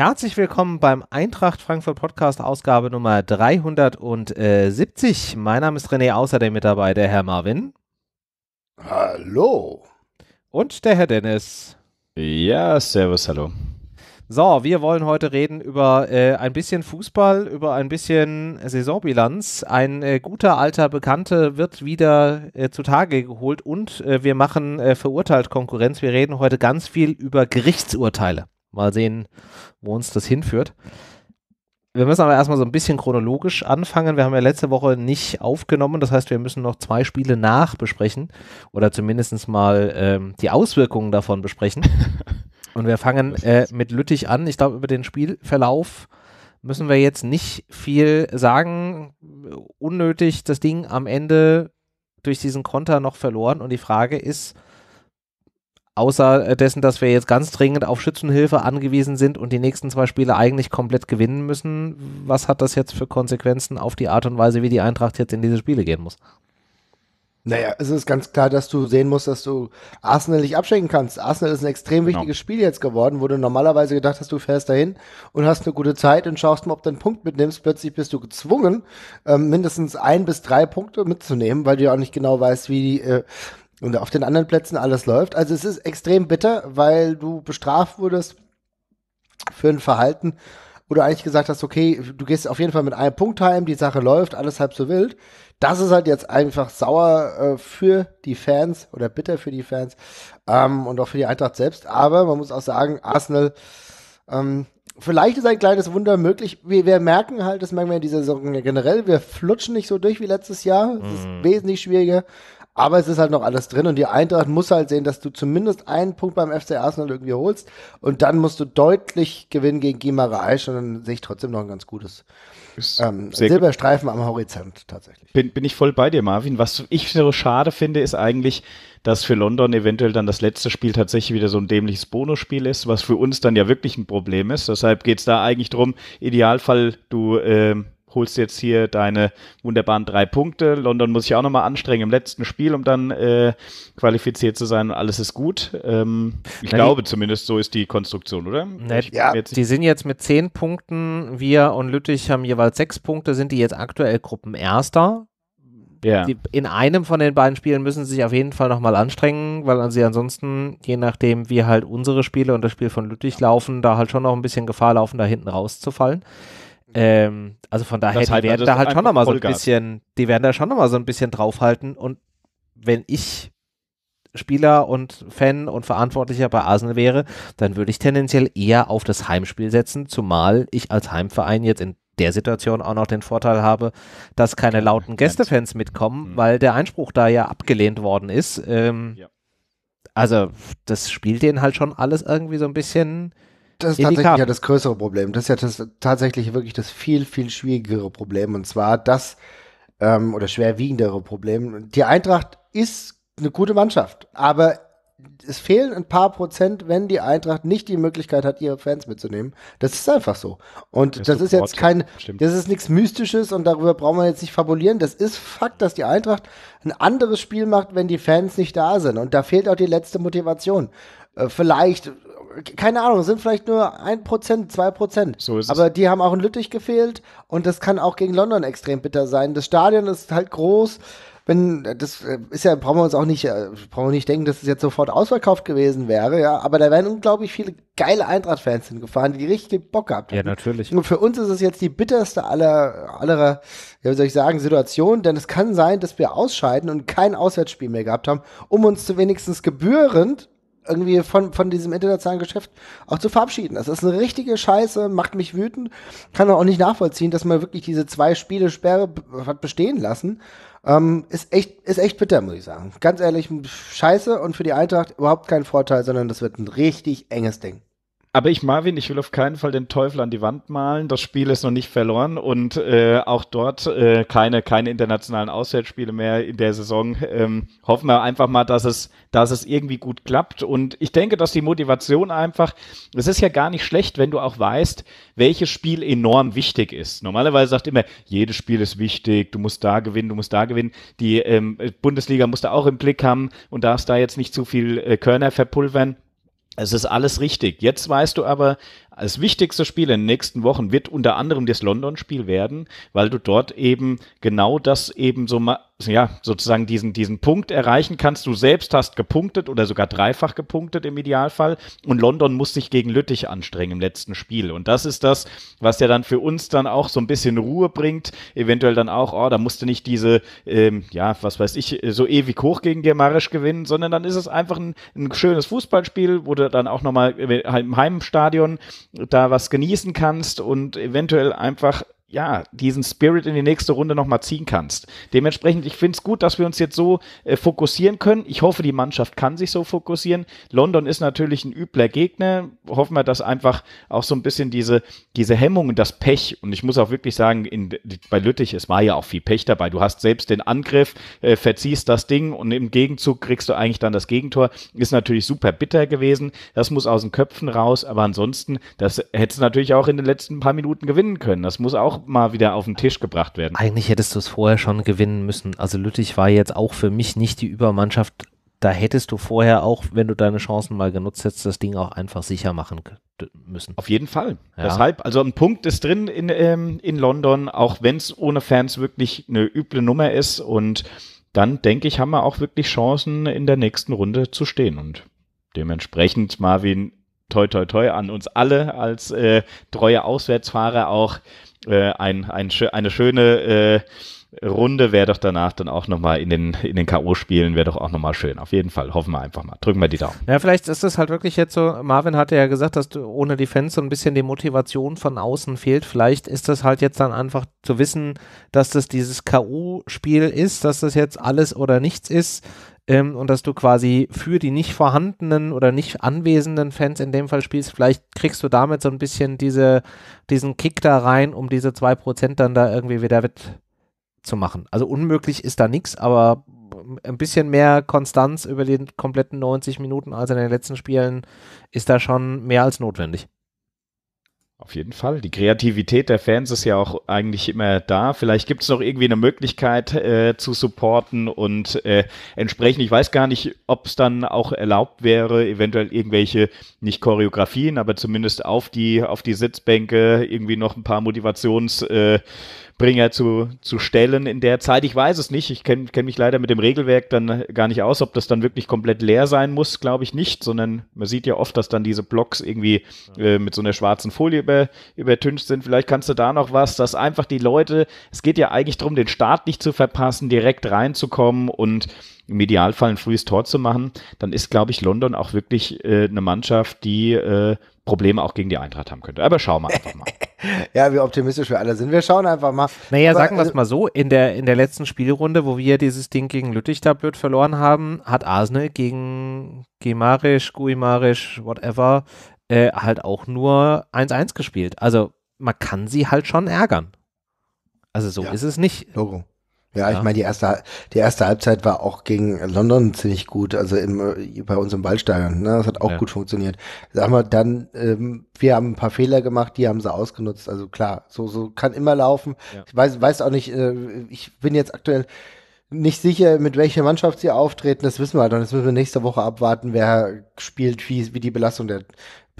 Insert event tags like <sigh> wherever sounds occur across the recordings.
Herzlich willkommen beim Eintracht Frankfurt Podcast Ausgabe Nummer 370. Mein Name ist René, außerdem mit dabei der Herr Marvin. Hallo. Und der Herr Dennis. Ja, servus, hallo. So, wir wollen heute reden über äh, ein bisschen Fußball, über ein bisschen Saisonbilanz. Ein äh, guter alter Bekannte wird wieder äh, zutage geholt und äh, wir machen äh, verurteilt Konkurrenz. Wir reden heute ganz viel über Gerichtsurteile. Mal sehen, wo uns das hinführt. Wir müssen aber erstmal so ein bisschen chronologisch anfangen. Wir haben ja letzte Woche nicht aufgenommen. Das heißt, wir müssen noch zwei Spiele nachbesprechen oder zumindest mal ähm, die Auswirkungen davon besprechen. <laughs> Und wir fangen äh, mit Lüttich an. Ich glaube, über den Spielverlauf müssen wir jetzt nicht viel sagen. Unnötig das Ding am Ende durch diesen Konter noch verloren. Und die Frage ist, außer dessen, dass wir jetzt ganz dringend auf Schützenhilfe angewiesen sind und die nächsten zwei Spiele eigentlich komplett gewinnen müssen, was hat das jetzt für Konsequenzen auf die Art und Weise, wie die Eintracht jetzt in diese Spiele gehen muss? Naja, es ist ganz klar, dass du sehen musst, dass du Arsenal nicht abschenken kannst. Arsenal ist ein extrem genau. wichtiges Spiel jetzt geworden, wo du normalerweise gedacht hast, du fährst dahin und hast eine gute Zeit und schaust mal, ob du einen Punkt mitnimmst. Plötzlich bist du gezwungen, ähm, mindestens ein bis drei Punkte mitzunehmen, weil du ja auch nicht genau weißt, wie die, äh, und auf den anderen Plätzen alles läuft. Also es ist extrem bitter, weil du bestraft wurdest für ein Verhalten, wo du eigentlich gesagt hast, okay, du gehst auf jeden Fall mit einem Punkt heim, die Sache läuft, alles halb so wild. Das ist halt jetzt einfach sauer äh, für die Fans oder bitter für die Fans ähm, und auch für die Eintracht selbst. Aber man muss auch sagen, Arsenal, ähm, vielleicht ist ein kleines Wunder möglich. Wir, wir merken halt, das merken wir in dieser Saison generell, wir flutschen nicht so durch wie letztes Jahr. Es ist mhm. wesentlich schwieriger. Aber es ist halt noch alles drin und die Eintracht muss halt sehen, dass du zumindest einen Punkt beim FC Arsenal irgendwie holst und dann musst du deutlich gewinnen gegen Gimaraes und dann sehe ich trotzdem noch ein ganz gutes ähm, Silberstreifen am Horizont tatsächlich. Bin, bin ich voll bei dir, Marvin. Was ich so schade finde, ist eigentlich, dass für London eventuell dann das letzte Spiel tatsächlich wieder so ein dämliches Bonusspiel ist, was für uns dann ja wirklich ein Problem ist. Deshalb geht es da eigentlich drum, Idealfall, du äh, holst jetzt hier deine wunderbaren drei Punkte. London muss sich auch nochmal anstrengen im letzten Spiel, um dann äh, qualifiziert zu sein. Alles ist gut. Ähm, ich Na, glaube zumindest, so ist die Konstruktion, oder? Ne, ja, die sind jetzt mit zehn Punkten. Wir und Lüttich haben jeweils sechs Punkte. Sind die jetzt aktuell Gruppenerster? Ja. Die, in einem von den beiden Spielen müssen sie sich auf jeden Fall nochmal anstrengen, weil sie ansonsten, je nachdem, wie halt unsere Spiele und das Spiel von Lüttich laufen, da halt schon noch ein bisschen Gefahr laufen, da hinten rauszufallen. Ähm, also von daher, die werden da halt schon nochmal so ein bisschen, die werden da schon nochmal so ein bisschen draufhalten und wenn ich Spieler und Fan und Verantwortlicher bei Arsenal wäre, dann würde ich tendenziell eher auf das Heimspiel setzen, zumal ich als Heimverein jetzt in der Situation auch noch den Vorteil habe, dass keine lauten Gästefans mitkommen, mhm. weil der Einspruch da ja abgelehnt worden ist. Ähm, ja. Also das spielt denen halt schon alles irgendwie so ein bisschen das ist tatsächlich ja das größere Problem. Das ist ja das, tatsächlich wirklich das viel, viel schwierigere Problem. Und zwar das, ähm, oder schwerwiegendere Problem. Die Eintracht ist eine gute Mannschaft, aber es fehlen ein paar Prozent, wenn die Eintracht nicht die Möglichkeit hat, ihre Fans mitzunehmen. Das ist einfach so. Und das, das ist jetzt kein, Stimmt. das ist nichts Mystisches und darüber brauchen wir jetzt nicht fabulieren. Das ist Fakt, dass die Eintracht ein anderes Spiel macht, wenn die Fans nicht da sind. Und da fehlt auch die letzte Motivation. Äh, vielleicht keine Ahnung, sind vielleicht nur ein Prozent, zwei Prozent. So ist es. Aber die haben auch in Lüttich gefehlt und das kann auch gegen London extrem bitter sein. Das Stadion ist halt groß. Wenn, das äh, ist ja, brauchen wir uns auch nicht, äh, brauchen wir nicht denken, dass es jetzt sofort ausverkauft gewesen wäre, ja. Aber da wären unglaublich viele geile Eintracht-Fans hingefahren, die richtig Bock gehabt haben. Ja, natürlich. Und für uns ist es jetzt die bitterste aller, aller, ja, wie soll ich sagen, Situation, denn es kann sein, dass wir ausscheiden und kein Auswärtsspiel mehr gehabt haben, um uns zu wenigstens gebührend irgendwie von, von diesem internationalen Geschäft auch zu verabschieden. Das ist eine richtige Scheiße, macht mich wütend. Kann auch nicht nachvollziehen, dass man wirklich diese zwei Spiele Sperre hat bestehen lassen. Ähm, ist echt, ist echt bitter, muss ich sagen. Ganz ehrlich, scheiße und für die Eintracht überhaupt kein Vorteil, sondern das wird ein richtig enges Ding. Aber ich, Marvin, ich will auf keinen Fall den Teufel an die Wand malen. Das Spiel ist noch nicht verloren und äh, auch dort äh, keine, keine internationalen Auswärtsspiele mehr in der Saison. Ähm, hoffen wir einfach mal, dass es, dass es irgendwie gut klappt. Und ich denke, dass die Motivation einfach, es ist ja gar nicht schlecht, wenn du auch weißt, welches Spiel enorm wichtig ist. Normalerweise sagt immer, jedes Spiel ist wichtig, du musst da gewinnen, du musst da gewinnen. Die ähm, Bundesliga musst du auch im Blick haben und darfst da jetzt nicht zu viel äh, Körner verpulvern. Es ist alles richtig. Jetzt weißt du aber, das wichtigste Spiel in den nächsten Wochen wird unter anderem das London-Spiel werden, weil du dort eben genau das eben so mal ja, sozusagen diesen, diesen Punkt erreichen kannst. Du selbst hast gepunktet oder sogar dreifach gepunktet im Idealfall. Und London muss sich gegen Lüttich anstrengen im letzten Spiel. Und das ist das, was ja dann für uns dann auch so ein bisschen Ruhe bringt. Eventuell dann auch, oh, da musst du nicht diese, ähm, ja, was weiß ich, so ewig hoch gegen Germarisch gewinnen, sondern dann ist es einfach ein, ein schönes Fußballspiel, wo du dann auch nochmal im Heimstadion da was genießen kannst und eventuell einfach ja, diesen Spirit in die nächste Runde nochmal ziehen kannst. Dementsprechend, ich finde es gut, dass wir uns jetzt so äh, fokussieren können. Ich hoffe, die Mannschaft kann sich so fokussieren. London ist natürlich ein übler Gegner. Hoffen wir, dass einfach auch so ein bisschen diese, diese Hemmung das Pech, und ich muss auch wirklich sagen, in, bei Lüttich, es war ja auch viel Pech dabei. Du hast selbst den Angriff, äh, verziehst das Ding und im Gegenzug kriegst du eigentlich dann das Gegentor. Ist natürlich super bitter gewesen. Das muss aus den Köpfen raus, aber ansonsten, das hättest du natürlich auch in den letzten paar Minuten gewinnen können. Das muss auch mal wieder auf den Tisch gebracht werden. Eigentlich hättest du es vorher schon gewinnen müssen. Also Lüttich war jetzt auch für mich nicht die Übermannschaft. Da hättest du vorher auch, wenn du deine Chancen mal genutzt hättest, das Ding auch einfach sicher machen müssen. Auf jeden Fall. Ja. Deshalb, also ein Punkt ist drin in, ähm, in London, auch wenn es ohne Fans wirklich eine üble Nummer ist. Und dann denke ich, haben wir auch wirklich Chancen, in der nächsten Runde zu stehen. Und dementsprechend, Marvin, toi toi toi an uns alle als äh, treue Auswärtsfahrer auch äh, ein, ein, eine schöne äh, Runde wäre doch danach dann auch nochmal in den, in den K.O.-Spielen, wäre doch auch nochmal schön. Auf jeden Fall. Hoffen wir einfach mal. Drücken wir die Daumen. Ja, vielleicht ist es halt wirklich jetzt so, Marvin hatte ja gesagt, dass du ohne die Fans so ein bisschen die Motivation von außen fehlt. Vielleicht ist das halt jetzt dann einfach zu wissen, dass das dieses K.O.-Spiel ist, dass das jetzt alles oder nichts ist ähm, und dass du quasi für die nicht vorhandenen oder nicht anwesenden Fans in dem Fall spielst. Vielleicht kriegst du damit so ein bisschen diese, diesen Kick da rein, um diese 2% dann da irgendwie wieder wettzumachen. Also unmöglich ist da nichts, aber ein bisschen mehr Konstanz über die kompletten 90 Minuten als in den letzten Spielen ist da schon mehr als notwendig. Auf jeden Fall. Die Kreativität der Fans ist ja auch eigentlich immer da. Vielleicht gibt es noch irgendwie eine Möglichkeit äh, zu supporten und äh, entsprechend, ich weiß gar nicht, ob es dann auch erlaubt wäre, eventuell irgendwelche, nicht Choreografien, aber zumindest auf die, auf die Sitzbänke irgendwie noch ein paar Motivations- äh, Bringer zu, zu stellen in der Zeit. Ich weiß es nicht. Ich kenne kenn mich leider mit dem Regelwerk dann gar nicht aus, ob das dann wirklich komplett leer sein muss, glaube ich nicht, sondern man sieht ja oft, dass dann diese Blocks irgendwie äh, mit so einer schwarzen Folie über, übertüncht sind. Vielleicht kannst du da noch was, dass einfach die Leute, es geht ja eigentlich darum, den Start nicht zu verpassen, direkt reinzukommen und im Idealfall ein frühes Tor zu machen, dann ist, glaube ich, London auch wirklich äh, eine Mannschaft, die äh, Probleme auch gegen die Eintracht haben könnte. Aber schauen wir einfach mal. <laughs> ja, wie optimistisch wir alle sind. Wir schauen einfach mal. Naja, sagen wir es mal so, in der, in der letzten Spielrunde, wo wir dieses Ding gegen Lüttich da blöd verloren haben, hat Arsenal gegen Gemarisch, Guimarisch, whatever, äh, halt auch nur 1-1 gespielt. Also man kann sie halt schon ärgern. Also so ja, ist es nicht. Logo. Ja, ja, ich meine, die erste, die erste Halbzeit war auch gegen London ziemlich gut, also im, bei uns im Ballstadion. Ne? Das hat auch ja. gut funktioniert. Sagen wir dann, ähm, wir haben ein paar Fehler gemacht, die haben sie ausgenutzt. Also klar, so, so kann immer laufen. Ja. Ich weiß, weiß auch nicht, äh, ich bin jetzt aktuell nicht sicher, mit welcher Mannschaft sie auftreten. Das wissen wir halt. Und das müssen wir nächste Woche abwarten, wer spielt, wie, wie die Belastung der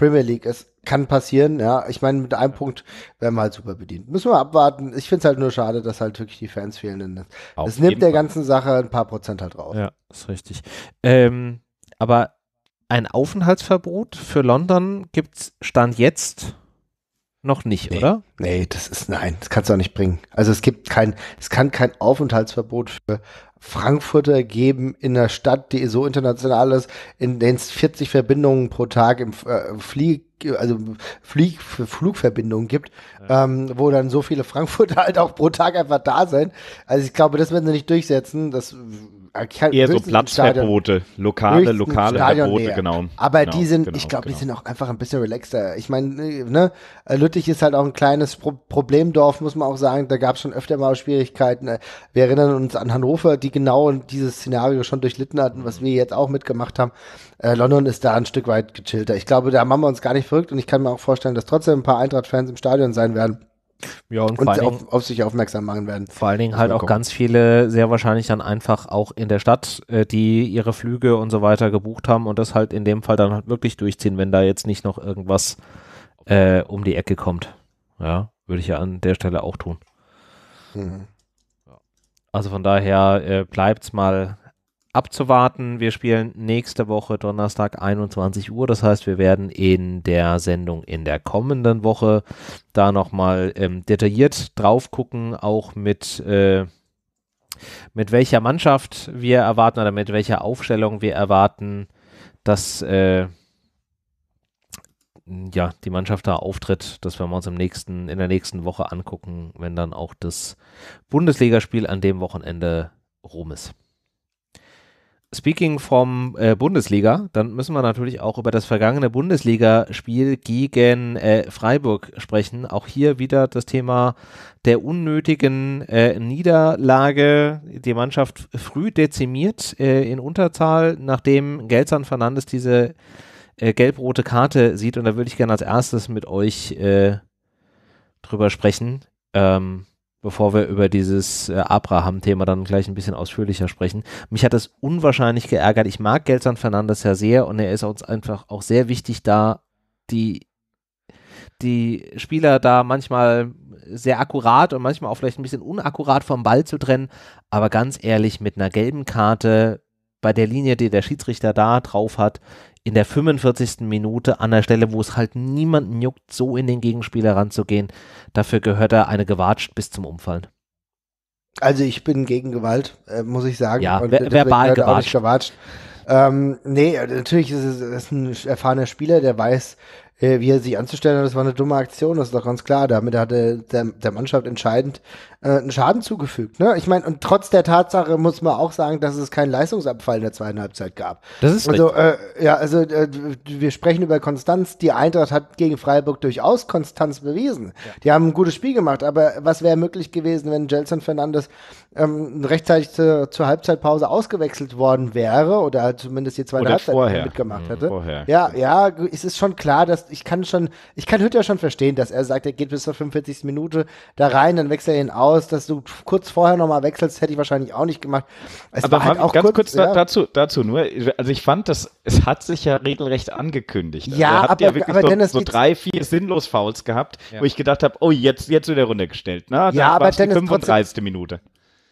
Premier League ist. Kann passieren, ja. Ich meine, mit einem Punkt werden wir halt super bedient. Müssen wir abwarten. Ich finde es halt nur schade, dass halt wirklich die Fans fehlen. Das, das nimmt der Fall. ganzen Sache ein paar Prozent halt raus. Ja, ist richtig. Ähm, aber ein Aufenthaltsverbot für London gibt es Stand jetzt noch nicht, nee, oder? Nee, das ist, nein, das kannst du auch nicht bringen. Also es gibt kein, es kann kein Aufenthaltsverbot für Frankfurter geben in einer Stadt, die so international ist, in denen es 40 Verbindungen pro Tag im äh, Flieg, also Flieg, Flugverbindungen gibt, ja. ähm, wo dann so viele Frankfurter <laughs> halt auch pro Tag einfach da sind. Also ich glaube, das werden sie nicht durchsetzen. Das Eher so Platzverbote, lokale, lokale Verbote, genau. Aber genau, die sind, genau, ich glaube, genau. die sind auch einfach ein bisschen relaxter. Ich meine, ne, Lüttich ist halt auch ein kleines Pro Problemdorf, muss man auch sagen. Da gab es schon öfter mal Schwierigkeiten. Wir erinnern uns an Hannover, die genau dieses Szenario schon durchlitten hatten, was wir jetzt auch mitgemacht haben. Äh, London ist da ein Stück weit gechillter. Ich glaube, da machen wir uns gar nicht verrückt und ich kann mir auch vorstellen, dass trotzdem ein paar Eintracht-Fans im Stadion sein werden. Ja, und, und auf, Dingen, auf, sich aufmerksam machen werden. Vor allen Dingen halt auch ganz viele, sehr wahrscheinlich dann einfach auch in der Stadt, äh, die ihre Flüge und so weiter gebucht haben und das halt in dem Fall dann halt wirklich durchziehen, wenn da jetzt nicht noch irgendwas äh, um die Ecke kommt. Ja, würde ich ja an der Stelle auch tun. Mhm. Also von daher äh, bleibt es mal abzuwarten. Wir spielen nächste Woche Donnerstag 21 Uhr. Das heißt, wir werden in der Sendung in der kommenden Woche da nochmal ähm, detailliert drauf gucken, auch mit, äh, mit welcher Mannschaft wir erwarten oder mit welcher Aufstellung wir erwarten, dass äh, ja, die Mannschaft da auftritt. Das werden wir uns im nächsten, in der nächsten Woche angucken, wenn dann auch das Bundesligaspiel an dem Wochenende rum ist. Speaking vom äh, Bundesliga, dann müssen wir natürlich auch über das vergangene Bundesligaspiel gegen äh, Freiburg sprechen. Auch hier wieder das Thema der unnötigen äh, Niederlage. Die Mannschaft früh dezimiert äh, in Unterzahl, nachdem Gelsan Fernandes diese äh, gelb-rote Karte sieht. Und da würde ich gerne als erstes mit euch äh, drüber sprechen. Ähm, bevor wir über dieses äh, Abraham-Thema dann gleich ein bisschen ausführlicher sprechen. Mich hat es unwahrscheinlich geärgert. Ich mag Gelsan Fernandes ja sehr und er ist uns einfach auch sehr wichtig, da die, die Spieler da manchmal sehr akkurat und manchmal auch vielleicht ein bisschen unakkurat vom Ball zu trennen. Aber ganz ehrlich, mit einer gelben Karte bei der Linie, die der Schiedsrichter da drauf hat, in der 45. Minute an der Stelle, wo es halt niemanden juckt, so in den Gegenspieler ranzugehen. Dafür gehört er eine gewatscht bis zum Umfallen. Also ich bin gegen Gewalt, äh, muss ich sagen. Ja, Und ver verbal gewatscht. gewatscht. Ähm, nee, natürlich ist es ist ein erfahrener Spieler, der weiß, äh, wie er sich anzustellen hat. Das war eine dumme Aktion, das ist doch ganz klar. Damit hat er der, der Mannschaft entscheidend äh, einen Schaden zugefügt. Ne? Ich meine, und trotz der Tatsache muss man auch sagen, dass es keinen Leistungsabfall in der zweiten Halbzeit gab. Das ist also, äh, ja, also äh, wir sprechen über Konstanz. Die Eintracht hat gegen Freiburg durchaus Konstanz bewiesen. Ja. Die haben ein gutes Spiel gemacht, aber was wäre möglich gewesen, wenn Gelson Fernandes ähm, rechtzeitig zu, zur Halbzeitpause ausgewechselt worden wäre oder zumindest die zweite oder Halbzeit vorher. mitgemacht mhm, hätte? Vorher. Ja, ja, es ist schon klar, dass ich kann schon, ich kann Hütter schon verstehen, dass er sagt, er geht bis zur 45. Minute da rein, dann wechselt er ihn aus, dass du kurz vorher nochmal wechselst, hätte ich wahrscheinlich auch nicht gemacht. Es Aber halt auch ganz kurz, kurz ja. dazu, dazu nur, also ich fand, das, es hat sich ja regelrecht angekündigt. Also ja, aber, ja wirklich aber so, Dennis, so drei, vier sinnlos Fouls gehabt, ja. wo ich gedacht habe, oh, jetzt, jetzt wird er runtergestellt. Na, ja, aber Dennis, die 35. Trotzdem, Minute.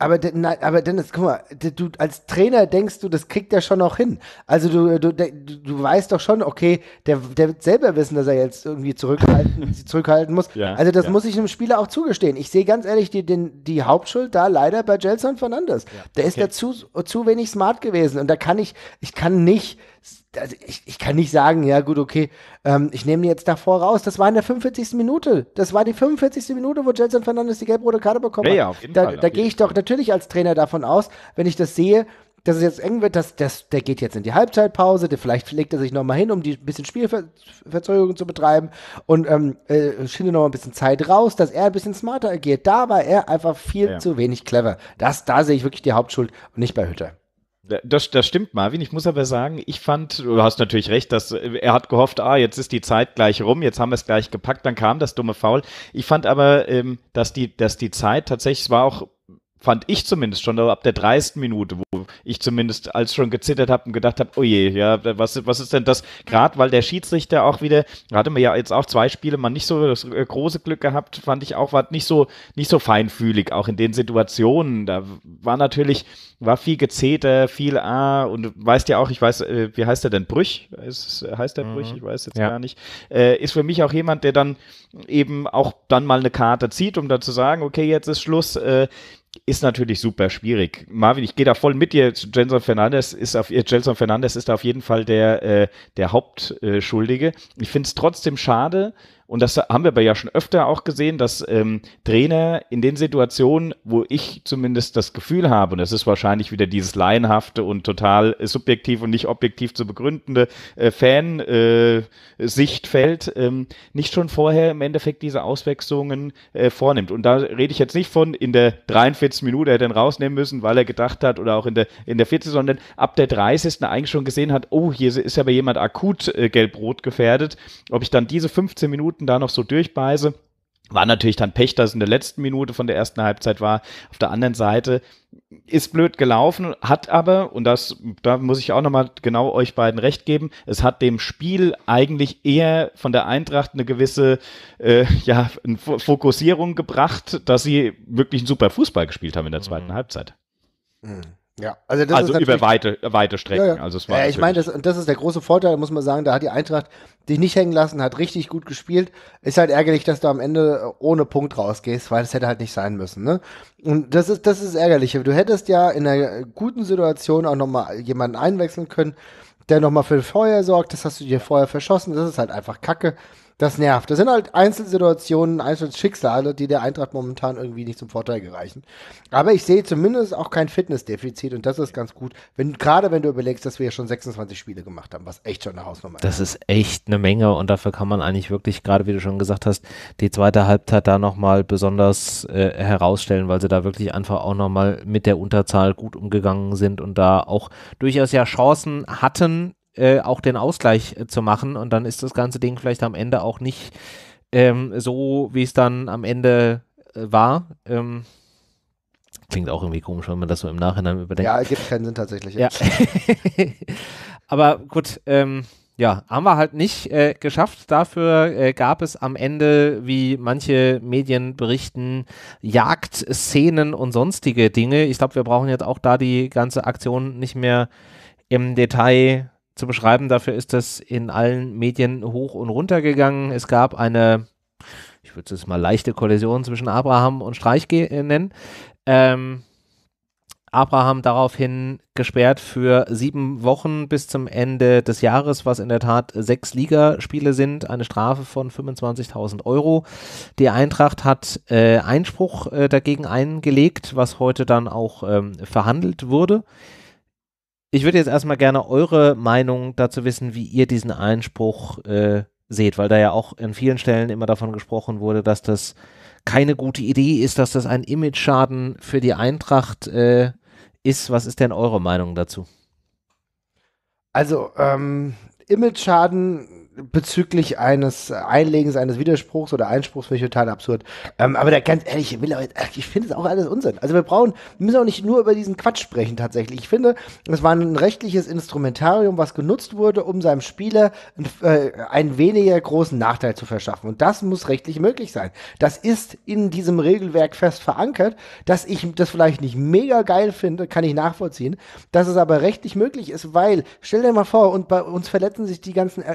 Aber, aber Dennis, guck mal, du als Trainer denkst du, das kriegt er schon noch hin. Also du, du, du weißt doch schon, okay, der, der wird selber wissen, dass er jetzt irgendwie zurückhalten, <laughs> zurückhalten muss. Ja, also das ja. muss ich einem Spieler auch zugestehen. Ich sehe ganz ehrlich die, den, die Hauptschuld da leider bei Gelson Fernandes. Ja, der ist da zu, zu wenig smart gewesen und da kann ich, ich kann nicht also ich, ich kann nicht sagen, ja gut, okay, ähm, ich nehme jetzt davor raus. Das war in der 45. Minute. Das war die 45. Minute, wo Jelson Fernandes die gelb-rote Karte bekommen hat. Ja, ja, auf jeden da, Fall. Da gehe ich doch natürlich als Trainer davon aus, wenn ich das sehe, dass es jetzt eng wird, dass, dass der geht jetzt in die Halbzeitpause, der vielleicht legt er sich nochmal hin, um die ein bisschen Spielverzögerung zu betreiben und ähm, äh, schindet noch ein bisschen Zeit raus, dass er ein bisschen smarter agiert. Da war er einfach viel ja. zu wenig clever. Das, da sehe ich wirklich die Hauptschuld und nicht bei Hütter. Das, das stimmt, Marvin. Ich muss aber sagen, ich fand, du hast natürlich recht, dass er hat gehofft, ah, jetzt ist die Zeit gleich rum, jetzt haben wir es gleich gepackt, dann kam das dumme Foul. Ich fand aber, ähm, dass die, dass die Zeit tatsächlich, es war auch fand ich zumindest schon ab der 30. Minute, wo ich zumindest als schon gezittert habe und gedacht habe, oh je, ja, was, was ist denn das? Gerade weil der Schiedsrichter auch wieder, hatte mir ja jetzt auch zwei Spiele mal nicht so das äh, große Glück gehabt, fand ich auch, war nicht so, nicht so feinfühlig, auch in den Situationen. Da war natürlich, war viel Gezeter, viel A und du weißt ja auch, ich weiß, äh, wie heißt der denn? Brüch? Ist, heißt der mhm. Brüch? Ich weiß jetzt ja. gar nicht. Äh, ist für mich auch jemand, der dann eben auch dann mal eine Karte zieht, um dann zu sagen, okay, jetzt ist Schluss. Äh, ist natürlich super schwierig. Marvin, ich gehe da voll mit dir. Jenson Fernandes ist auf Jenson Fernandes ist auf jeden Fall der, äh, der Hauptschuldige. ich finde es trotzdem schade, und das haben wir aber ja schon öfter auch gesehen, dass ähm, Trainer in den Situationen, wo ich zumindest das Gefühl habe, und das ist wahrscheinlich wieder dieses laienhafte und total subjektiv und nicht objektiv zu begründende äh, Fan-Sichtfeld, äh, ähm, nicht schon vorher im Endeffekt diese Auswechslungen äh, vornimmt. Und da rede ich jetzt nicht von in der 43. Minute, er den rausnehmen müssen, weil er gedacht hat, oder auch in der, in der 40, sondern ab der 30. eigentlich schon gesehen hat, oh, hier ist aber jemand akut äh, gelb-rot gefährdet. Ob ich dann diese 15 Minuten Minuten da noch so durchbeiße. war natürlich dann Pech, dass es in der letzten Minute von der ersten Halbzeit war. Auf der anderen Seite ist blöd gelaufen, hat aber, und das, da muss ich auch nochmal genau euch beiden recht geben, es hat dem Spiel eigentlich eher von der Eintracht eine gewisse äh, ja, Fokussierung gebracht, dass sie wirklich einen super Fußball gespielt haben in der zweiten mhm. Halbzeit. Mhm. Ja, also, das also ist über weite, weite Strecken. Ja, ja. Also es war ja, ich meine, das, das ist der große Vorteil, muss man sagen, da hat die Eintracht dich nicht hängen lassen, hat richtig gut gespielt. Ist halt ärgerlich, dass du am Ende ohne Punkt rausgehst, weil es hätte halt nicht sein müssen. Ne? Und das ist, das ist ärgerlich. Du hättest ja in einer guten Situation auch nochmal jemanden einwechseln können, der nochmal für Feuer sorgt. Das hast du dir vorher verschossen. Das ist halt einfach Kacke. Das nervt. Das sind halt Einzelsituationen, Einzelschicksale, die der Eintracht momentan irgendwie nicht zum Vorteil gereichen. Aber ich sehe zumindest auch kein Fitnessdefizit und das ist ganz gut. Wenn, gerade wenn du überlegst, dass wir ja schon 26 Spiele gemacht haben, was echt schon eine Hausnummer ist. Das ist echt eine Menge und dafür kann man eigentlich wirklich, gerade wie du schon gesagt hast, die zweite Halbzeit da nochmal besonders äh, herausstellen, weil sie da wirklich einfach auch nochmal mit der Unterzahl gut umgegangen sind und da auch durchaus ja Chancen hatten, äh, auch den Ausgleich äh, zu machen und dann ist das ganze Ding vielleicht am Ende auch nicht ähm, so, wie es dann am Ende äh, war. Ähm, klingt auch irgendwie komisch, wenn man das so im Nachhinein überdenkt. Ja, gibt keinen Sinn tatsächlich. Ja. <laughs> Aber gut, ähm, ja, haben wir halt nicht äh, geschafft. Dafür äh, gab es am Ende, wie manche Medien berichten, Jagdszenen und sonstige Dinge. Ich glaube, wir brauchen jetzt auch da die ganze Aktion nicht mehr im Detail zu beschreiben. Dafür ist das in allen Medien hoch und runter gegangen. Es gab eine, ich würde es mal leichte Kollision zwischen Abraham und Streich äh, nennen. Ähm, Abraham daraufhin gesperrt für sieben Wochen bis zum Ende des Jahres, was in der Tat sechs Ligaspiele sind, eine Strafe von 25.000 Euro. Die Eintracht hat äh, Einspruch äh, dagegen eingelegt, was heute dann auch ähm, verhandelt wurde ich würde jetzt erstmal gerne eure Meinung dazu wissen, wie ihr diesen Einspruch äh, seht, weil da ja auch in vielen Stellen immer davon gesprochen wurde, dass das keine gute Idee ist, dass das ein Image-Schaden für die Eintracht äh, ist. Was ist denn eure Meinung dazu? Also, ähm, Image-Schaden bezüglich eines Einlegens eines Widerspruchs oder Einspruchs finde ich total absurd. Ähm, aber da ganz ehrlich, ich finde es auch alles Unsinn. Also wir brauchen, wir müssen auch nicht nur über diesen Quatsch sprechen tatsächlich. Ich finde, es war ein rechtliches Instrumentarium, was genutzt wurde, um seinem Spieler äh, einen weniger großen Nachteil zu verschaffen. Und das muss rechtlich möglich sein. Das ist in diesem Regelwerk fest verankert. Dass ich das vielleicht nicht mega geil finde, kann ich nachvollziehen. Dass es aber rechtlich möglich ist, weil, stell dir mal vor, und bei uns verletzen sich die ganzen äh,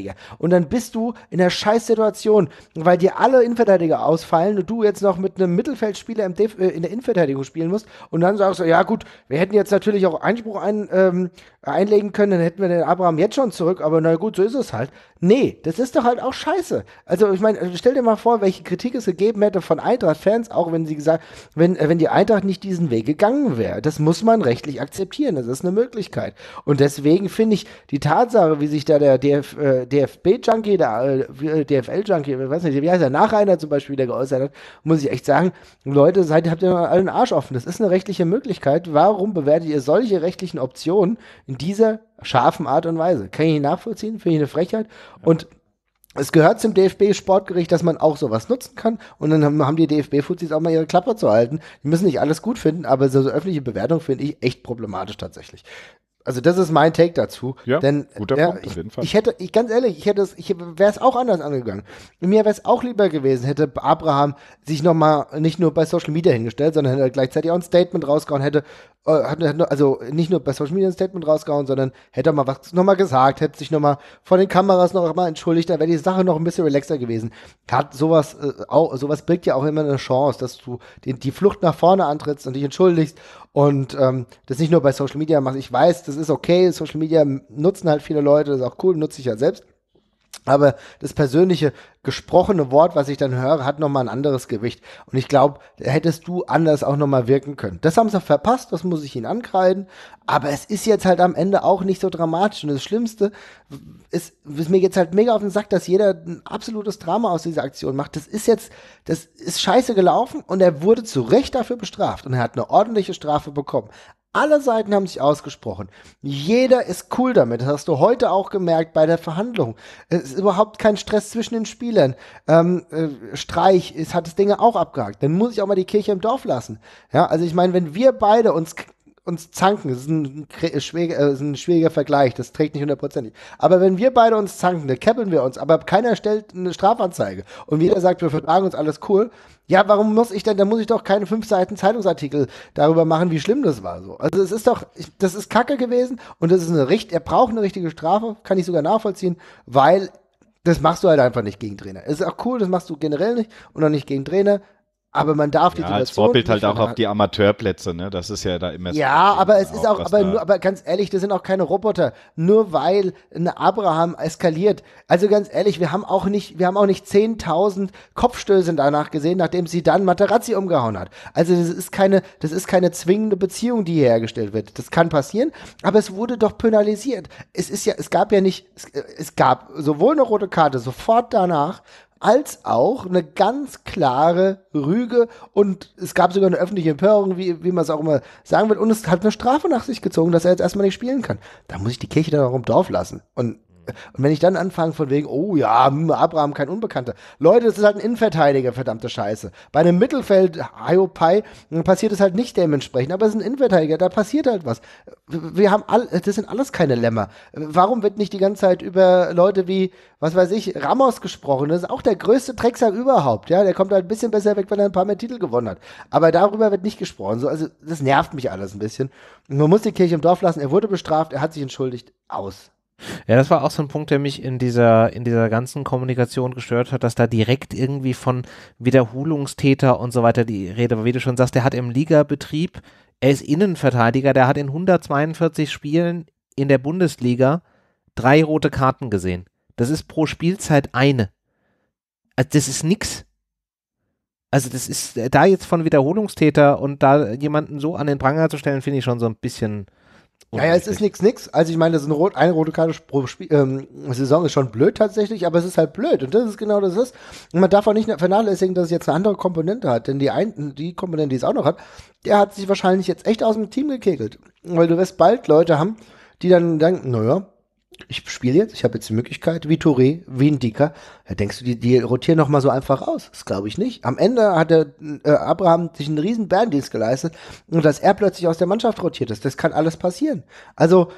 Innenverteidiger. Und dann bist du in der Scheißsituation, weil dir alle Innenverteidiger ausfallen und du jetzt noch mit einem Mittelfeldspieler im Def äh, in der Innenverteidigung spielen musst. Und dann sagst du, ja gut, wir hätten jetzt natürlich auch Einspruch ein, ähm, einlegen können, dann hätten wir den Abraham jetzt schon zurück, aber na gut, so ist es halt. Nee, das ist doch halt auch scheiße. Also ich meine, stell dir mal vor, welche Kritik es gegeben hätte von Eintracht-Fans, auch wenn sie gesagt, wenn, äh, wenn die Eintracht nicht diesen Weg gegangen wäre. Das muss man rechtlich akzeptieren, das ist eine Möglichkeit. Und deswegen finde ich die Tatsache, wie sich da der DF, äh, DFB-Junkie, der äh, DFL-Junkie, weiß nicht, wie heißt der Nachreiner zum Beispiel, der geäußert hat, muss ich echt sagen, Leute, seid, habt ihr mal allen Arsch offen. Das ist eine rechtliche Möglichkeit. Warum bewertet ihr solche rechtlichen Optionen in dieser scharfen Art und Weise. Kann ich nicht nachvollziehen, finde ich eine Frechheit. Und es gehört zum DFB-Sportgericht, dass man auch sowas nutzen kann. Und dann haben die DFB-Fuzis auch mal ihre Klappe zu halten. Die müssen nicht alles gut finden, aber so, so öffentliche Bewertung finde ich echt problematisch tatsächlich. Also das ist mein Take dazu. Ja, Denn, guter ja, Punkt, auf jeden Fall. Ich, hätte, ich, ganz ehrlich, ich hätte es, ich wäre es auch anders angegangen. Mir wäre es auch lieber gewesen, hätte Abraham sich nochmal nicht nur bei Social Media hingestellt, sondern hätte gleichzeitig auch ein Statement rausgehauen, hätte, äh, also nicht nur bei Social Media ein Statement rausgehauen, sondern hätte mal was nochmal gesagt, hätte sich nochmal vor den Kameras noch mal entschuldigt, dann wäre die Sache noch ein bisschen relaxer gewesen. Hat sowas äh, auch, sowas birgt ja auch immer eine Chance, dass du die, die Flucht nach vorne antrittst und dich entschuldigst und ähm, das nicht nur bei Social Media machst. Ich weiß, das ist okay, Social Media nutzen halt viele Leute, das ist auch cool, nutze ich ja selbst. Aber das persönliche gesprochene Wort, was ich dann höre, hat nochmal ein anderes Gewicht. Und ich glaube, hättest du anders auch nochmal wirken können. Das haben sie verpasst, das muss ich ihnen ankreiden. Aber es ist jetzt halt am Ende auch nicht so dramatisch. Und das Schlimmste ist, ist mir jetzt halt mega auf den Sack, dass jeder ein absolutes Drama aus dieser Aktion macht. Das ist jetzt, das ist scheiße gelaufen und er wurde zu Recht dafür bestraft. Und er hat eine ordentliche Strafe bekommen. Alle Seiten haben sich ausgesprochen. Jeder ist cool damit. Das hast du heute auch gemerkt bei der Verhandlung. Es ist überhaupt kein Stress zwischen den Spielern. Ähm, äh, Streich ist, hat das Ding auch abgehakt. Dann muss ich auch mal die Kirche im Dorf lassen. Ja, also ich meine, wenn wir beide uns uns zanken, das ist ein, schwieriger, äh, ist ein schwieriger Vergleich, das trägt nicht hundertprozentig. Aber wenn wir beide uns zanken, dann keppeln wir uns, aber keiner stellt eine Strafanzeige und jeder sagt, wir vertragen uns alles cool, ja, warum muss ich denn, dann muss ich doch keine fünf Seiten Zeitungsartikel darüber machen, wie schlimm das war. So. Also es ist doch, das ist Kacke gewesen und das ist eine richtig, er braucht eine richtige Strafe, kann ich sogar nachvollziehen, weil das machst du halt einfach nicht gegen Trainer. Es ist auch cool, das machst du generell nicht und auch nicht gegen Trainer. Aber man darf die ja, Als Vorbild halt auch auf die Amateurplätze, ne? Das ist ja da immer Ja, so aber es ist auch, aber, nur, aber ganz ehrlich, das sind auch keine Roboter. Nur weil eine Abraham eskaliert. Also ganz ehrlich, wir haben auch nicht, wir haben auch nicht 10.000 Kopfstöße danach gesehen, nachdem sie dann Materazzi umgehauen hat. Also das ist keine, das ist keine zwingende Beziehung, die hier hergestellt wird. Das kann passieren, aber es wurde doch penalisiert. Es ist ja, es gab ja nicht, es, es gab sowohl eine rote Karte sofort danach, als auch eine ganz klare Rüge und es gab sogar eine öffentliche Empörung, wie, wie man es auch immer sagen will, und es hat eine Strafe nach sich gezogen, dass er jetzt erstmal nicht spielen kann. Da muss ich die Kirche dann auch im Dorf lassen. Und und wenn ich dann anfange von wegen, oh ja, Abraham kein Unbekannter. Leute, das ist halt ein Innenverteidiger, verdammte Scheiße. Bei einem Mittelfeld, Hiopai, passiert es halt nicht dementsprechend, aber es ist ein Innenverteidiger, da passiert halt was. Wir haben all, das sind alles keine Lämmer. Warum wird nicht die ganze Zeit über Leute wie, was weiß ich, Ramos gesprochen? Das ist auch der größte Drecksack überhaupt, ja. Der kommt halt ein bisschen besser weg, wenn er ein paar mehr Titel gewonnen hat. Aber darüber wird nicht gesprochen. So, also, das nervt mich alles ein bisschen. Man muss die Kirche im Dorf lassen. Er wurde bestraft, er hat sich entschuldigt. Aus. Ja, das war auch so ein Punkt, der mich in dieser, in dieser ganzen Kommunikation gestört hat, dass da direkt irgendwie von Wiederholungstäter und so weiter die Rede war. Wie du schon sagst, der hat im Ligabetrieb, er ist Innenverteidiger, der hat in 142 Spielen in der Bundesliga drei rote Karten gesehen. Das ist pro Spielzeit eine. Also das ist nix. Also das ist da jetzt von Wiederholungstäter und da jemanden so an den Pranger zu stellen, finde ich schon so ein bisschen ja, ja, es ist nichts, nix. Also ich meine, das ist eine, rot, eine rote Karte pro Spiel, ähm, Saison ist schon blöd tatsächlich, aber es ist halt blöd und das ist genau das ist. Und man darf auch nicht vernachlässigen, dass es jetzt eine andere Komponente hat, denn die, ein, die Komponente, die es auch noch hat, der hat sich wahrscheinlich jetzt echt aus dem Team gekegelt, weil du wirst bald Leute haben, die dann denken, naja, ich spiele jetzt, ich habe jetzt die Möglichkeit, wie Touré, wie ein Dicker. Ja, denkst du, die, die rotieren noch mal so einfach aus? Das glaube ich nicht. Am Ende hat der, äh, Abraham sich einen riesen Bärendienst geleistet und dass er plötzlich aus der Mannschaft rotiert ist, das kann alles passieren. Also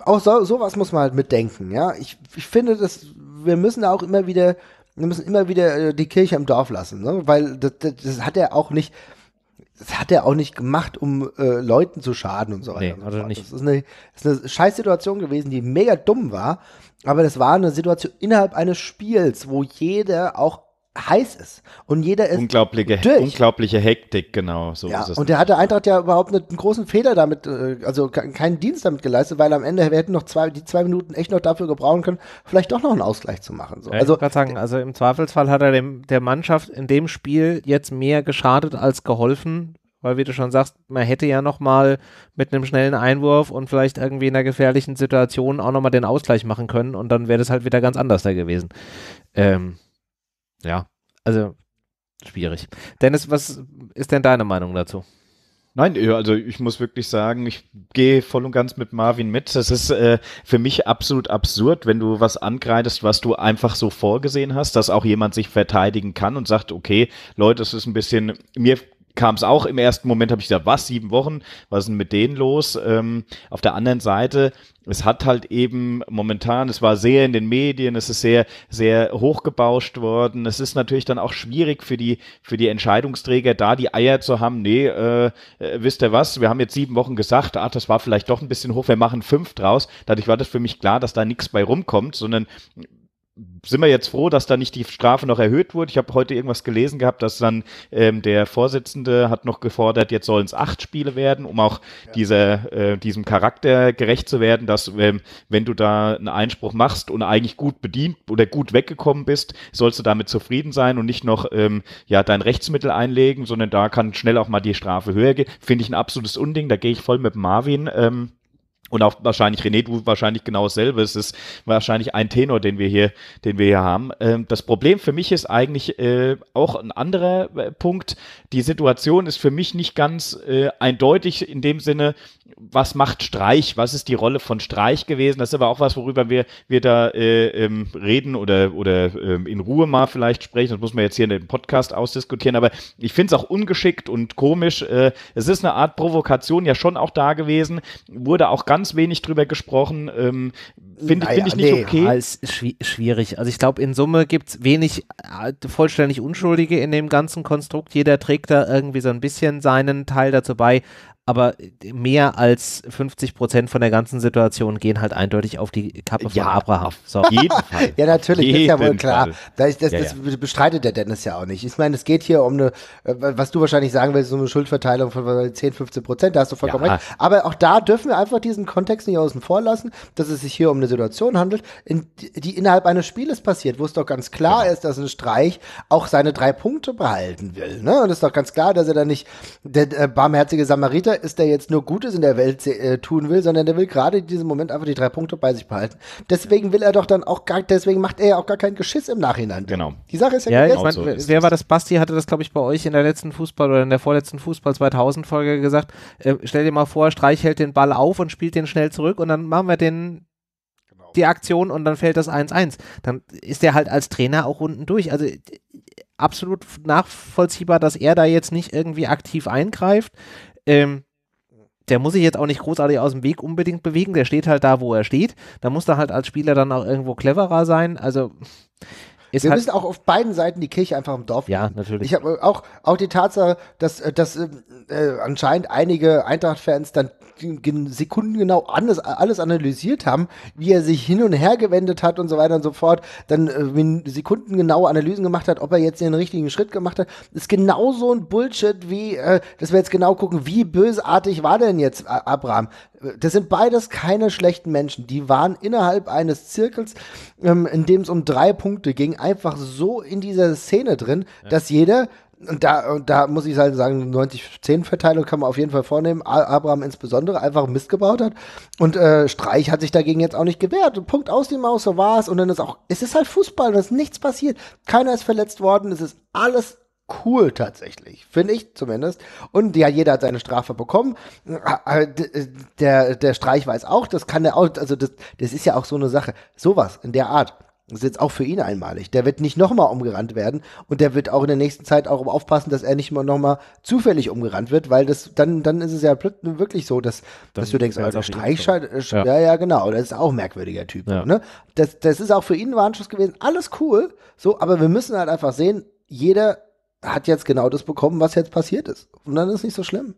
auch so, sowas muss man halt mitdenken, ja. Ich, ich finde, dass wir müssen auch immer wieder, wir müssen immer wieder äh, die Kirche im Dorf lassen, ne? weil das, das, das hat er auch nicht, das hat er auch nicht gemacht, um äh, Leuten zu schaden und so weiter. Nee, also nicht. Das ist eine, das ist eine Scheißsituation gewesen, die mega dumm war. Aber das war eine Situation innerhalb eines Spiels, wo jeder auch heiß ist. Und jeder ist unglaubliche, durch. unglaubliche Hektik, genau. So ja, ist es. Und der hat der Eintracht ja überhaupt einen großen Fehler damit, äh, also keinen Dienst damit geleistet, weil am Ende wir hätten noch zwei, die zwei Minuten echt noch dafür gebrauchen können, vielleicht doch noch einen Ausgleich zu machen. So. Ja, also, ich sagen, also im Zweifelsfall hat er dem, der Mannschaft in dem Spiel jetzt mehr geschadet als geholfen, weil wie du schon sagst, man hätte ja nochmal mit einem schnellen Einwurf und vielleicht irgendwie in einer gefährlichen Situation auch nochmal den Ausgleich machen können und dann wäre das halt wieder ganz anders da gewesen. Ähm, ja, also schwierig. Dennis, was ist denn deine Meinung dazu? Nein, also ich muss wirklich sagen, ich gehe voll und ganz mit Marvin mit. Das ist äh, für mich absolut absurd, wenn du was angreidest, was du einfach so vorgesehen hast, dass auch jemand sich verteidigen kann und sagt, okay, Leute, es ist ein bisschen, mir kam es auch im ersten Moment, habe ich gesagt, was, sieben Wochen, was ist denn mit denen los? Ähm, auf der anderen Seite, es hat halt eben momentan, es war sehr in den Medien, es ist sehr, sehr hochgebauscht worden. Es ist natürlich dann auch schwierig für die, für die Entscheidungsträger, da die Eier zu haben, nee, äh, äh, wisst ihr was, wir haben jetzt sieben Wochen gesagt, ach, das war vielleicht doch ein bisschen hoch, wir machen fünf draus. Dadurch war das für mich klar, dass da nichts bei rumkommt, sondern sind wir jetzt froh, dass da nicht die Strafe noch erhöht wurde. Ich habe heute irgendwas gelesen gehabt, dass dann ähm, der Vorsitzende hat noch gefordert, jetzt sollen es acht Spiele werden, um auch ja. dieser, äh, diesem Charakter gerecht zu werden, dass ähm, wenn du da einen Einspruch machst und eigentlich gut bedient oder gut weggekommen bist, sollst du damit zufrieden sein und nicht noch ähm, ja dein Rechtsmittel einlegen, sondern da kann schnell auch mal die Strafe höher gehen. Finde ich ein absolutes Unding. Da gehe ich voll mit Marvin. Ähm, Und auch wahrscheinlich, René, du wahrscheinlich genau dasselbe. Es ist wahrscheinlich ein Tenor, den wir hier, den wir hier haben. Ähm, das Problem für mich ist eigentlich äh, auch ein anderer äh, Punkt. Die Situation ist für mich nicht ganz äh, eindeutig in dem Sinne, was macht Streich? Was ist die Rolle von Streich gewesen? Das ist aber auch was, worüber wir, wir da äh, ähm, reden oder, oder ähm, in Ruhe mal vielleicht sprechen. Das muss man jetzt hier in dem Podcast ausdiskutieren. Aber ich finde es auch ungeschickt und komisch. Äh, es ist eine Art Provokation ja schon auch da gewesen. Wurde auch ganz ganz wenig drüber gesprochen. Ähm, Finde naja, find ich nicht nee. okay. Ja, ist schwierig. Also ich glaube, in Summe gibt es wenig äh, vollständig Unschuldige in dem ganzen Konstrukt. Jeder trägt da irgendwie so ein bisschen seinen Teil dazu bei aber mehr als 50 Prozent von der ganzen Situation gehen halt eindeutig auf die Kappe von Abraham. So. jeden <laughs> Fall. ja, natürlich, jeden ist ja wohl klar. Das, das, ja, das ja. bestreitet der Dennis ja auch nicht. Ich meine, es geht hier um eine, äh, was du wahrscheinlich sagen willst, um eine Schuldverteilung von 10, 15 Prozent, da hast du vollkommen ja. recht. Aber auch da dürfen wir einfach diesen Kontext nicht außen vor lassen, dass es sich hier um eine Situation handelt, in, die innerhalb eines Spieles passiert, wo es doch ganz klar genau. ist, dass ein Streich auch seine drei Punkte behalten will. Ne? Und es ist doch ganz klar, dass er da nicht der äh, barmherzige Samariter ist, der jetzt nur Gutes in der Welt äh, tun will, sondern der will gerade in diesem Moment einfach die drei Punkte bei sich behalten. Deswegen will er doch dann auch gar, deswegen macht er ja auch gar kein Geschiss im Nachhinein. Genau. Die Sache ist ja, ja ich mein, so wer war das? Basti hatte das, glaube ich, bei euch in der letzten Fußball oder in der vorletzten Fußball 2000 Folge gesagt. Äh, stell dir mal vor, Streich hält den Ball auf und spielt den schnell zurück und dann machen wir den genau. die Aktion und dann fällt das 1-1. Dann ist er halt als Trainer auch unten durch. Also absolut nachvollziehbar, dass er da jetzt nicht irgendwie aktiv eingreift. Ähm, der muss sich jetzt auch nicht großartig aus dem Weg unbedingt bewegen. Der steht halt da, wo er steht. Da muss er halt als Spieler dann auch irgendwo cleverer sein. Also ist wir halt müssen auch auf beiden Seiten die Kirche einfach im Dorf. Ja, natürlich. Ich habe auch, auch die Tatsache, dass, äh, dass äh, anscheinend einige Eintracht-Fans dann sekundengenau alles, alles analysiert haben, wie er sich hin und her gewendet hat und so weiter und so fort, dann äh, sekundengenaue Analysen gemacht hat, ob er jetzt den richtigen Schritt gemacht hat, ist genauso ein Bullshit wie, äh, dass wir jetzt genau gucken, wie bösartig war denn jetzt Abraham? Das sind beides keine schlechten Menschen. Die waren innerhalb eines Zirkels, ähm, in dem es um drei Punkte ging, einfach so in dieser Szene drin, ja. dass jeder und da, und da muss ich halt sagen, 90-10-Verteilung kann man auf jeden Fall vornehmen. Abraham insbesondere einfach Mist gebaut hat. Und äh, Streich hat sich dagegen jetzt auch nicht gewehrt. Punkt aus die Maus, so war es. Und dann ist auch, es ist halt Fußball, da ist nichts passiert. Keiner ist verletzt worden, es ist alles cool tatsächlich, finde ich zumindest. Und ja, jeder hat seine Strafe bekommen. Äh, äh, der, der Streich weiß auch, das kann der auch, also das, das ist ja auch so eine Sache. Sowas in der Art das ist jetzt auch für ihn einmalig. Der wird nicht nochmal umgerannt werden und der wird auch in der nächsten Zeit auch aufpassen, dass er nicht mal nochmal zufällig umgerannt wird, weil das dann, dann ist es ja wirklich so, dass, dass du denkst, Alter, Streichschein, äh, ja. ja. ja, genau, das ist auch ein merkwürdiger Typ. Ja. Ne? Das, das ist auch für ihn ein Warnschuss gewesen. Alles cool, so, aber wir müssen halt einfach sehen, jeder hat jetzt genau das bekommen, was jetzt passiert ist. Und dann ist es nicht so schlimm.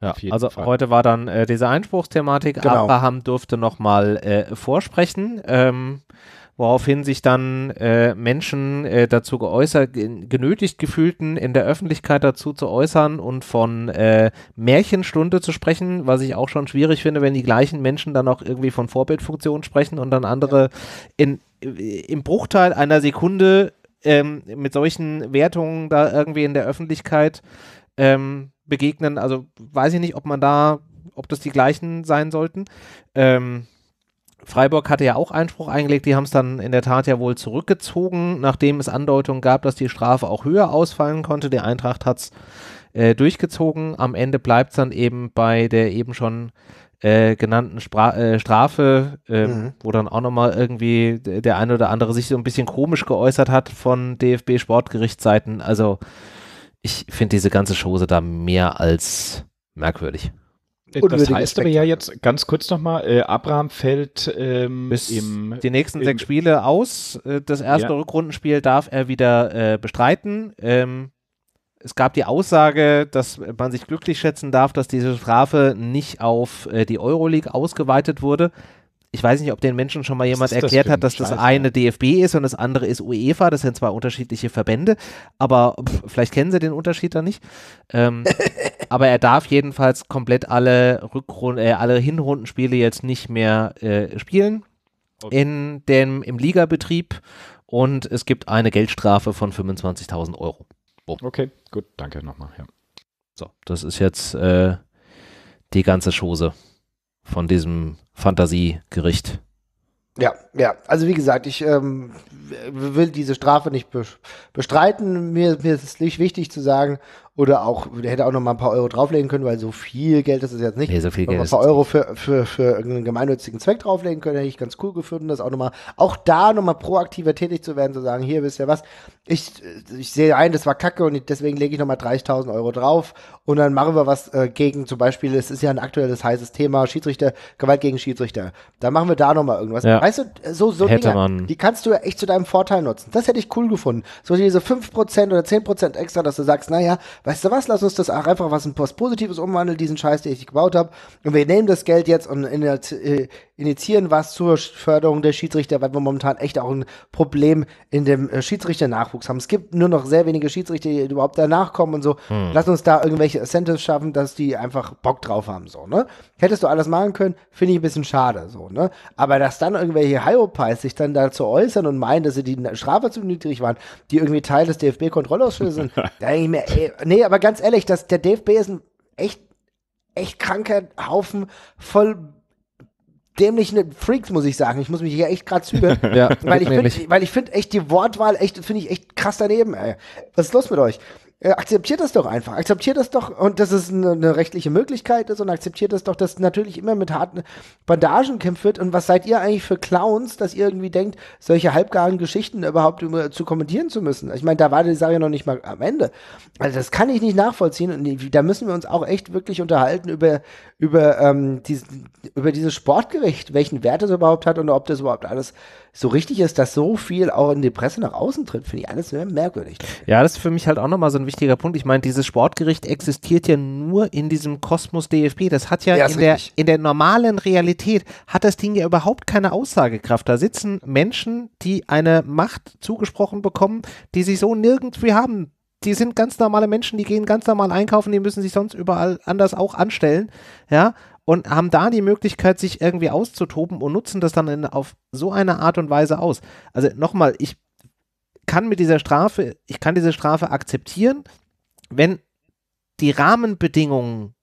Ja, also Fall. heute war dann äh, diese Einspruchsthematik. Genau. Abraham durfte nochmal äh, vorsprechen. Ähm, woraufhin sich dann äh, Menschen äh, dazu geäußert, genötigt gefühlten, in der Öffentlichkeit dazu zu äußern und von äh, Märchenstunde zu sprechen, was ich auch schon schwierig finde, wenn die gleichen Menschen dann auch irgendwie von Vorbildfunktion sprechen und dann andere in, im Bruchteil einer Sekunde ähm, mit solchen Wertungen da irgendwie in der Öffentlichkeit ähm, begegnen. Also weiß ich nicht, ob man da, ob das die gleichen sein sollten. Ähm, Freiburg hatte ja auch Einspruch eingelegt, die haben es dann in der Tat ja wohl zurückgezogen, nachdem es Andeutungen gab, dass die Strafe auch höher ausfallen konnte. Die Eintracht hat es äh, durchgezogen. Am Ende bleibt es dann eben bei der eben schon äh, genannten Spra äh, Strafe, ähm, mhm. wo dann auch nochmal irgendwie der eine oder andere sich so ein bisschen komisch geäußert hat von DFB Sportgerichtsseiten. Also ich finde diese ganze Chose da mehr als merkwürdig. Das heißt aber ja jetzt ganz kurz nochmal, äh, Abraham fällt ähm, Bis im, die nächsten sechs Spiele aus. Äh, das erste ja. Rückrundenspiel darf er wieder äh, bestreiten. Ähm, es gab die Aussage, dass man sich glücklich schätzen darf, dass diese Strafe nicht auf äh, die Euroleague ausgeweitet wurde ich weiß nicht, ob den Menschen schon mal jemand erklärt das hat, dass das eine DFB ist und das andere ist UEFA. Das sind zwei unterschiedliche Verbände, aber pff, vielleicht kennen sie den Unterschied da nicht. Ähm, <laughs> aber er darf jedenfalls komplett alle Rückrunden, äh, alle Hinrundenspiele jetzt nicht mehr äh, spielen okay. in dem, im Ligabetrieb und es gibt eine Geldstrafe von 25.000 Euro. Boom. Okay, gut, danke nochmal. Ja. So, das ist jetzt äh, die ganze Chose von diesem Fantasiegericht. Ja, ja. Also wie gesagt, ich ähm, will diese Strafe nicht bestreiten. Mir, mir ist es nicht wichtig zu sagen, oder auch, der hätte auch noch mal ein paar Euro drauflegen können, weil so viel Geld ist es jetzt nicht. Nee, so viel Geld. Ein paar Euro für, für, für irgendeinen gemeinnützigen Zweck drauflegen können, hätte ich ganz cool gefunden, das auch nochmal, auch da nochmal proaktiver tätig zu werden, zu sagen, hier, wisst ihr was, ich, ich sehe ein, das war kacke und deswegen lege ich nochmal 30.000 Euro drauf und dann machen wir was äh, gegen, zum Beispiel, es ist ja ein aktuelles heißes Thema, Schiedsrichter, Gewalt gegen Schiedsrichter. Da machen wir da nochmal irgendwas. Ja. Weißt du, so, so hätte man. die kannst du ja echt zu deinem Vorteil nutzen. Das hätte ich cool gefunden. So diese 5% oder 10% extra, dass du sagst, naja, weißt du was, lass uns das auch einfach was in was Positives umwandeln, diesen Scheiß, den ich gebaut habe. Und wir nehmen das Geld jetzt und äh, initiieren was zur Förderung der Schiedsrichter, weil wir momentan echt auch ein Problem in dem äh, Schiedsrichternachwuchs haben. Es gibt nur noch sehr wenige Schiedsrichter, die überhaupt danach kommen und so. Hm. Lass uns da irgendwelche Incentives schaffen, dass die einfach Bock drauf haben, so, ne? Hättest du alles machen können, finde ich ein bisschen schade, so, ne? Aber dass dann irgendwelche Hyopies sich dann dazu äußern und meinen, dass sie die Strafe zu niedrig waren, die irgendwie Teil des DFB-Kontrollausschusses sind, da <laughs> denke ich mir, ey, nee, aber ganz ehrlich, dass der DFB ist ein echt, echt kranker Haufen voll dämlichen Freaks, muss ich sagen. Ich muss mich hier echt gerade zügeln. <laughs> ja, weil ich finde, weil ich finde echt die Wortwahl echt, finde ich echt krass daneben, ey. Was ist los mit euch? Äh, akzeptiert das doch einfach. Akzeptiert das doch und dass es eine, eine, rechtliche Möglichkeit ist und akzeptiert das doch, dass natürlich immer mit harten Bandagen kämpft wird. Und was seid ihr eigentlich für Clowns, dass ihr irgendwie denkt, solche halbgaren Geschichten überhaupt zu kommentieren zu müssen? Ich meine, da war die Sache noch nicht mal am Ende. Also das kann ich nicht nachvollziehen und da müssen wir uns auch echt wirklich unterhalten über, über, ähm, diesen, über dieses Sportgericht, welchen Wert es überhaupt hat und ob das überhaupt alles so richtig ist, dass so viel auch in die Presse nach außen tritt, finde ich alles sehr merkwürdig. Ja, das ist für mich halt auch nochmal so ein wichtiger Punkt. Ich meine, dieses Sportgericht existiert ja nur in diesem Kosmos DFB. Das hat ja, ja in, der, in der normalen Realität, hat das Ding ja überhaupt keine Aussagekraft. Da sitzen Menschen, die eine Macht zugesprochen bekommen, die sie so nirgendwie haben die sind ganz normale Menschen, die gehen ganz normal einkaufen, die müssen sich sonst überall anders auch anstellen, ja, und haben da die Möglichkeit, sich irgendwie auszutoben und nutzen das dann in, auf so eine Art und Weise aus. Also nochmal, ich kann mit dieser Strafe, ich kann diese Strafe akzeptieren, wenn die Rahmenbedingungen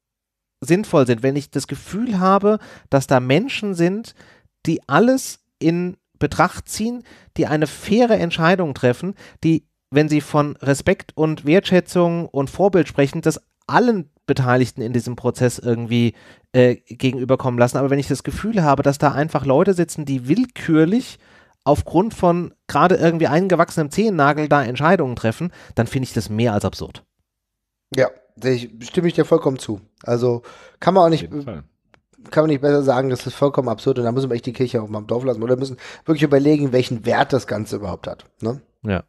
sinnvoll sind, wenn ich das Gefühl habe, dass da Menschen sind, die alles in Betracht ziehen, die eine faire Entscheidung treffen, die, wenn sie von Respekt und Wertschätzung und Vorbild sprechen, das allen Beteiligten in diesem Prozess irgendwie äh, gegenüberkommen lassen. Aber wenn ich das Gefühl habe, dass da einfach Leute sitzen, die willkürlich aufgrund von gerade irgendwie eingewachsenem Zehennagel da Entscheidungen treffen, dann finde ich das mehr als absurd. Ja, ich, stimme ich dir vollkommen zu. Also kann man auch nicht, kann man nicht besser sagen, das ist vollkommen absurd und da müssen wir echt die Kirche auch mal im Dorf lassen oder müssen wirklich überlegen, welchen Wert das Ganze überhaupt hat. Ne? Ja.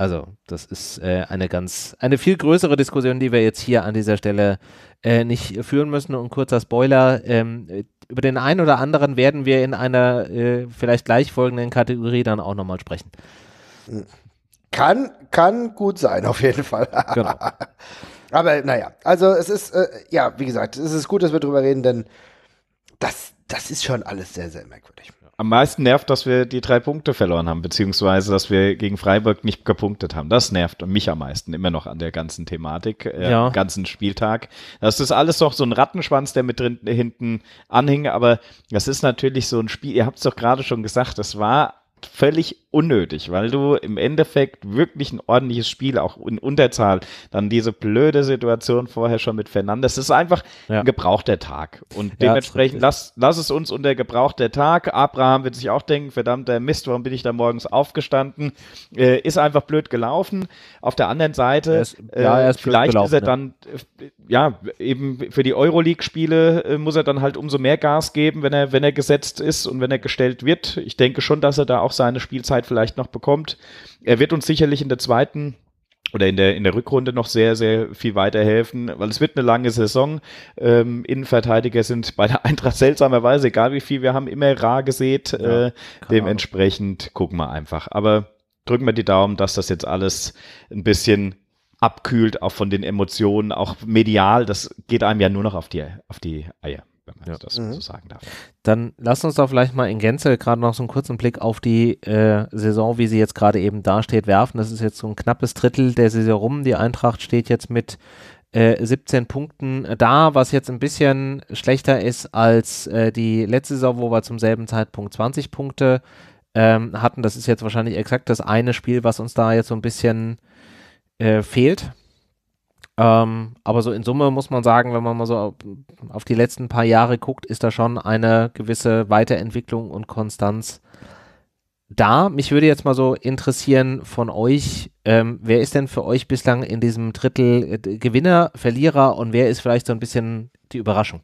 Also, das ist äh, eine ganz, eine viel größere Diskussion, die wir jetzt hier an dieser Stelle äh, nicht führen müssen. Und kurzer Spoiler, ähm, über den einen oder anderen werden wir in einer äh, vielleicht gleich folgenden Kategorie dann auch nochmal sprechen. Kann, kann gut sein, auf jeden Fall. <laughs> genau. Aber naja, also es ist, äh, ja, wie gesagt, es ist gut, dass wir drüber reden, denn das, das ist schon alles sehr, sehr merkwürdig am meisten nervt, dass wir die drei Punkte verloren haben, beziehungsweise dass wir gegen Freiburg nicht gepunktet haben. Das nervt mich am meisten immer noch an der ganzen Thematik, äh, ja. ganzen Spieltag. Das ist alles doch so ein Rattenschwanz, der mit drin, hinten anhing, aber das ist natürlich so ein Spiel, ihr habt es doch gerade schon gesagt, das war völlig unnötig, weil du im Endeffekt wirklich ein ordentliches Spiel, auch in Unterzahl, dann diese blöde Situation vorher schon mit Fernandes, das ist einfach ja. ein gebrauchter Tag. Und dementsprechend lass, lass es uns unter gebrauchter Tag. Abraham wird sich auch denken, verdammter Mist, warum bin ich da morgens aufgestanden? Äh, ist einfach blöd gelaufen. Auf der anderen Seite, ist, äh, ja, ist vielleicht gelaufen, ist er dann, äh, ja, eben für die Euroleague-Spiele äh, muss er dann halt umso mehr Gas geben, wenn er, wenn er gesetzt ist und wenn er gestellt wird. Ich denke schon, dass er da auch seine Spielzeit Zeit vielleicht noch bekommt. Er wird uns sicherlich in der zweiten oder in der, in der Rückrunde noch sehr, sehr viel weiterhelfen, weil es wird eine lange Saison. Ähm, Innenverteidiger sind bei der Eintracht seltsamerweise, egal wie viel wir haben, immer rar gesät. Ja, äh, dementsprechend gucken wir einfach. Aber drücken wir die Daumen, dass das jetzt alles ein bisschen abkühlt, auch von den Emotionen, auch medial. Das geht einem ja nur noch auf die, auf die Eier wenn man ja. das mhm. so sagen darf. Dann lass uns doch vielleicht mal in Gänze gerade noch so einen kurzen Blick auf die äh, Saison, wie sie jetzt gerade eben dasteht, werfen. Das ist jetzt so ein knappes Drittel der Saison rum. Die Eintracht steht jetzt mit äh, 17 Punkten da, was jetzt ein bisschen schlechter ist als äh, die letzte Saison, wo wir zum selben Zeitpunkt 20 Punkte ähm, hatten. Das ist jetzt wahrscheinlich exakt das eine Spiel, was uns da jetzt so ein bisschen äh, fehlt. Ähm, aber so in Summe muss man sagen, wenn man mal so auf, die letzten paar Jahre guckt, ist da schon eine gewisse Weiterentwicklung und Konstanz da. Mich würde jetzt mal so interessieren von euch, ähm, wer ist denn für euch bislang in diesem Drittel äh, Gewinner, Verlierer und wer ist vielleicht so ein bisschen die Überraschung?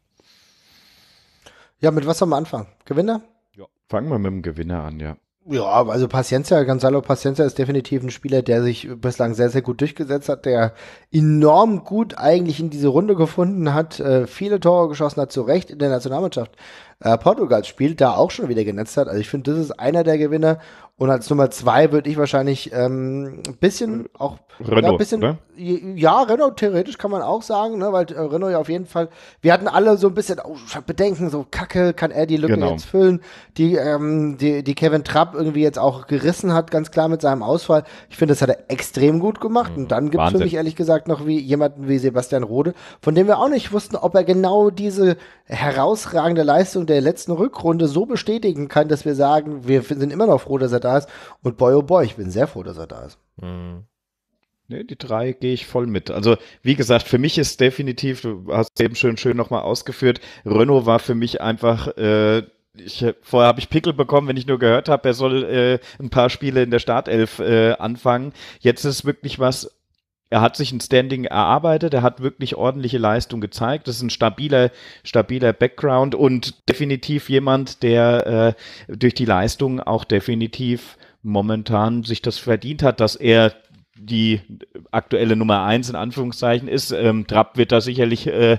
Ja, mit was am Anfang? Gewinner? Ja, fangen wir mit dem Gewinner an, ja. Ja, also Paciencia, Gonzalo Paciencia ist definitiv ein Spieler, der sich bislang sehr, sehr gut durchgesetzt hat, der enorm gut eigentlich in diese Runde gefunden hat, äh, viele Tore geschossen hat, zu Recht in der Nationalmannschaft äh, Portugals spielt, da auch schon wieder genetzt hat. Also ich finde, das ist einer der Gewinner. Und als Nummer zwei würde ich wahrscheinlich ähm, ein bisschen auch Renault, ja, ein bisschen, oder? ja, Renault theoretisch kann man auch sagen, ne, weil äh, Renault ja auf jeden Fall, wir hatten alle so ein bisschen oh, Bedenken, so Kacke, kann er die Lücke Genau. jetzt füllen, die, ähm, die, die Kevin Trapp irgendwie jetzt auch gerissen hat, ganz klar mit seinem Ausfall. Ich finde, das hat er extrem gut gemacht. Und dann gibt es für mich ehrlich gesagt noch wie jemanden wie Sebastian Rode, von dem wir auch nicht wussten, ob er genau diese herausragende Leistung der letzten Rückrunde so bestätigen kann, dass wir sagen, wir sind immer noch froh, dass er da ist. Und boy, oh boy, ich bin sehr froh, dass er da ist. Nee, die drei gehe ich voll mit. Also, wie gesagt, für mich ist definitiv, du hast eben schön, schön nochmal ausgeführt, Renault war für mich einfach, äh, ich, vorher habe ich Pickel bekommen, wenn ich nur gehört habe, er soll äh, ein paar Spiele in der Startelf äh, anfangen. Jetzt ist wirklich was, er hat sich ein Standing erarbeitet, er hat wirklich ordentliche Leistung gezeigt. Das ist ein stabiler, stabiler Background und definitiv jemand, der äh, durch die Leistung auch definitiv momentan sich das verdient hat, dass er die aktuelle Nummer eins in Anführungszeichen ist. Ähm, Trapp wird da sicherlich äh,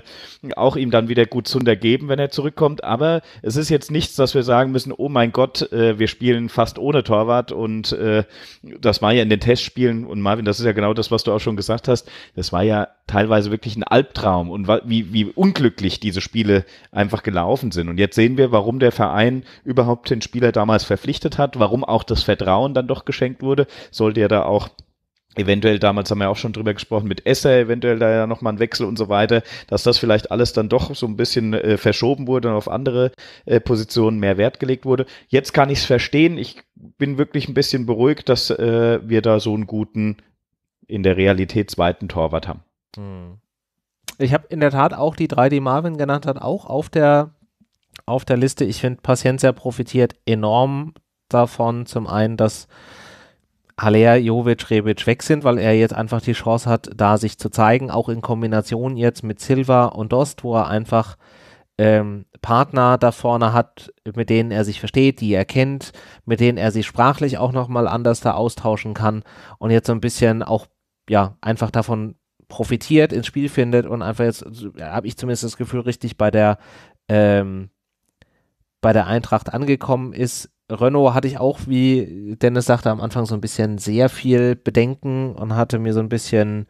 auch ihm dann wieder gut Zunder geben, wenn er zurückkommt. Aber es ist jetzt nichts, dass wir sagen müssen, oh mein Gott, äh, wir spielen fast ohne Torwart. Und äh, das war ja in den Testspielen, und Marvin, das ist ja genau das, was du auch schon gesagt hast, das war ja teilweise wirklich ein Albtraum und wie, wie unglücklich diese Spiele einfach gelaufen sind. Und jetzt sehen wir, warum der Verein überhaupt den Spieler damals verpflichtet hat, warum auch das Vertrauen dann doch geschenkt wurde. Sollte er da auch eventuell, damals haben wir auch schon drüber gesprochen, mit Esser, eventuell da ja nochmal ein Wechsel und so weiter, dass das vielleicht alles dann doch so ein bisschen äh, verschoben wurde und auf andere äh, Positionen mehr Wert gelegt wurde. Jetzt kann ich es verstehen. Ich bin wirklich ein bisschen beruhigt, dass äh, wir da so einen guten, in der Realität zweiten Torwart haben. Ich habe in der Tat auch die drei, die Marvin genannt hat, auch auf der, auf der Liste. Ich finde, Paciencia profitiert enorm davon. Zum einen, dass Haller, Jovic, Rebic weg sind, weil er jetzt einfach die Chance hat, da sich zu zeigen, auch in Kombination jetzt mit Silva und Dost, wo er einfach ähm, Partner da vorne hat, mit denen er sich versteht, die er kennt, mit denen er sich sprachlich auch nochmal anders da austauschen kann und jetzt so ein bisschen auch, ja, einfach davon profitiert, ins Spiel findet und einfach jetzt, habe ich zumindest das Gefühl, richtig bei der, ähm, bei der Eintracht angekommen ist. Renault hatte ich auch, wie Dennis sagte, am Anfang so ein bisschen sehr viel Bedenken und hatte mir so ein bisschen,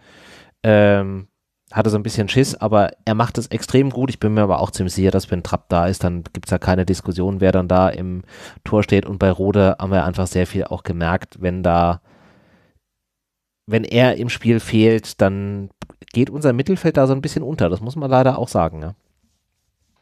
ähm, hatte so ein bisschen Schiss, aber er macht es extrem gut. Ich bin mir aber auch ziemlich sicher, dass wenn Trapp da ist, dann gibt es ja keine Diskussion, wer dann da im Tor steht. Und bei Rode haben wir einfach sehr viel auch gemerkt, wenn da, wenn er im Spiel fehlt, dann geht unser Mittelfeld da so ein bisschen unter. Das muss man leider auch sagen. Ja.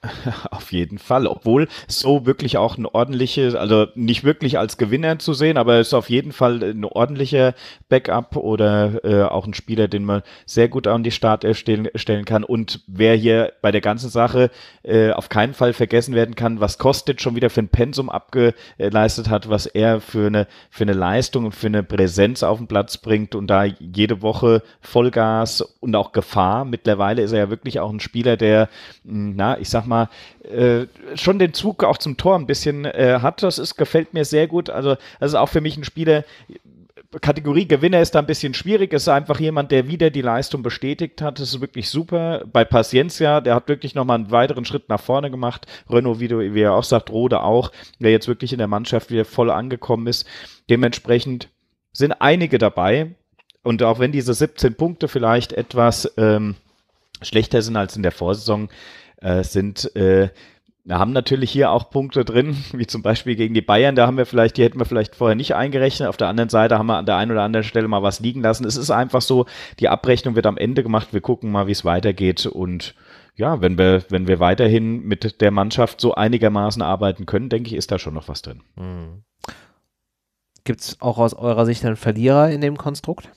<laughs> Auf jeden Fall, obwohl so wirklich auch ein ordentliche, also nicht wirklich als Gewinner zu sehen, aber es ist auf jeden Fall ein ordentlicher Backup oder äh, auch ein Spieler, den man sehr gut an die Startelf stellen, stellen kann. Und wer hier bei der ganzen Sache äh, auf keinen Fall vergessen werden kann, was Kostic schon wieder für ein Pensum abgeleistet hat, was er für eine, für eine Leistung und für eine Präsenz auf den Platz bringt und da jede Woche Vollgas und auch Gefahr. Mittlerweile ist er ja wirklich auch ein Spieler, der, na, ich sag mal, äh, schon den Zug auch zum Tor ein bisschen äh, hat. Das ist, gefällt mir sehr gut. Also, das ist auch für mich ein Spieler, Kategorie Gewinner ist da ein bisschen schwierig. Es ist einfach jemand, der wieder die Leistung bestätigt hat. Das ist wirklich super. Bei Paciencia, der hat wirklich nochmal einen weiteren Schritt nach vorne gemacht. Renault, wie, du, wie er auch sagt, Rode auch, der jetzt wirklich in der Mannschaft wieder voll angekommen ist. Dementsprechend sind einige dabei. Und auch wenn diese 17 Punkte vielleicht etwas ähm, schlechter sind als in der Vorsaison, äh, sind äh, Wir haben natürlich hier auch Punkte drin, <laughs> wie zum Beispiel gegen die Bayern, da haben wir vielleicht, die hätten wir vielleicht vorher nicht eingerechnet. Auf der anderen Seite haben wir an der einen oder anderen Stelle mal was liegen lassen. Es ist einfach so, die Abrechnung wird am Ende gemacht. Wir gucken mal, wie es weitergeht und ja, wenn wir, wenn wir weiterhin mit der Mannschaft so einigermaßen arbeiten können, denke ich, ist da schon noch was drin. Mhm. Gibt es auch aus eurer Sicht einen Verlierer in dem Konstrukt?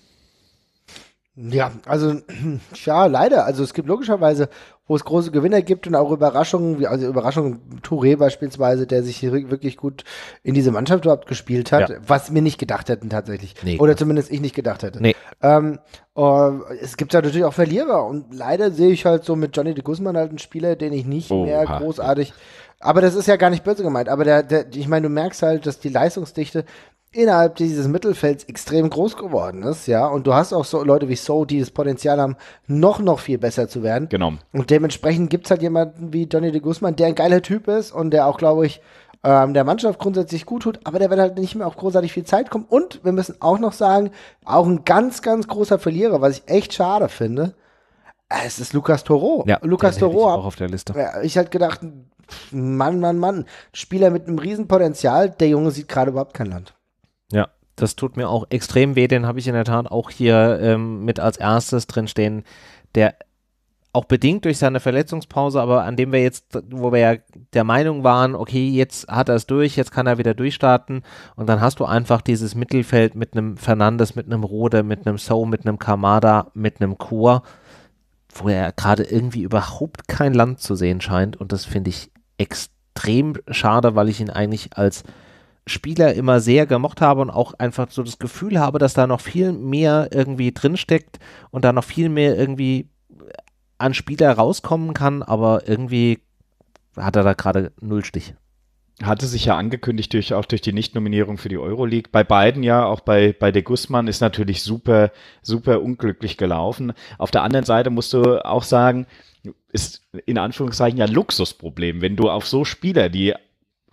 Ja, also <clears throat> ja, leider. Also es gibt logischerweise, wo es große Gewinner gibt und auch Überraschungen, wie also Überraschungen Touré beispielsweise, der sich hier wirklich gut in diese Mannschaft überhaupt gespielt hat, ja. was wir nicht gedacht hätten tatsächlich. Nee, Oder zumindest ich nicht gedacht hätte. Nee. Ähm, uh, es gibt ja natürlich auch Verlierer und leider sehe ich halt so mit Johnny de Guzman halt einen Spieler, den ich nicht oh, mehr großartig aber das ist ja gar nicht böse gemeint. Aber der, der, ich meine, du merkst halt, dass die Leistungsdichte innerhalb dieses Mittelfelds extrem groß geworden ist, ja. Und du hast auch so Leute wie So, die das Potenzial haben, noch, noch viel besser zu werden. Genau. Und dementsprechend gibt es halt jemanden wie Johnny de Guzman, der ein geiler Typ ist und der auch, glaube ich, ähm, der Mannschaft grundsätzlich gut tut, aber der wird halt nicht mehr auf großartig viel Zeit kommen. Und wir müssen auch noch sagen, auch ein ganz, ganz großer Verlierer, was ich echt schade finde, es ist Lukas Toro. Ja, Lukas Toro. auch auf der Liste. Ich halt gedacht, Mann, Mann, Mann, Spieler mit einem Riesenpotenzial, der Junge sieht gerade überhaupt kein Land. Ja, das tut mir auch extrem weh. Den habe ich in der Tat auch hier ähm, mit als erstes drin stehen. Der auch bedingt durch seine Verletzungspause, aber an dem wir jetzt, wo wir ja der Meinung waren, okay, jetzt hat er es durch, jetzt kann er wieder durchstarten und dann hast du einfach dieses Mittelfeld mit einem Fernandes, mit einem Rode, mit einem So, mit einem Kamada, mit einem Kur, wo er gerade irgendwie überhaupt kein Land zu sehen scheint und das finde ich extrem schade, weil ich ihn eigentlich als Spieler immer sehr gemocht habe und auch einfach so das Gefühl habe, dass da noch viel mehr irgendwie drinsteckt und da noch viel mehr irgendwie an Spieler rauskommen kann, aber irgendwie hat er da gerade null Stich. Hatte sich ja angekündigt durch, auch durch die Nichtnominierung für die Euroleague. Bei beiden ja, auch bei, bei De Guzman ist natürlich super, super unglücklich gelaufen. Auf der anderen Seite musst du auch sagen, ist in Anführungszeichen ja ein Luxusproblem, wenn du auf so Spieler, die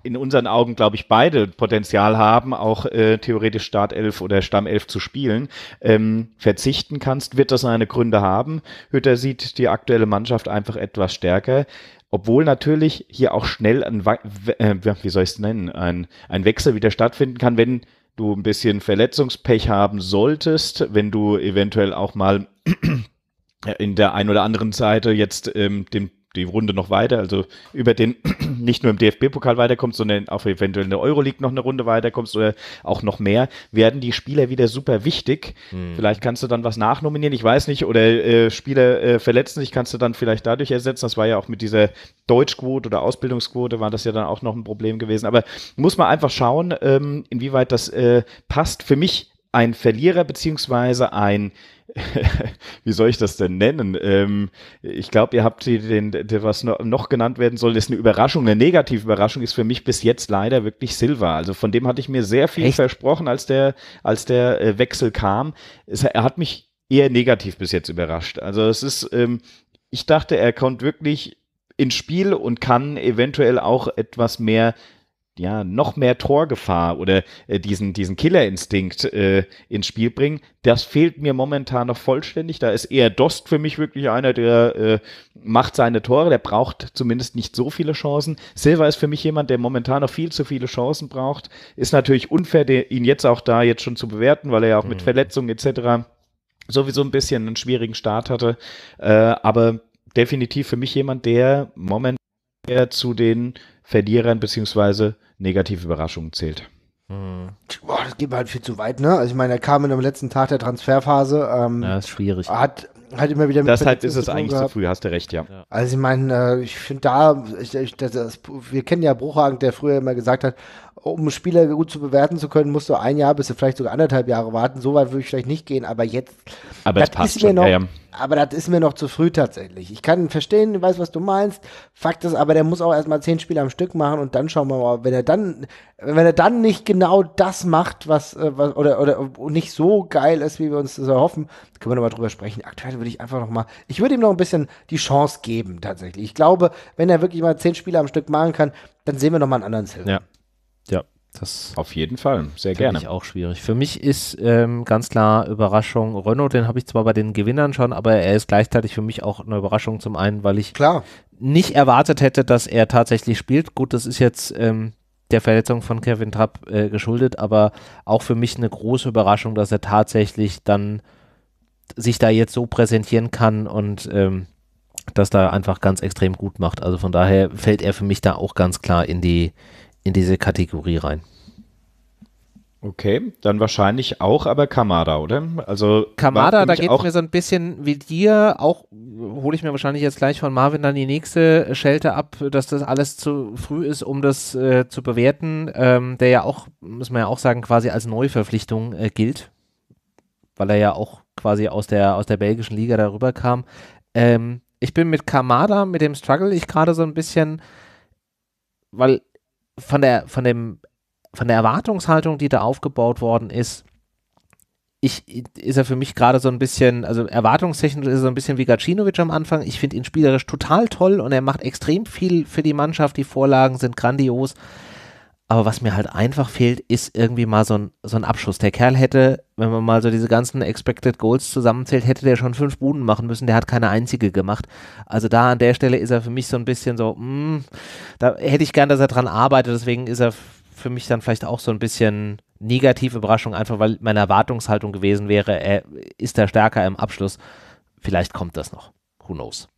in unseren Augen, glaube ich, beide Potenzial haben, auch äh, theoretisch Startelf oder Stammelf zu spielen, ähm, verzichten kannst, wird das seine Gründe haben. Hütter sieht die aktuelle Mannschaft einfach etwas stärker. Obwohl natürlich hier auch schnell ein, äh, wie soll ich es nennen, ein, ein Wechsel wieder stattfinden kann, wenn du ein bisschen Verletzungspech haben solltest, wenn du eventuell auch mal <clears throat> in der ein oder anderen Seite jetzt ähm, den die Runde noch weiter, also über den <clears throat> nicht nur im DFB-Pokal weiterkommst, sondern auch eventuell in der Euroleague noch eine Runde weiterkommst oder auch noch mehr, werden die Spieler wieder super wichtig. Hm. Vielleicht kannst du dann was nachnominieren, ich weiß nicht, oder äh, Spieler äh, verletzen sich, kannst du dann vielleicht dadurch ersetzen. Das war ja auch mit dieser Deutschquote oder Ausbildungsquote, war das ja dann auch noch ein Problem gewesen. Aber muss man einfach schauen, ähm, inwieweit das äh, passt. Für mich ein Verlierer beziehungsweise ein <laughs> wie soll ich das denn nennen? Ähm, ich glaube, ihr habt den, den, was noch genannt werden soll, ist eine Überraschung, eine negative Überraschung ist für mich bis jetzt leider wirklich Silva. Also von dem hatte ich mir sehr viel Echt? versprochen, als der, als der äh, Wechsel kam. Es, er hat mich eher negativ bis jetzt überrascht. Also es ist, ähm, ich dachte, er kommt wirklich ins Spiel und kann eventuell auch etwas mehr ja, noch mehr Torgefahr oder äh, diesen, diesen Killerinstinkt äh, ins Spiel bringen. Das fehlt mir momentan noch vollständig. Da ist eher Dost für mich wirklich einer, der äh, macht seine Tore, der braucht zumindest nicht so viele Chancen. Silva ist für mich jemand, der momentan noch viel zu viele Chancen braucht. Ist natürlich unfair, ihn jetzt auch da jetzt schon zu bewerten, weil er ja auch mhm. mit Verletzungen etc. sowieso ein bisschen einen schwierigen Start hatte. Äh, aber definitiv für mich jemand, der momentan zu den Verlierern beziehungsweise negative Überraschungen zählt. Hm. Boah, das geht halt viel zu weit, ne? Also ich meine, er kam in dem letzten Tag der Transferphase. Ähm, ja, ist schwierig. Hat halt immer wieder mit Deshalb ist es eigentlich gehabt. zu früh, hast du recht, ja. Also ich meine, äh, ich finde da, ich, ich, das, das, wir kennen ja Bruchhagen, der früher immer gesagt hat, um Spieler gut zu bewerten zu können, musst du ein Jahr bis vielleicht sogar anderthalb Jahre warten. So weit würde ich vielleicht nicht gehen, aber jetzt. Aber das passt ist mir schon. noch, ja, ja. Aber das ist mir noch zu früh tatsächlich. Ich kann verstehen, ich weiß, was du meinst. Fakt ist aber, der muss auch erstmal zehn Spiele am Stück machen und dann schauen wir mal, wenn er dann, wenn er dann nicht genau das macht, was, äh, was oder, oder nicht so geil ist, wie wir uns das erhoffen, können wir nochmal drüber sprechen. Aktuell würde ich einfach nochmal, ich würde ihm noch ein bisschen die Chance geben, tatsächlich. Ich glaube, wenn er wirklich mal zehn Spiele am Stück machen kann, dann sehen wir nochmal einen anderen Silber. Ja. Ja, Das Auf jeden Fall, sehr gerne. Ich auch schwierig. Für mich ist ähm, ganz klar Überraschung Renault, den habe ich zwar bei den Gewinnern schon, aber er ist gleichzeitig für mich auch eine Überraschung zum einen, weil ich klar. nicht erwartet hätte, dass er tatsächlich spielt. Gut, das ist jetzt ähm, der Verletzung von Kevin Trapp äh, geschuldet, aber auch für mich eine große Überraschung, dass er tatsächlich dann sich da jetzt so präsentieren kann und ähm, das da einfach ganz extrem gut macht. Also von daher fällt er für mich da auch ganz klar in die in diese Kategorie rein. Okay, dann wahrscheinlich auch aber Kamada, oder? Also Kamada, da geht es mir so ein bisschen wie dir, auch hole ich mir wahrscheinlich jetzt gleich von Marvin dann die nächste Schelte ab, dass das alles zu früh ist, um das äh, zu bewerten, ähm, der ja auch, muss man ja auch sagen, quasi als Neuverpflichtung äh, gilt, weil er ja auch quasi aus der, aus der belgischen Liga darüber kam. Ähm, ich bin mit Kamada, mit dem Struggle ich gerade so ein bisschen, weil von der, von dem, von der Erwartungshaltung, die da aufgebaut worden ist, ich, ist er für mich gerade so ein bisschen, also erwartungstechnisch ist er so ein bisschen wie Gacinovic am Anfang. Ich finde ihn spielerisch total toll und er macht extrem viel für die Mannschaft. Die Vorlagen sind grandios. Aber was mir halt einfach fehlt, ist irgendwie mal so ein, so ein Abschuss. Der Kerl hätte, wenn man mal so diese ganzen Expected Goals zusammenzählt, hätte der schon fünf Buden machen müssen. Der hat keine einzige gemacht. Also da an der Stelle ist er für mich so ein bisschen so, mh, hm, da hätte ich gern, dass er dran arbeitet. Deswegen ist er für mich dann vielleicht auch so ein bisschen negative Überraschung, einfach weil meine Erwartungshaltung gewesen wäre, er ist da stärker im Abschluss. Vielleicht kommt das noch. Who knows?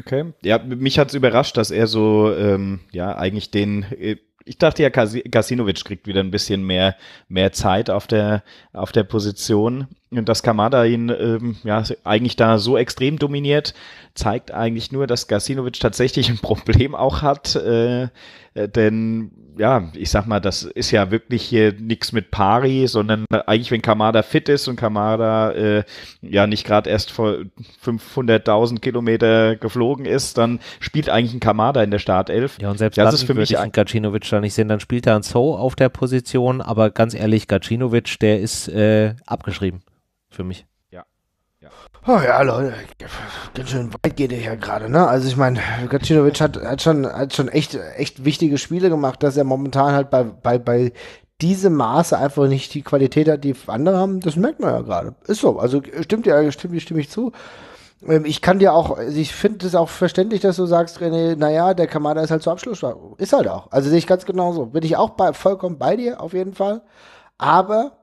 Okay. Ja, mich hat es überrascht, dass er so, ähm, ja, eigentlich den äh, ich dachte ja, Gasinovic kriegt wieder ein bisschen mehr, mehr Zeit auf der, auf der Position. Und dass Kamada ihn ähm, ja, eigentlich da so extrem dominiert, zeigt eigentlich nur, dass Gasinovic tatsächlich ein <laughs> Problem auch hat. Äh, äh, denn ja, ich sag mal, das ist ja wirklich hier nichts mit Pari, sondern eigentlich, wenn Kamada fit ist und Kamada äh, ja nicht gerade erst vor 500.000 Kilometer geflogen ist, dann spielt eigentlich ein Kamada in der Startelf. Ja, und selbst das ist für mich ein Gacinovic da nicht sehen, dann spielt er ein So auf der Position, aber ganz ehrlich, Gacinovic, der ist äh, abgeschrieben für mich. Oh ja, Leute, ganz schön weit geht er ja gerade, ne? Also ich meine, Gacinovic hat, hat schon, hat schon echt, echt wichtige Spiele gemacht, dass er momentan halt bei, bei, bei diesem Maße einfach nicht die Qualität hat, die andere haben. Das merkt man ja gerade. Ist so. Also stimmt ja, stimmt, stimme ich zu. Ähm, ich kann dir auch, also ich finde es auch verständlich, dass du sagst, René, naja, der Kamada ist halt zu Abschluss. Ist halt auch. Also sehe ich ganz genauso. Bin ich auch bei, vollkommen bei dir, auf jeden Fall. Aber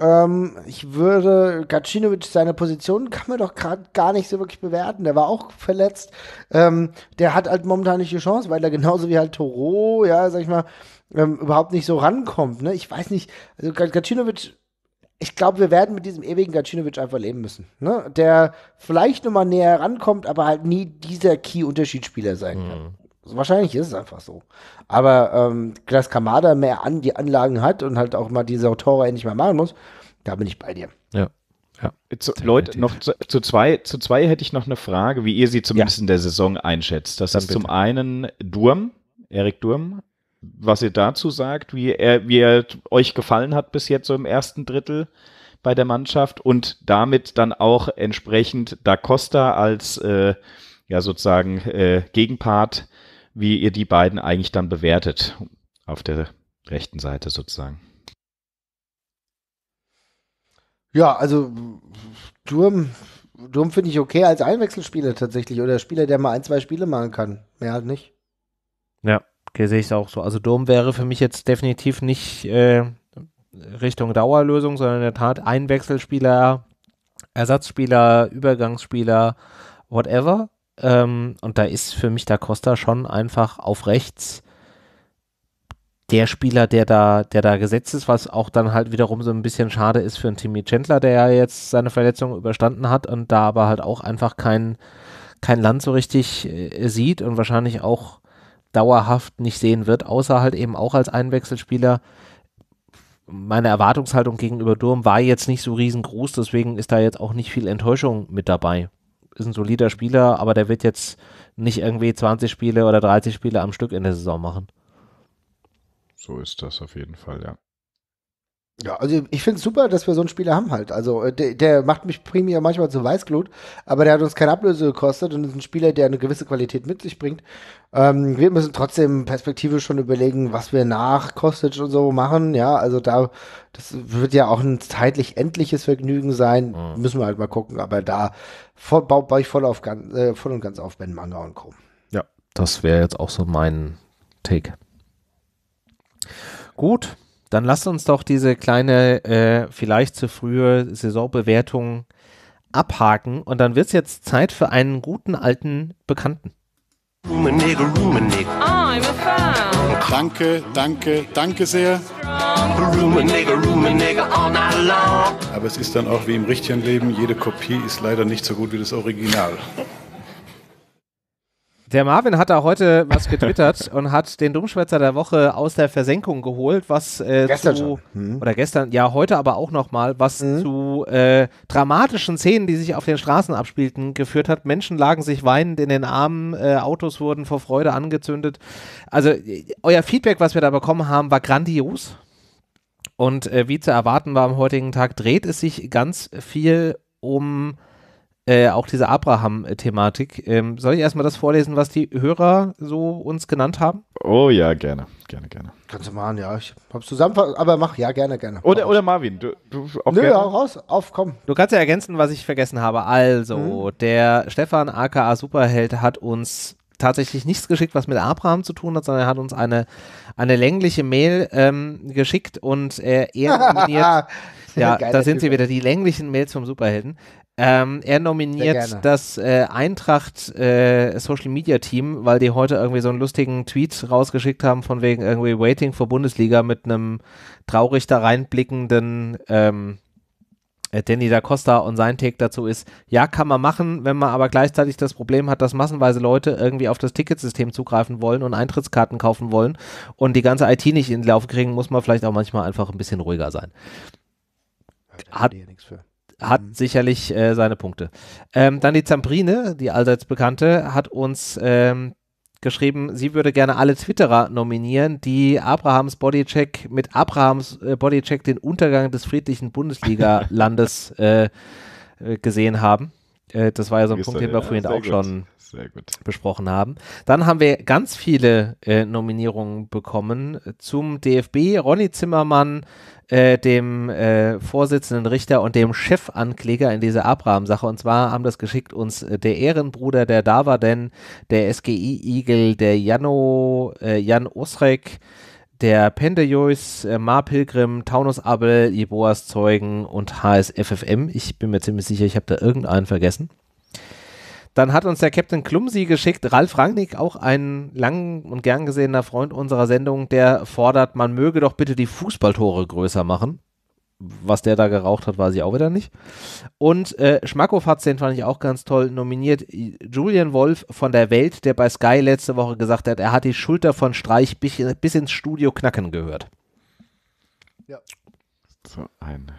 ähm, ich würde, Gacinovic, seine Position kann man doch gerade gar nicht so wirklich bewerten. Der war auch verletzt. Ähm, der hat halt momentan nicht die Chance, weil er genauso wie halt Toro, ja, sag ich mal, ähm, überhaupt nicht so rankommt. Ne? Ich weiß nicht, also Gacinovic, ich glaube, wir werden mit diesem ewigen Gacinovic einfach leben müssen. Ne? Der vielleicht nochmal näher rankommt, aber halt nie dieser Key-Unterschiedsspieler sein kann. Wahrscheinlich ist es einfach so. Aber ähm, dass Kamada mehr an die Anlagen hat und halt auch mal diese Tore endlich mal machen muss, da bin ich bei dir. Ja. Ja. Zu, Leute, noch zu, zu, zwei, zu zwei hätte ich noch eine Frage, wie ihr sie zumindest ja. in der Saison einschätzt. Das Dann ist bitte. zum einen Durm, Erik Durm, was ihr dazu sagt, wie er, wie er euch gefallen hat bis jetzt so im ersten Drittel bei der Mannschaft und damit dann auch entsprechend Da Costa als äh, ja sozusagen äh, Gegenpart wie ihr die beiden eigentlich dann bewertet auf der rechten Seite sozusagen. Ja, also Durm, Durm finde ich okay als Einwechselspieler tatsächlich oder Spieler, der mal ein, zwei Spiele machen kann. Mehr halt nicht. Ja, okay, sehe ich es auch so. Also Durm wäre für mich jetzt definitiv nicht äh, Richtung Dauerlösung, sondern in der Tat Einwechselspieler, Ersatzspieler, Übergangsspieler, whatever. Ähm, und da ist für mich da Costa schon einfach auf rechts der Spieler, der da, der da gesetzt ist, was auch dann halt wiederum so ein bisschen schade ist für einen Timmy Chandler, der ja jetzt seine Verletzung überstanden hat und da aber halt auch einfach kein, kein Land so richtig äh, sieht und wahrscheinlich auch dauerhaft nicht sehen wird, außer halt eben auch als Einwechselspieler. Meine Erwartungshaltung gegenüber Durm war jetzt nicht so riesengroß, deswegen ist da jetzt auch nicht viel Enttäuschung mit dabei ist ein solider Spieler, aber der wird jetzt nicht irgendwie 20 Spiele oder 30 Spiele am Stück in der Saison machen. So ist das auf jeden Fall, ja. Ja, also ich finde es super, dass wir so einen Spieler haben halt. Also äh, der, der macht mich primär manchmal zu Weißglut, aber der hat uns keine Ablöse gekostet und ist ein Spieler, der eine gewisse Qualität mit sich bringt. Ähm, wir müssen trotzdem perspektivisch schon überlegen, was wir nach Kostic und so machen. Ja, also da, das wird ja auch ein zeitlich endliches Vergnügen sein. Mhm. Müssen wir halt mal gucken. Aber da voll, baue ich voll, auf, äh, voll und ganz auf Ben Manga und Co. Ja, das wäre jetzt auch so mein Take. Gut, dann lasst uns doch diese kleine, äh, vielleicht zu frühe Saisonbewertung abhaken und dann wird es jetzt Zeit für einen guten alten Bekannten. Danke, danke, danke sehr. Aber es ist dann auch wie im richtigen Leben, jede Kopie ist leider nicht so gut wie das Original. Der Marvin hat da heute was getwittert <laughs> und hat den Dummschwätzer der Woche aus der Versenkung geholt, was äh, gestern zu, hm. oder gestern, ja heute aber auch nochmal, was hm. zu äh, dramatischen Szenen, die sich auf den Straßen abspielten, geführt hat. Menschen lagen sich weinend in den Armen, äh, Autos wurden vor Freude angezündet. Also euer Feedback, was wir da bekommen haben, war grandios. Und äh, wie zu erwarten war am heutigen Tag, dreht es sich ganz viel um äh, auch diese Abraham-Thematik. Ähm, soll ich erstmal das vorlesen, was die Hörer so uns genannt haben? Oh ja, gerne, gerne, gerne. Kannst du machen, ja. Ich hab's zusammenfassen, aber mach, ja, gerne, gerne. Oder, oder Marvin, du, du auch Nö, gerne? raus, auf, komm. Du kannst ja ergänzen, was ich vergessen habe. Also, mhm. der Stefan aka Superheld hat uns tatsächlich nichts geschickt, was mit Abraham zu tun hat, sondern er hat uns eine, eine längliche Mail ähm, geschickt und er, <laughs> er nominiert. <laughs> ja, da sind typ. sie wieder, die länglichen Mails vom Superhelden. Ähm, er nominiert das äh, Eintracht äh, Social Media Team, weil die heute irgendwie so einen lustigen Tweet rausgeschickt haben von wegen irgendwie Waiting for Bundesliga mit einem traurig da reinblickenden ähm, äh, Danny da Costa und sein Take dazu ist, ja, kann man machen, wenn man aber gleichzeitig das Problem hat, dass massenweise Leute irgendwie auf das Ticketsystem zugreifen wollen und Eintrittskarten kaufen wollen und die ganze IT nicht in den Lauf kriegen, muss man vielleicht auch manchmal einfach ein bisschen ruhiger sein. Hat, ja hat mhm. sicherlich äh, seine Punkte. Ähm, dann die Zambrine, die allseits bekannte, hat uns ähm, geschrieben, sie würde gerne alle Twitterer nominieren, die Abrahams Bodycheck mit Abrahams äh, Bodycheck den Untergang des friedlichen Bundesliga-Landes <laughs> äh, äh, gesehen haben. Äh, das war ja so ein Punkt, den wir vorhin auch gut. schon besprochen haben. Dann haben wir ganz viele äh, Nominierungen bekommen zum DFB. Ronny Zimmermann, äh, dem äh, Vorsitzenden Richter und dem Chefankläger in dieser Abraham-Sache. Und zwar haben das geschickt uns äh, der Ehrenbruder, der da war, denn der SGI-Igel, der Jano, äh, Jan Osrek, der Pendejois, äh, Mar Pilgrim, Taunus Abel, Jeboas Zeugen und HSFFM. Ich bin mir ziemlich sicher, ich habe da irgendeinen vergessen. Dann hat uns der Captain Clumsy geschickt, Ralf Rangnick, auch ein lang und gern gesehener Freund unserer Sendung, der fordert, man möge doch bitte die Fußballtore größer machen. Was der da geraucht hat, weiß ich auch wieder nicht. Und äh, Schmackhoff hat den fand ich auch ganz toll, nominiert Julian Wolf von der Welt, der bei Sky letzte Woche gesagt hat, er hat die Schulter von Streich bis, bis ins Studio knacken gehört. Ja. So ein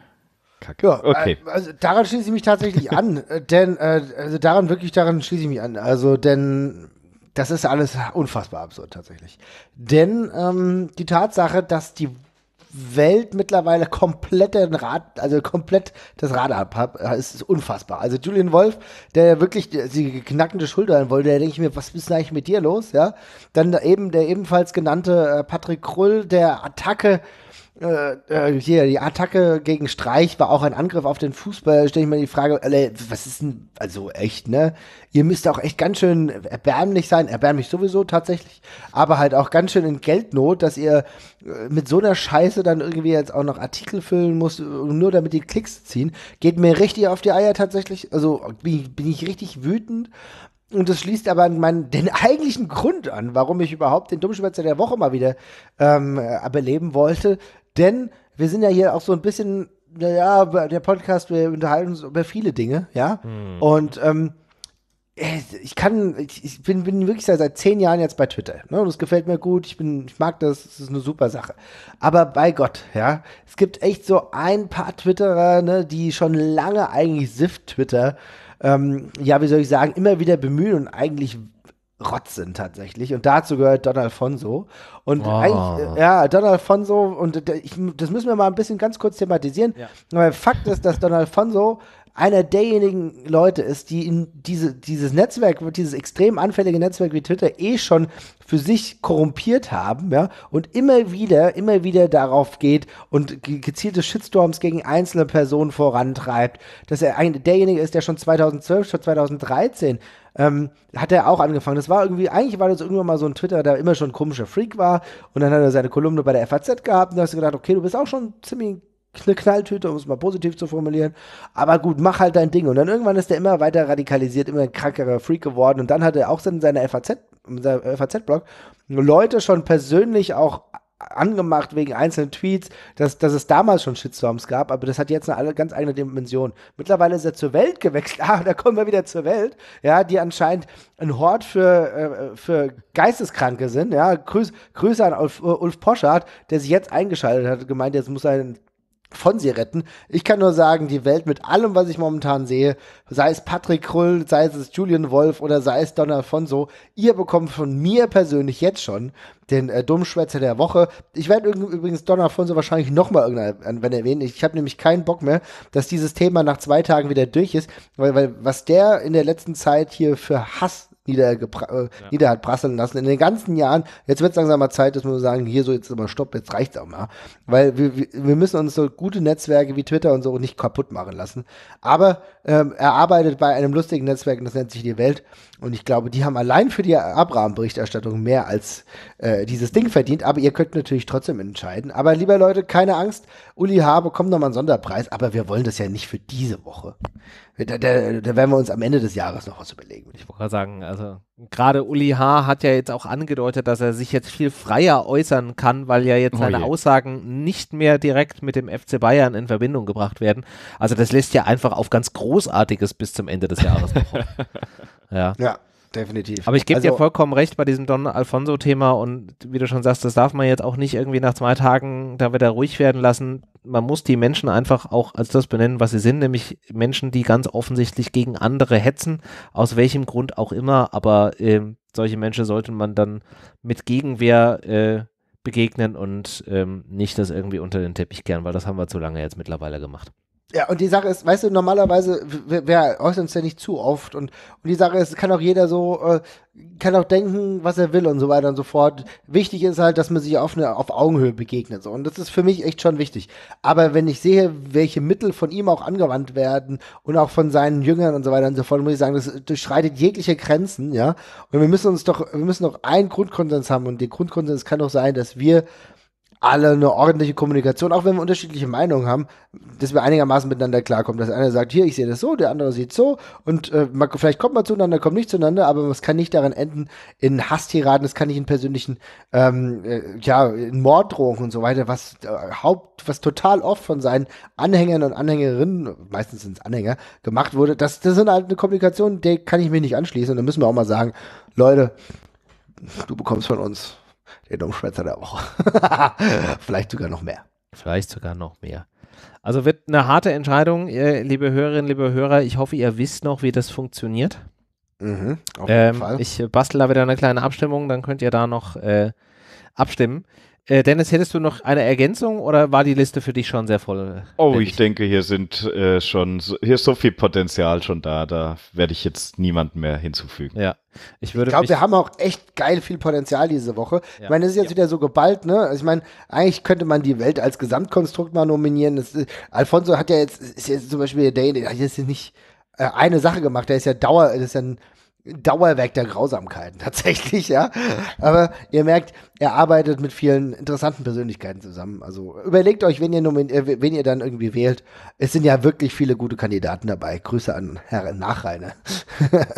Kacke. Ja, okay. Äh, also daran schließe ich mich tatsächlich an, <laughs> äh, denn äh, also daran wirklich daran schließe ich mich an. Also denn das ist alles unfassbar absurd tatsächlich. Denn ähm, die Tatsache, dass die Welt mittlerweile komplett den Rad, also komplett das Rad ab, ist unfassbar. Also Julian Wolf, der ja wirklich die knackende Schulter wollte, da denke ich mir, was ist denn eigentlich mit dir los, ja? Dann eben der ebenfalls genannte Patrick Krull, der Attacke äh, äh, hier, die Attacke gegen Streich war auch ein Angriff auf den Fußball. Stelle ich mir die Frage, äh, was ist denn, also echt, ne? Ihr müsst auch echt ganz schön erbärmlich sein, erbärmlich sowieso tatsächlich, aber halt auch ganz schön in Geldnot, dass ihr äh, mit so einer Scheiße dann irgendwie jetzt auch noch Artikel füllen muss, nur damit die Klicks ziehen. Geht mir richtig auf die Eier tatsächlich. Also bin, bin ich richtig wütend. Und das schließt aber meinen, den eigentlichen Grund an, warum ich überhaupt den Dummschwätzer der Woche mal wieder ähm, beleben wollte. Denn wir sind ja hier auch so ein bisschen, naja, der Podcast, wir unterhalten uns über viele Dinge, ja. Hm. Und ähm, äh, ich kann, ich bin, bin wirklich seit, seit zehn Jahren jetzt bei Twitter. Ne? Und das gefällt mir gut. Ich bin, ich mag das. Das ist eine super Sache. Aber bei Gott, ja, es gibt echt so ein paar Twitterer, ne, die schon lange eigentlich SIFT Twitter, ähm, ja, wie soll ich sagen, immer wieder bemühen und eigentlich Rotz sind tatsächlich. Und dazu gehört Don Alfonso. Und oh. eigentlich, ja, Don Alfonso, und ich, das müssen wir mal ein bisschen ganz kurz thematisieren. Ja. Weil Fakt ist, dass Don Alfonso einer derjenigen Leute ist, die in diese, dieses Netzwerk, dieses extrem anfällige Netzwerk wie Twitter eh schon für sich korrumpiert haben, ja, und immer wieder, immer wieder darauf geht und gezielte Shitstorms gegen einzelne Personen vorantreibt, dass er ein, derjenige ist, der schon 2012, schon 2013 ähm, hat er auch angefangen. Das war irgendwie, eigentlich war das irgendwann mal so ein Twitter, der immer schon ein komischer Freak war. Und dann hat er seine Kolumne bei der FAZ gehabt und da hast du gedacht, okay, du bist auch schon ziemlich eine Knalltüte, um es mal positiv zu formulieren. Aber gut, mach halt dein Ding. Und dann irgendwann ist er immer weiter radikalisiert, immer ein krankerer Freak geworden. Und dann hat er auch in seiner FAZ, FAZ-Blog Leute schon persönlich auch angemacht wegen einzelnen Tweets, dass, dass es damals schon Shitstorms gab, aber das hat jetzt eine ganz eigene Dimension. Mittlerweile ist er zur Welt gewechselt. <laughs> Ah, da kommen wir wieder zur Welt, ja, die anscheinend ein Hort für, äh, für Geisteskranke sind, ja. Grüß, Grüße an Ulf, Ulf Poschardt, der sich jetzt eingeschaltet hat, gemeint, jetzt muss er von sie retten. Ich kann nur sagen, die Welt mit allem, was ich momentan sehe, sei es Patrick Krull, sei es Julian Wolf oder sei es Don Alfonso, ihr bekommt von mir persönlich jetzt schon den äh, Dummschwätzer der Woche. Ich werde übrigens Don Alfonso wahrscheinlich nochmal irgendwann erwähnen. Ich habe nämlich keinen Bock mehr, dass dieses Thema nach zwei Tagen wieder durch ist, weil, weil was der in der letzten Zeit hier für Hass nieder, äh, nieder hat prasseln lassen. In den ganzen Jahren, jetzt wird es langsam mal Zeit, dass wir sagen, hier so jetzt mal stopp, jetzt reicht's auch mal. Weil wir, wir müssen uns so gute Netzwerke wie Twitter und so nicht kaputt machen lassen. Aber ähm, er arbeitet bei einem lustigen Netzwerk, das nennt sich die Welt. Und ich glaube, die haben allein für die Abraham-Berichterstattung mehr als äh, dieses Ding verdient. Aber ihr könnt natürlich trotzdem entscheiden. Aber lieber Leute, keine Angst. Uli H. bekommt nochmal einen Sonderpreis. Aber wir wollen das ja nicht für diese Woche. Da, da, da werden wir uns am Ende des Jahres noch was überlegen. Ich wollte gerade sagen, also gerade Uli H. hat ja jetzt auch angedeutet, dass er sich jetzt viel freier äußern kann, weil ja jetzt oh seine je. Aussagen nicht mehr direkt mit dem FC Bayern in Verbindung gebracht werden. Also das lässt ja einfach auf ganz Großartiges bis zum Ende des Jahres. <laughs> ja. ja definitiv. Aber ich gebe also, dir vollkommen recht bei diesem Don Alfonso-Thema und wie du schon sagst, das darf man jetzt auch nicht irgendwie nach zwei Tagen da wieder ruhig werden lassen. Man muss die Menschen einfach auch als das benennen, was sie sind, nämlich Menschen, die ganz offensichtlich gegen andere hetzen, aus welchem Grund auch immer, aber äh, solche Menschen sollte man dann mit Gegenwehr äh, begegnen und ähm, nicht das irgendwie unter den Teppich kehren, weil das haben wir zu lange jetzt mittlerweile gemacht. Ja, und die Sache ist, weißt du, normalerweise, wer, wer äußert uns ja nicht zu oft und, und die Sache ist, kann auch jeder so, äh, kann auch denken, was er will und so weiter und so fort. Wichtig ist halt, dass man sich auf, eine, auf Augenhöhe begegnet, so. Und das ist für mich echt schon wichtig. Aber wenn ich sehe, welche Mittel von ihm auch angewandt werden und auch von seinen Jüngern und so weiter und so fort, muss ich sagen, das durchschreitet jegliche Grenzen, ja. Und wir müssen uns doch, wir müssen doch einen Grundkonsens haben und der Grundkonsens kann doch sein, dass wir alle eine ordentliche Kommunikation, auch wenn wir unterschiedliche Meinungen haben, dass wir einigermaßen miteinander klarkommen. Dass einer sagt, hier, ich sehe das so, der andere sieht so und äh, man, vielleicht kommt man zueinander, kommt nicht zueinander, aber es kann nicht daran enden in Hasstiraden, es kann nicht in persönlichen, ähm, äh, ja, in Morddrohungen und so weiter, was äh, Haupt, was total oft von seinen Anhängern und Anhängerinnen, meistens sind es Anhänger, gemacht wurde. Das, das sind halt eine Kommunikation, der kann ich mich nicht anschließen und da müssen wir auch mal sagen, Leute, du bekommst von uns der Dummschwätzer der Woche. Vielleicht sogar noch mehr. Vielleicht sogar noch mehr. Also wird eine harte Entscheidung, liebe Hörerinnen, liebe Hörer. Ich hoffe, ihr wisst noch, wie das funktioniert. Mhm, ähm, ich bastel da wieder eine kleine Abstimmung, dann könnt ihr da noch äh, abstimmen. Äh, Dennis, hättest du noch eine Ergänzung oder war die Liste für dich schon sehr voll? Oh, ich denke, hier sind äh, schon, so, hier ist so viel Potenzial schon da, da werde ich jetzt niemanden mehr hinzufügen. Ja, ich würde. Ich glaube, wir haben auch echt geil viel Potenzial diese Woche. Ja. Ich meine, es ist jetzt ja. wieder so geballt, ne? Also ich meine, eigentlich könnte man die Welt als Gesamtkonstrukt mal nominieren. Das, äh, Alfonso hat ja jetzt, ist jetzt zum Beispiel der, der hat jetzt nicht äh, eine Sache gemacht, der ist ja Dauer, das ist ja ein Dauerwerk der Grausamkeiten, <laughs> tatsächlich, ja. Aber ihr merkt, er arbeitet mit vielen interessanten Persönlichkeiten zusammen. Also überlegt euch, wenn ihr, äh, wen ihr dann irgendwie wählt. Es sind ja wirklich viele gute Kandidaten dabei. Grüße an Herr Nachreine.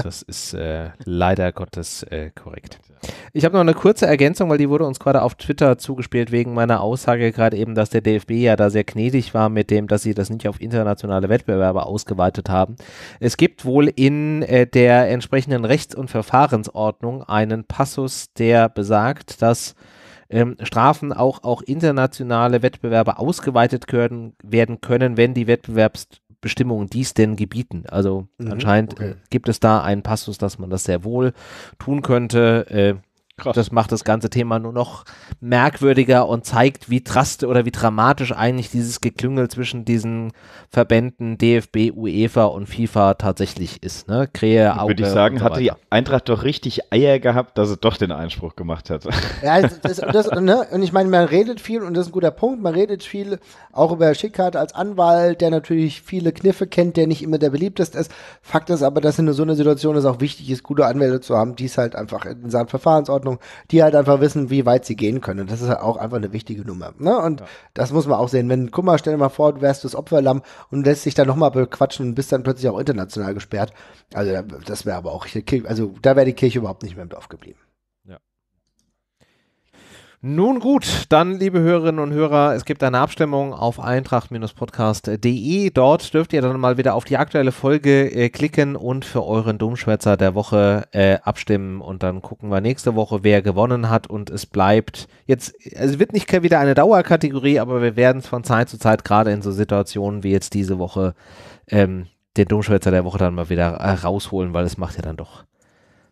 das ist äh, leider Gottes äh, korrekt. Ich habe noch eine kurze Ergänzung, weil die wurde uns gerade auf Twitter zugespielt wegen meiner Aussage gerade eben, dass der DFB ja da sehr gnädig war mit dem, dass sie das nicht auf internationale Wettbewerbe ausgeweitet haben. Es gibt wohl in äh, der entsprechenden Rechts- und Verfahrensordnung einen Passus, der besagt, dass ähm, Strafen auch, auch internationale Wettbewerbe ausgeweitet können, werden können, wenn die Wettbewerbs Bestimmungen dies denn gebieten. Also Mhm, anscheinend okay. äh, gibt es da einen Passus, dass man das sehr wohl tun könnte. Äh, Krass. das macht das ganze Thema nur noch merkwürdiger und zeigt, wie drastisch oder wie dramatisch eigentlich dieses Geklüngel zwischen diesen Verbänden DFB, UEFA und FIFA tatsächlich ist. Ne? Krähe, Auge Würde ich sagen, so hatte die. Eintracht doch richtig Eier gehabt, dass sie doch den Einspruch gemacht hat. Ja, das, das, das, ne? und ich meine, man redet viel und das ist ein guter Punkt, man redet viel auch über Schickhardt als Anwalt, der natürlich viele Kniffe kennt, der nicht immer der beliebteste ist. Fakt ist aber, dass in so einer Situation es auch wichtig ist, gute Anwälte zu haben, die es halt einfach in Sachen Verfahrensordnung, die halt einfach wissen, wie weit sie gehen können. Und das ist halt auch einfach eine wichtige Nummer. Ne? Und das muss man auch sehen. Wenn, guck mal, stell dir mal vor, du wärst das Opferlamm und lässt dich dann nochmal bequatschen und bist dann plötzlich auch international gesperrt. Also das wäre aber auch, also da wäre die Kirche überhaupt nicht mehr im Dorf geblieben. Nun gut, dann, liebe Hörerinnen und Hörer, es gibt eine Abstimmung auf eintracht-podcast.de. Dort dürft ihr dann mal wieder auf die aktuelle Folge äh, klicken und für euren Domschwätzer der Woche äh, abstimmen. Und dann gucken wir nächste Woche, wer gewonnen hat. Und es bleibt jetzt, es wird nicht wieder eine Dauerkategorie, aber wir werden es von Zeit zu Zeit, gerade in so Situationen wie jetzt diese Woche, ähm, den Domschwätzer der Woche dann mal wieder äh, rausholen, weil es macht ja dann doch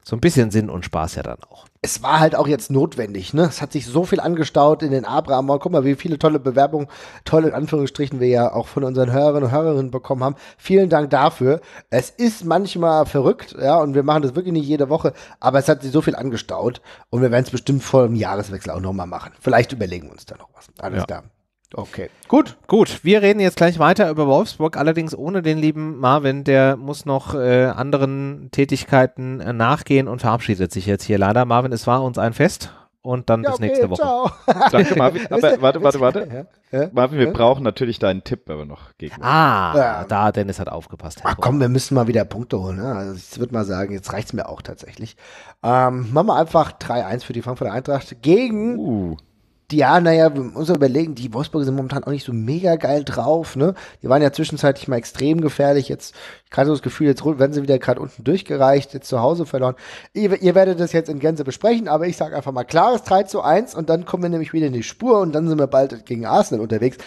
so ein bisschen Sinn und Spaß ja dann auch. es war halt auch jetzt notwendig, ne? Es hat sich so viel angestaut in den Abraham. Guck mal, wie viele tolle Bewerbungen, tolle in Anführungsstrichen wir ja auch von unseren Hörerinnen und Hörerinnen bekommen haben. Vielen Dank dafür. Es ist manchmal verrückt, ja, und wir machen das wirklich nicht jede Woche, aber es hat sich so viel angestaut und wir werden es bestimmt vor dem Jahreswechsel auch nochmal machen. Vielleicht überlegen wir uns da noch was. Alles Ja. klar. Okay. Gut. Gut, wir reden jetzt gleich weiter über Wolfsburg, allerdings ohne den lieben Marvin, der muss noch äh, anderen Tätigkeiten äh, nachgehen und verabschiedet sich jetzt hier leider. Marvin, es war uns ein Fest und dann Ja, bis okay, nächste Woche. Ciao. <laughs> Danke, Marvin. Aber warte, warte, warte. Ja, ja. Marvin, wir brauchen natürlich deinen Tipp aber noch gegen. Ah, Ja. da Dennis hat aufgepasst. Ach komm, wir müssen mal wieder Punkte holen. Ne? Also ich würde mal sagen, jetzt reicht's mir auch tatsächlich. Ähm, machen wir einfach 3-1 für die Frankfurter Eintracht gegen Uh, ja, naja, wir müssen überlegen, die Wolfsburger sind momentan auch nicht so mega geil drauf, ne? Die waren ja zwischenzeitlich mal extrem gefährlich. Jetzt, ich hatte so das Gefühl, jetzt werden sie wieder gerade unten durchgereicht, jetzt zu Hause verloren. Ihr, ihr werdet das jetzt in Gänze besprechen, aber ich sage einfach mal klares 3 zu 1 und dann kommen wir nämlich wieder in die Spur und dann sind wir bald gegen Arsenal unterwegs.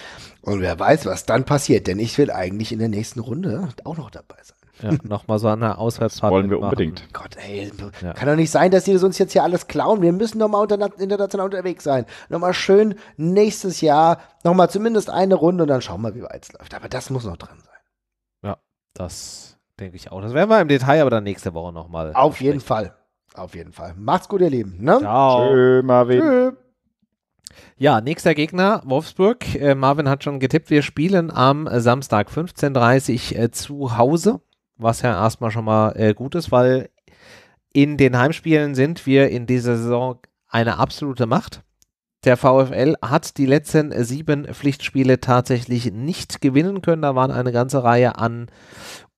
Und wer weiß, was dann passiert, denn ich will eigentlich in der nächsten Runde auch noch dabei sein. Ja, Nochmal so eine Auswärtsfahrt. wollen wir mitmachen. unbedingt. Gott, ey, Ja. kann doch nicht sein, dass die uns jetzt hier alles klauen. Wir müssen nochmal international unterwegs sein. Nochmal schön nächstes Jahr, nochmal zumindest eine Runde und dann schauen wir, wie weit es läuft. Aber das muss noch drin sein. Das denke ich auch. Das werden wir im Detail aber dann nächste Woche nochmal. Auf jeden Fall. Auf jeden Fall. Macht's gut, ihr Lieben. Ne? Ciao. Tschö, Marvin. Tschö. Ja, nächster Gegner, Wolfsburg. Äh, Marvin hat schon getippt, wir spielen am Samstag 15.30 Uhr äh, zu Hause, was ja erstmal schon mal äh, gut ist, weil in den Heimspielen sind wir in dieser Saison eine absolute Macht. Der VfL hat die letzten äh, sieben Pflichtspiele tatsächlich nicht gewinnen können. Da waren eine ganze Reihe an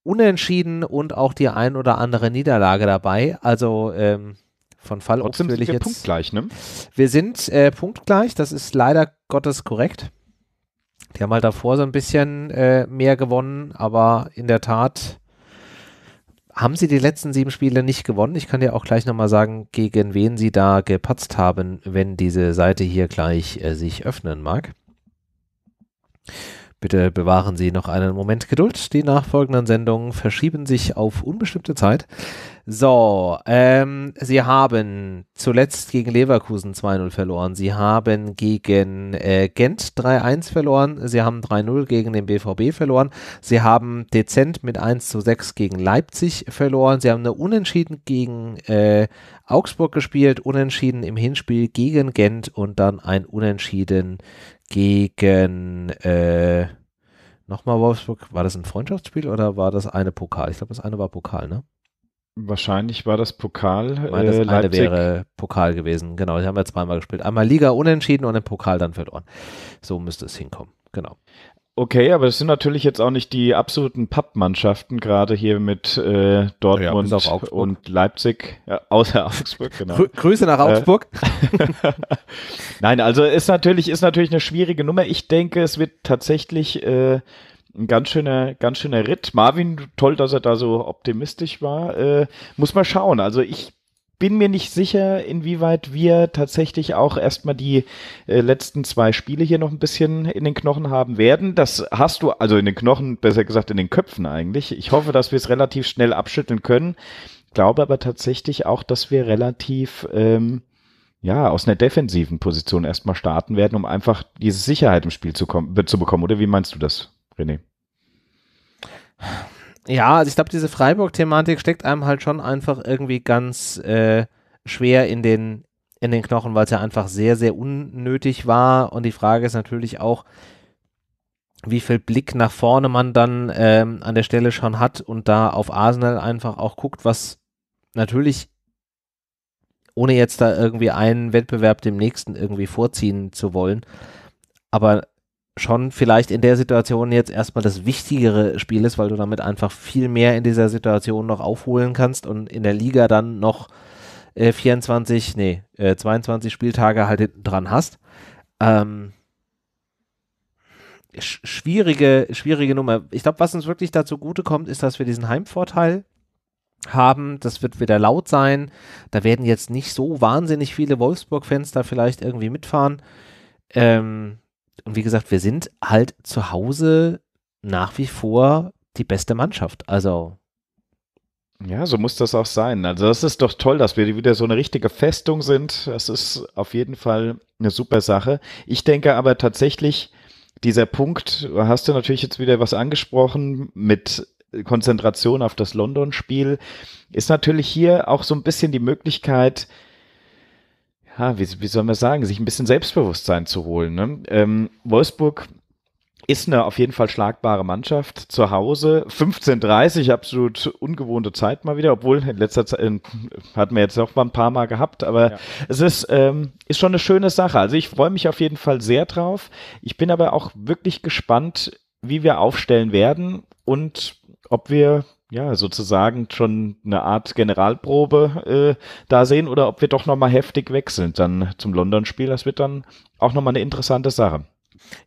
Unentschieden und auch die ein oder andere Niederlage dabei. Also ähm, von Fall Trotzdem sind wir jetzt punktgleich, ne? wir sind äh, punktgleich, das ist leider Gottes korrekt. Die haben halt davor so ein bisschen äh, mehr gewonnen, aber in der Tat haben sie die letzten sieben Spiele nicht gewonnen. Ich kann dir auch gleich nochmal sagen, gegen wen sie da gepatzt haben, wenn diese Seite hier gleich äh, sich öffnen mag. Bitte bewahren Sie noch einen Moment Geduld. Die nachfolgenden Sendungen verschieben sich auf unbestimmte Zeit. So, ähm, Sie haben zuletzt gegen Leverkusen 2-0 verloren. Sie haben gegen äh, Gent 3-1 verloren. Sie haben 3-0 gegen den BVB verloren. Sie haben dezent mit 1 zu 6 gegen Leipzig verloren. Sie haben eine Unentschieden gegen äh, Augsburg gespielt, Unentschieden im Hinspiel gegen Gent und dann ein Unentschieden gegen äh, nochmal Wolfsburg. War das ein Freundschaftsspiel oder war das eine Pokal? Ich glaube, das eine war Pokal, ne? Wahrscheinlich war das Pokal. Meine, das äh, eine Leipzig. wäre Pokal gewesen. Genau, die haben wir zweimal gespielt. Einmal Liga unentschieden und im Pokal dann verloren. So müsste es hinkommen. Genau. Okay, aber das sind natürlich jetzt auch nicht die absoluten Pappmannschaften, gerade hier mit äh, Dortmund Augsburg. und Leipzig, ja, außer <laughs> Augsburg, genau. Grü Grüße nach Äh, Augsburg. <laughs> <laughs> Nein, also ist natürlich, ist natürlich eine schwierige Nummer. Ich denke, es wird tatsächlich äh, ein ganz schöner, ganz schöner Ritt. Marvin, toll, dass er da so optimistisch war. Äh, muss mal schauen. Also ich bin mir nicht sicher, inwieweit wir tatsächlich auch erstmal die äh, letzten zwei Spiele hier noch ein bisschen in den Knochen haben werden. Das hast du, also in den Knochen, besser gesagt in den Köpfen eigentlich. Ich hoffe, dass wir es relativ schnell abschütteln können. Glaube aber tatsächlich auch, dass wir relativ ähm, ja, aus einer defensiven Position erstmal starten werden, um einfach diese Sicherheit im Spiel zu, zu bekommen. Oder wie meinst du das, René? Ja, also ich glaube, diese Freiburg-Thematik steckt einem halt schon einfach irgendwie ganz äh, schwer in den, in den Knochen, weil es ja einfach sehr, sehr unnötig war. Und die Frage ist natürlich auch, wie viel Blick nach vorne man dann ähm, an der Stelle schon hat und da auf Arsenal einfach auch guckt, was natürlich, ohne jetzt da irgendwie einen Wettbewerb dem nächsten irgendwie vorziehen zu wollen, aber schon vielleicht in der Situation jetzt erstmal das wichtigere Spiel ist, weil du damit einfach viel mehr in dieser Situation noch aufholen kannst und in der Liga dann noch äh, 24, nee, äh, 22 Spieltage halt hinten dran hast. Ähm, sch schwierige, schwierige Nummer. Ich glaube, was uns wirklich dazu gute kommt, ist, dass wir diesen Heimvorteil haben. Das wird wieder laut sein. Da werden jetzt nicht so wahnsinnig viele Wolfsburg-Fans da vielleicht irgendwie mitfahren. Ähm, und wie gesagt, wir sind halt zu Hause nach wie vor die beste Mannschaft. Also. Ja, so muss das auch sein. Also das ist doch toll, dass wir wieder so eine richtige Festung sind. Das ist auf jeden Fall eine super Sache. Ich denke aber tatsächlich, dieser Punkt, hast du natürlich jetzt wieder was angesprochen mit Konzentration auf das London-Spiel, ist natürlich hier auch so ein bisschen die Möglichkeit, ja, wie, wie soll man sagen, sich ein bisschen Selbstbewusstsein zu holen. Ne? Ähm, Wolfsburg ist eine auf jeden Fall schlagbare Mannschaft zu Hause. 15:30 absolut ungewohnte Zeit mal wieder, obwohl in letzter Zeit äh, hatten wir jetzt auch mal ein paar Mal gehabt, aber ja. es ist, ähm, ist schon eine schöne Sache. Also ich freue mich auf jeden Fall sehr drauf. Ich bin aber auch wirklich gespannt, wie wir aufstellen werden und ob wir ja, sozusagen schon eine Art Generalprobe äh, da sehen oder ob wir doch nochmal heftig wechseln dann zum London-Spiel. Das wird dann auch nochmal eine interessante Sache.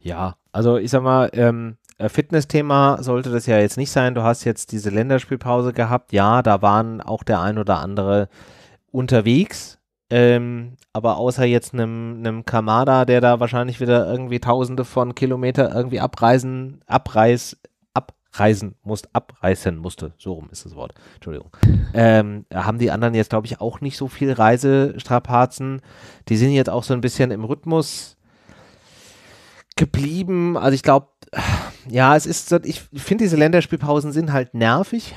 Ja, also ich sag mal, ähm, äh, Fitness-Thema sollte das ja jetzt nicht sein. Du hast jetzt diese Länderspielpause gehabt. Ja, da waren auch der ein oder andere unterwegs. Ähm, aber außer jetzt einem, einem Kamada, der da wahrscheinlich wieder irgendwie tausende von Kilometer irgendwie abreisen, abreiß, reisen musste, abreißen musste, so rum ist das Wort, Entschuldigung, ähm, haben die anderen jetzt, glaube ich, auch nicht so viel Reisestrapazen. Die sind jetzt auch so ein bisschen im Rhythmus geblieben. Also ich glaube, ja, es ist, ich finde diese Länderspielpausen sind halt nervig.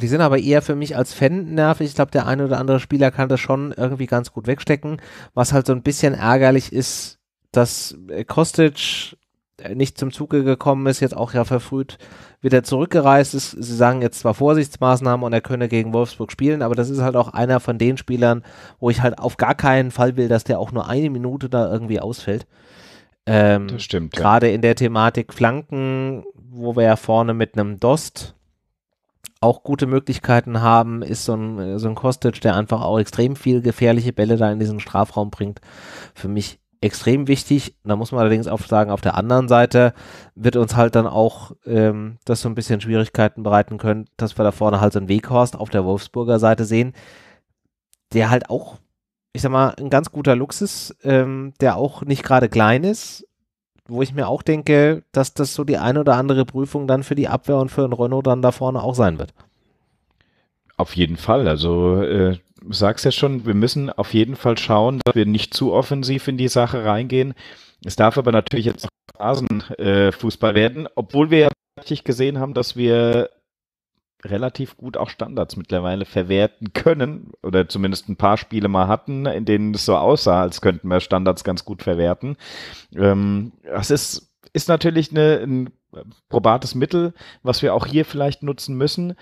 Die sind aber eher für mich als Fan nervig. Ich glaube, der eine oder andere Spieler kann das schon irgendwie ganz gut wegstecken. Was halt so ein bisschen ärgerlich ist, dass Kostic nicht zum Zuge gekommen ist, jetzt auch ja verfrüht wieder zurückgereist ist. Sie sagen jetzt zwar Vorsichtsmaßnahmen und er könne gegen Wolfsburg spielen, aber das ist halt auch einer von den Spielern, wo ich halt auf gar keinen Fall will, dass der auch nur eine Minute da irgendwie ausfällt. Ähm, das stimmt. Gerade ja. in der Thematik Flanken, wo wir ja vorne mit einem Dost auch gute Möglichkeiten haben, ist so ein, so ein Kostic, der einfach auch extrem viel gefährliche Bälle da in diesen Strafraum bringt. Für mich extrem wichtig. Da muss man allerdings auch sagen, auf der anderen Seite wird uns halt dann auch ähm, das so ein bisschen Schwierigkeiten bereiten können, dass wir da vorne halt so einen Weghorst auf der Wolfsburger Seite sehen, der halt auch, ich sag mal, ein ganz guter Luxus, ähm, der auch nicht gerade klein ist, wo ich mir auch denke, dass das so die eine oder andere Prüfung dann für die Abwehr und für den Renault dann da vorne auch sein wird. Auf jeden Fall. Also äh, sagst ja schon, wir müssen auf jeden Fall schauen, dass wir nicht zu offensiv in die Sache reingehen. Es darf aber natürlich jetzt noch Phasenfußball äh, werden, obwohl wir ja richtig gesehen haben, dass wir relativ gut auch Standards mittlerweile verwerten können oder zumindest ein paar Spiele mal hatten, in denen es so aussah, als könnten wir Standards ganz gut verwerten. Ähm, das ist, ist natürlich eine, ein probates Mittel, was wir auch hier vielleicht nutzen müssen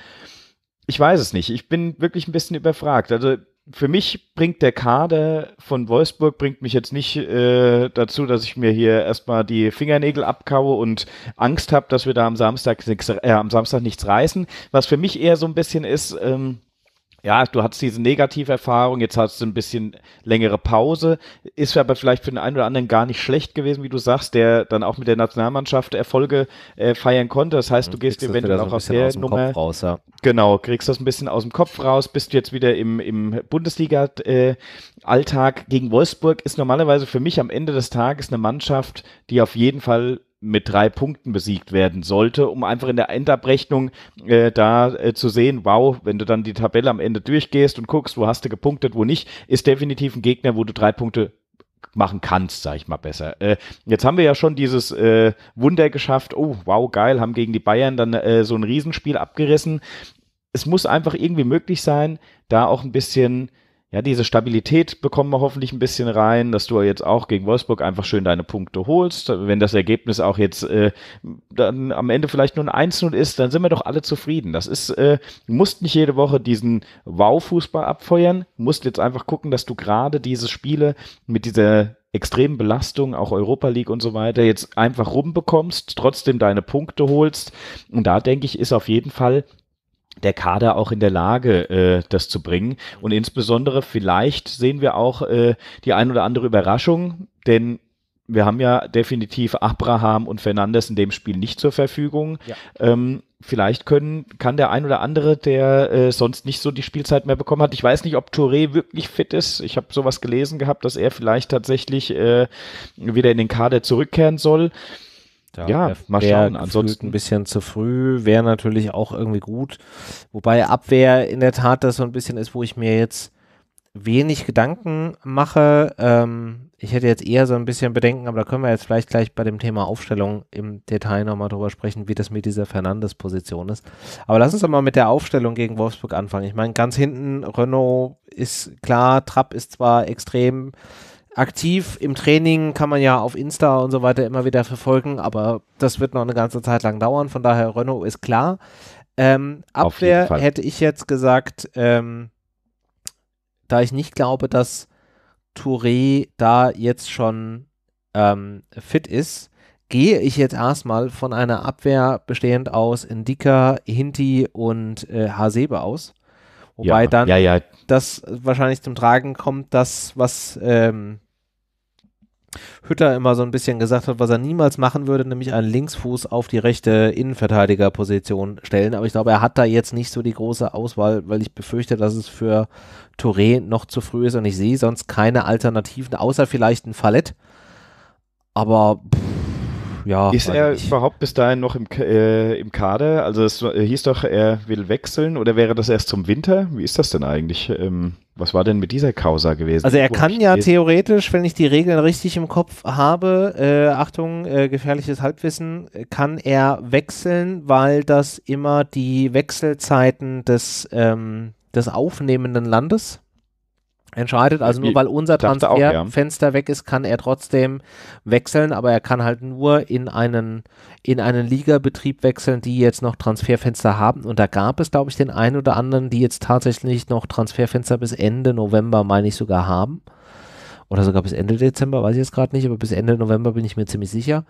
ich weiß es nicht. Ich bin wirklich ein bisschen überfragt. Also für mich bringt der Kader von Wolfsburg bringt mich jetzt nicht äh, dazu, dass ich mir hier erstmal die Fingernägel abkaue und Angst habe, dass wir da am Samstag, äh, am Samstag nichts reißen. Was für mich eher so ein bisschen ist, ähm, ja, du hattest diese Negativerfahrung, jetzt hast du ein bisschen längere Pause, ist aber vielleicht für den einen oder anderen gar nicht schlecht gewesen, wie du sagst, der dann auch mit der Nationalmannschaft Erfolge äh, feiern konnte. Das heißt, du gehst eventuell auch so aus der aus Nummer raus, ja. Genau, kriegst das ein bisschen aus dem Kopf raus, bist jetzt wieder im, im Bundesliga-Alltag. Äh, Gegen Wolfsburg ist normalerweise für mich am Ende des Tages eine Mannschaft, die auf jeden Fall mit drei Punkten besiegt werden sollte, um einfach in der Endabrechnung äh, da äh, zu sehen, wow, wenn du dann die Tabelle am Ende durchgehst und guckst, wo hast du gepunktet, wo nicht, ist definitiv ein Gegner, wo du drei Punkte machen kannst, sag ich mal besser. Äh, jetzt haben wir ja schon dieses äh, Wunder geschafft, oh wow, geil, haben gegen die Bayern dann äh, so ein Riesenspiel abgerissen. Es muss einfach irgendwie möglich sein, da auch ein bisschen ja, diese Stabilität bekommen wir hoffentlich ein bisschen rein, dass du jetzt auch gegen Wolfsburg einfach schön deine Punkte holst. Wenn das Ergebnis auch jetzt äh, dann am Ende vielleicht nur ein 1-0 ist, dann sind wir doch alle zufrieden. Das ist, äh, du musst nicht jede Woche diesen Wow-Fußball abfeuern, du musst jetzt einfach gucken, dass du gerade diese Spiele mit dieser extremen Belastung, auch Europa League und so weiter, jetzt einfach rumbekommst, trotzdem deine Punkte holst. Und da denke ich, ist auf jeden Fall der Kader auch in der Lage, äh, das zu bringen. Und insbesondere vielleicht sehen wir auch äh, die ein oder andere Überraschung, denn wir haben ja definitiv Abraham und Fernandes in dem Spiel nicht zur Verfügung. Ja. Ähm, vielleicht können, kann der ein oder andere, der äh, sonst nicht so die Spielzeit mehr bekommen hat. Ich weiß nicht, ob Touré wirklich fit ist. Ich habe sowas gelesen gehabt, dass er vielleicht tatsächlich äh, wieder in den Kader zurückkehren soll. Ja, ja mal schauen. Ansonsten ein bisschen zu früh wäre natürlich auch irgendwie gut. Wobei Abwehr in der Tat das so ein bisschen ist, wo ich mir jetzt wenig Gedanken mache. Ähm, ich hätte jetzt eher so ein bisschen Bedenken, aber da können wir jetzt vielleicht gleich bei dem Thema Aufstellung im Detail nochmal drüber sprechen, wie das mit dieser Fernandes-Position ist. Aber lass uns doch mal mit der Aufstellung gegen Wolfsburg anfangen. Ich meine, ganz hinten, Renault ist klar, Trapp ist zwar extrem aktiv im Training kann man ja auf Insta und so weiter immer wieder verfolgen, aber das wird noch eine ganze Zeit lang dauern. Von daher, Renault ist klar. Ähm, Abwehr hätte ich jetzt gesagt, ähm, da ich nicht glaube, dass Touré da jetzt schon ähm, fit ist, gehe ich jetzt erstmal von einer Abwehr bestehend aus Indika, Hinti und äh, Hasebe aus. Wobei ja, dann ja, ja. das wahrscheinlich zum Tragen kommt, das, was ähm, Hütter immer so ein bisschen gesagt hat, was er niemals machen würde, nämlich einen Linksfuß auf die rechte Innenverteidigerposition stellen. Aber ich glaube, er hat da jetzt nicht so die große Auswahl, weil ich befürchte, dass es für Touré noch zu früh ist und ich sehe sonst keine Alternativen, außer vielleicht ein Fallett. Aber pff, ja. Ist er nicht. überhaupt bis dahin noch im, äh, im Kader? Also es hieß doch, er will wechseln oder wäre das erst zum Winter? Wie ist das denn eigentlich? Ähm, was war denn mit dieser Causa gewesen? Also er Wo kann ja gelesen? theoretisch, wenn ich die Regeln richtig im Kopf habe, äh, Achtung, äh, gefährliches Halbwissen, kann er wechseln, weil das immer die Wechselzeiten des, ähm, des aufnehmenden Landes entscheidet. Also nur weil unser Transferfenster ja. weg ist, kann er trotzdem wechseln, aber er kann halt nur in einen, in einen Ligabetrieb wechseln, die jetzt noch Transferfenster haben. Und da gab es, glaube ich, den einen oder anderen, die jetzt tatsächlich noch Transferfenster bis Ende November, meine ich, sogar haben. Oder sogar bis Ende Dezember, weiß ich jetzt gerade nicht, aber bis Ende November bin ich mir ziemlich sicher.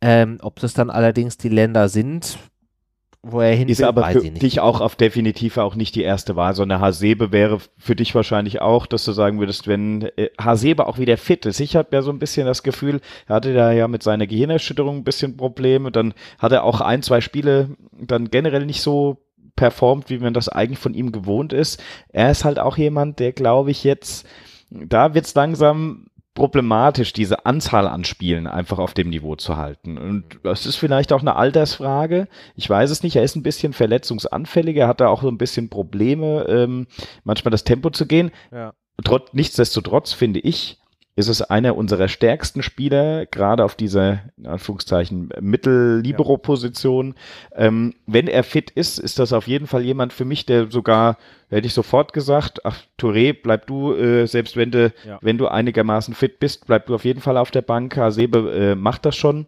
Ähm, ob das dann allerdings die Länder sind, wo er hin ist will, aber für dich auch auf definitiv auch nicht die erste Wahl, sondern Hasebe wäre für dich wahrscheinlich auch, dass du sagen würdest, wenn äh, Hasebe auch wieder fit ist. Ich habe ja so ein bisschen das Gefühl, er hatte da ja mit seiner Gehirnerschütterung ein bisschen Probleme, dann hat er auch ein, zwei Spiele dann generell nicht so performt, wie man das eigentlich von ihm gewohnt ist. Er ist halt auch jemand, der glaube ich jetzt, da wird's langsam problematisch, diese Anzahl an Spielen einfach auf dem Niveau zu halten. Und das ist vielleicht auch eine Altersfrage. Ich weiß es nicht. Er ist ein bisschen verletzungsanfälliger, er hat da auch so ein bisschen Probleme, ähm, manchmal das Tempo zu gehen. Ja. Trotz, nichtsdestotrotz finde ich, ist es einer unserer stärksten Spieler, gerade auf dieser, in Anführungszeichen, Mittel-Libero-Position. Ähm, wenn er fit ist, ist das auf jeden Fall jemand für mich, der sogar, hätte ich sofort gesagt, ach, Touré, bleib du, äh, selbst wenn du, ja. wenn du einigermaßen fit bist, bleib du auf jeden Fall auf der Bank. Hasebe äh, macht das schon.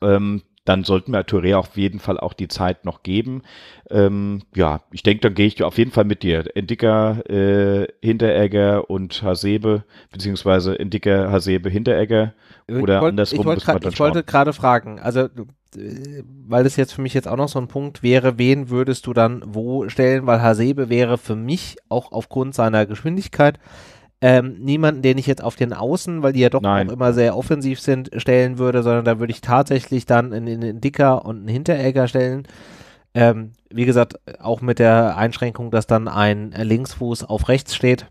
Ähm, dann sollten wir Touré auf jeden Fall auch die Zeit noch geben. Ähm, ja, ich denke, dann gehe ich auf jeden Fall mit dir. Endicker, äh, Hinteregger und Hasebe, beziehungsweise Endicker, Hasebe, Hinteregger oder wollt, andersrum. Ich, wollt grad, ich wollte gerade fragen, also äh, weil das jetzt für mich jetzt auch noch so ein Punkt wäre, wen würdest du dann wo stellen, weil Hasebe wäre für mich auch aufgrund seiner Geschwindigkeit ähm, niemanden, den ich jetzt auf den Außen, weil die ja doch Nein. auch immer sehr offensiv sind, stellen würde, sondern da würde ich tatsächlich dann in, in Dicker und einen Hinteregger stellen. Ähm, wie gesagt, auch mit der Einschränkung, dass dann ein Linksfuß auf rechts steht.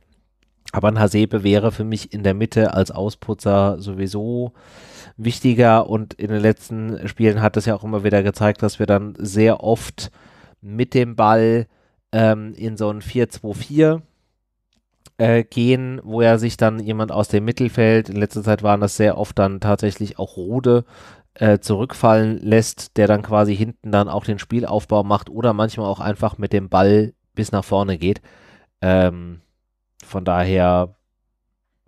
Aber ein Hasebe wäre für mich in der Mitte als Ausputzer sowieso wichtiger und in den letzten Spielen hat es ja auch immer wieder gezeigt, dass wir dann sehr oft mit dem Ball ähm, in so ein 4-2-4 äh, gehen, wo er sich dann jemand aus dem Mittelfeld, in letzter Zeit waren das sehr oft dann tatsächlich auch Rode, äh, zurückfallen lässt, der dann quasi hinten dann auch den Spielaufbau macht oder manchmal auch einfach mit dem Ball bis nach vorne geht. Ähm, von daher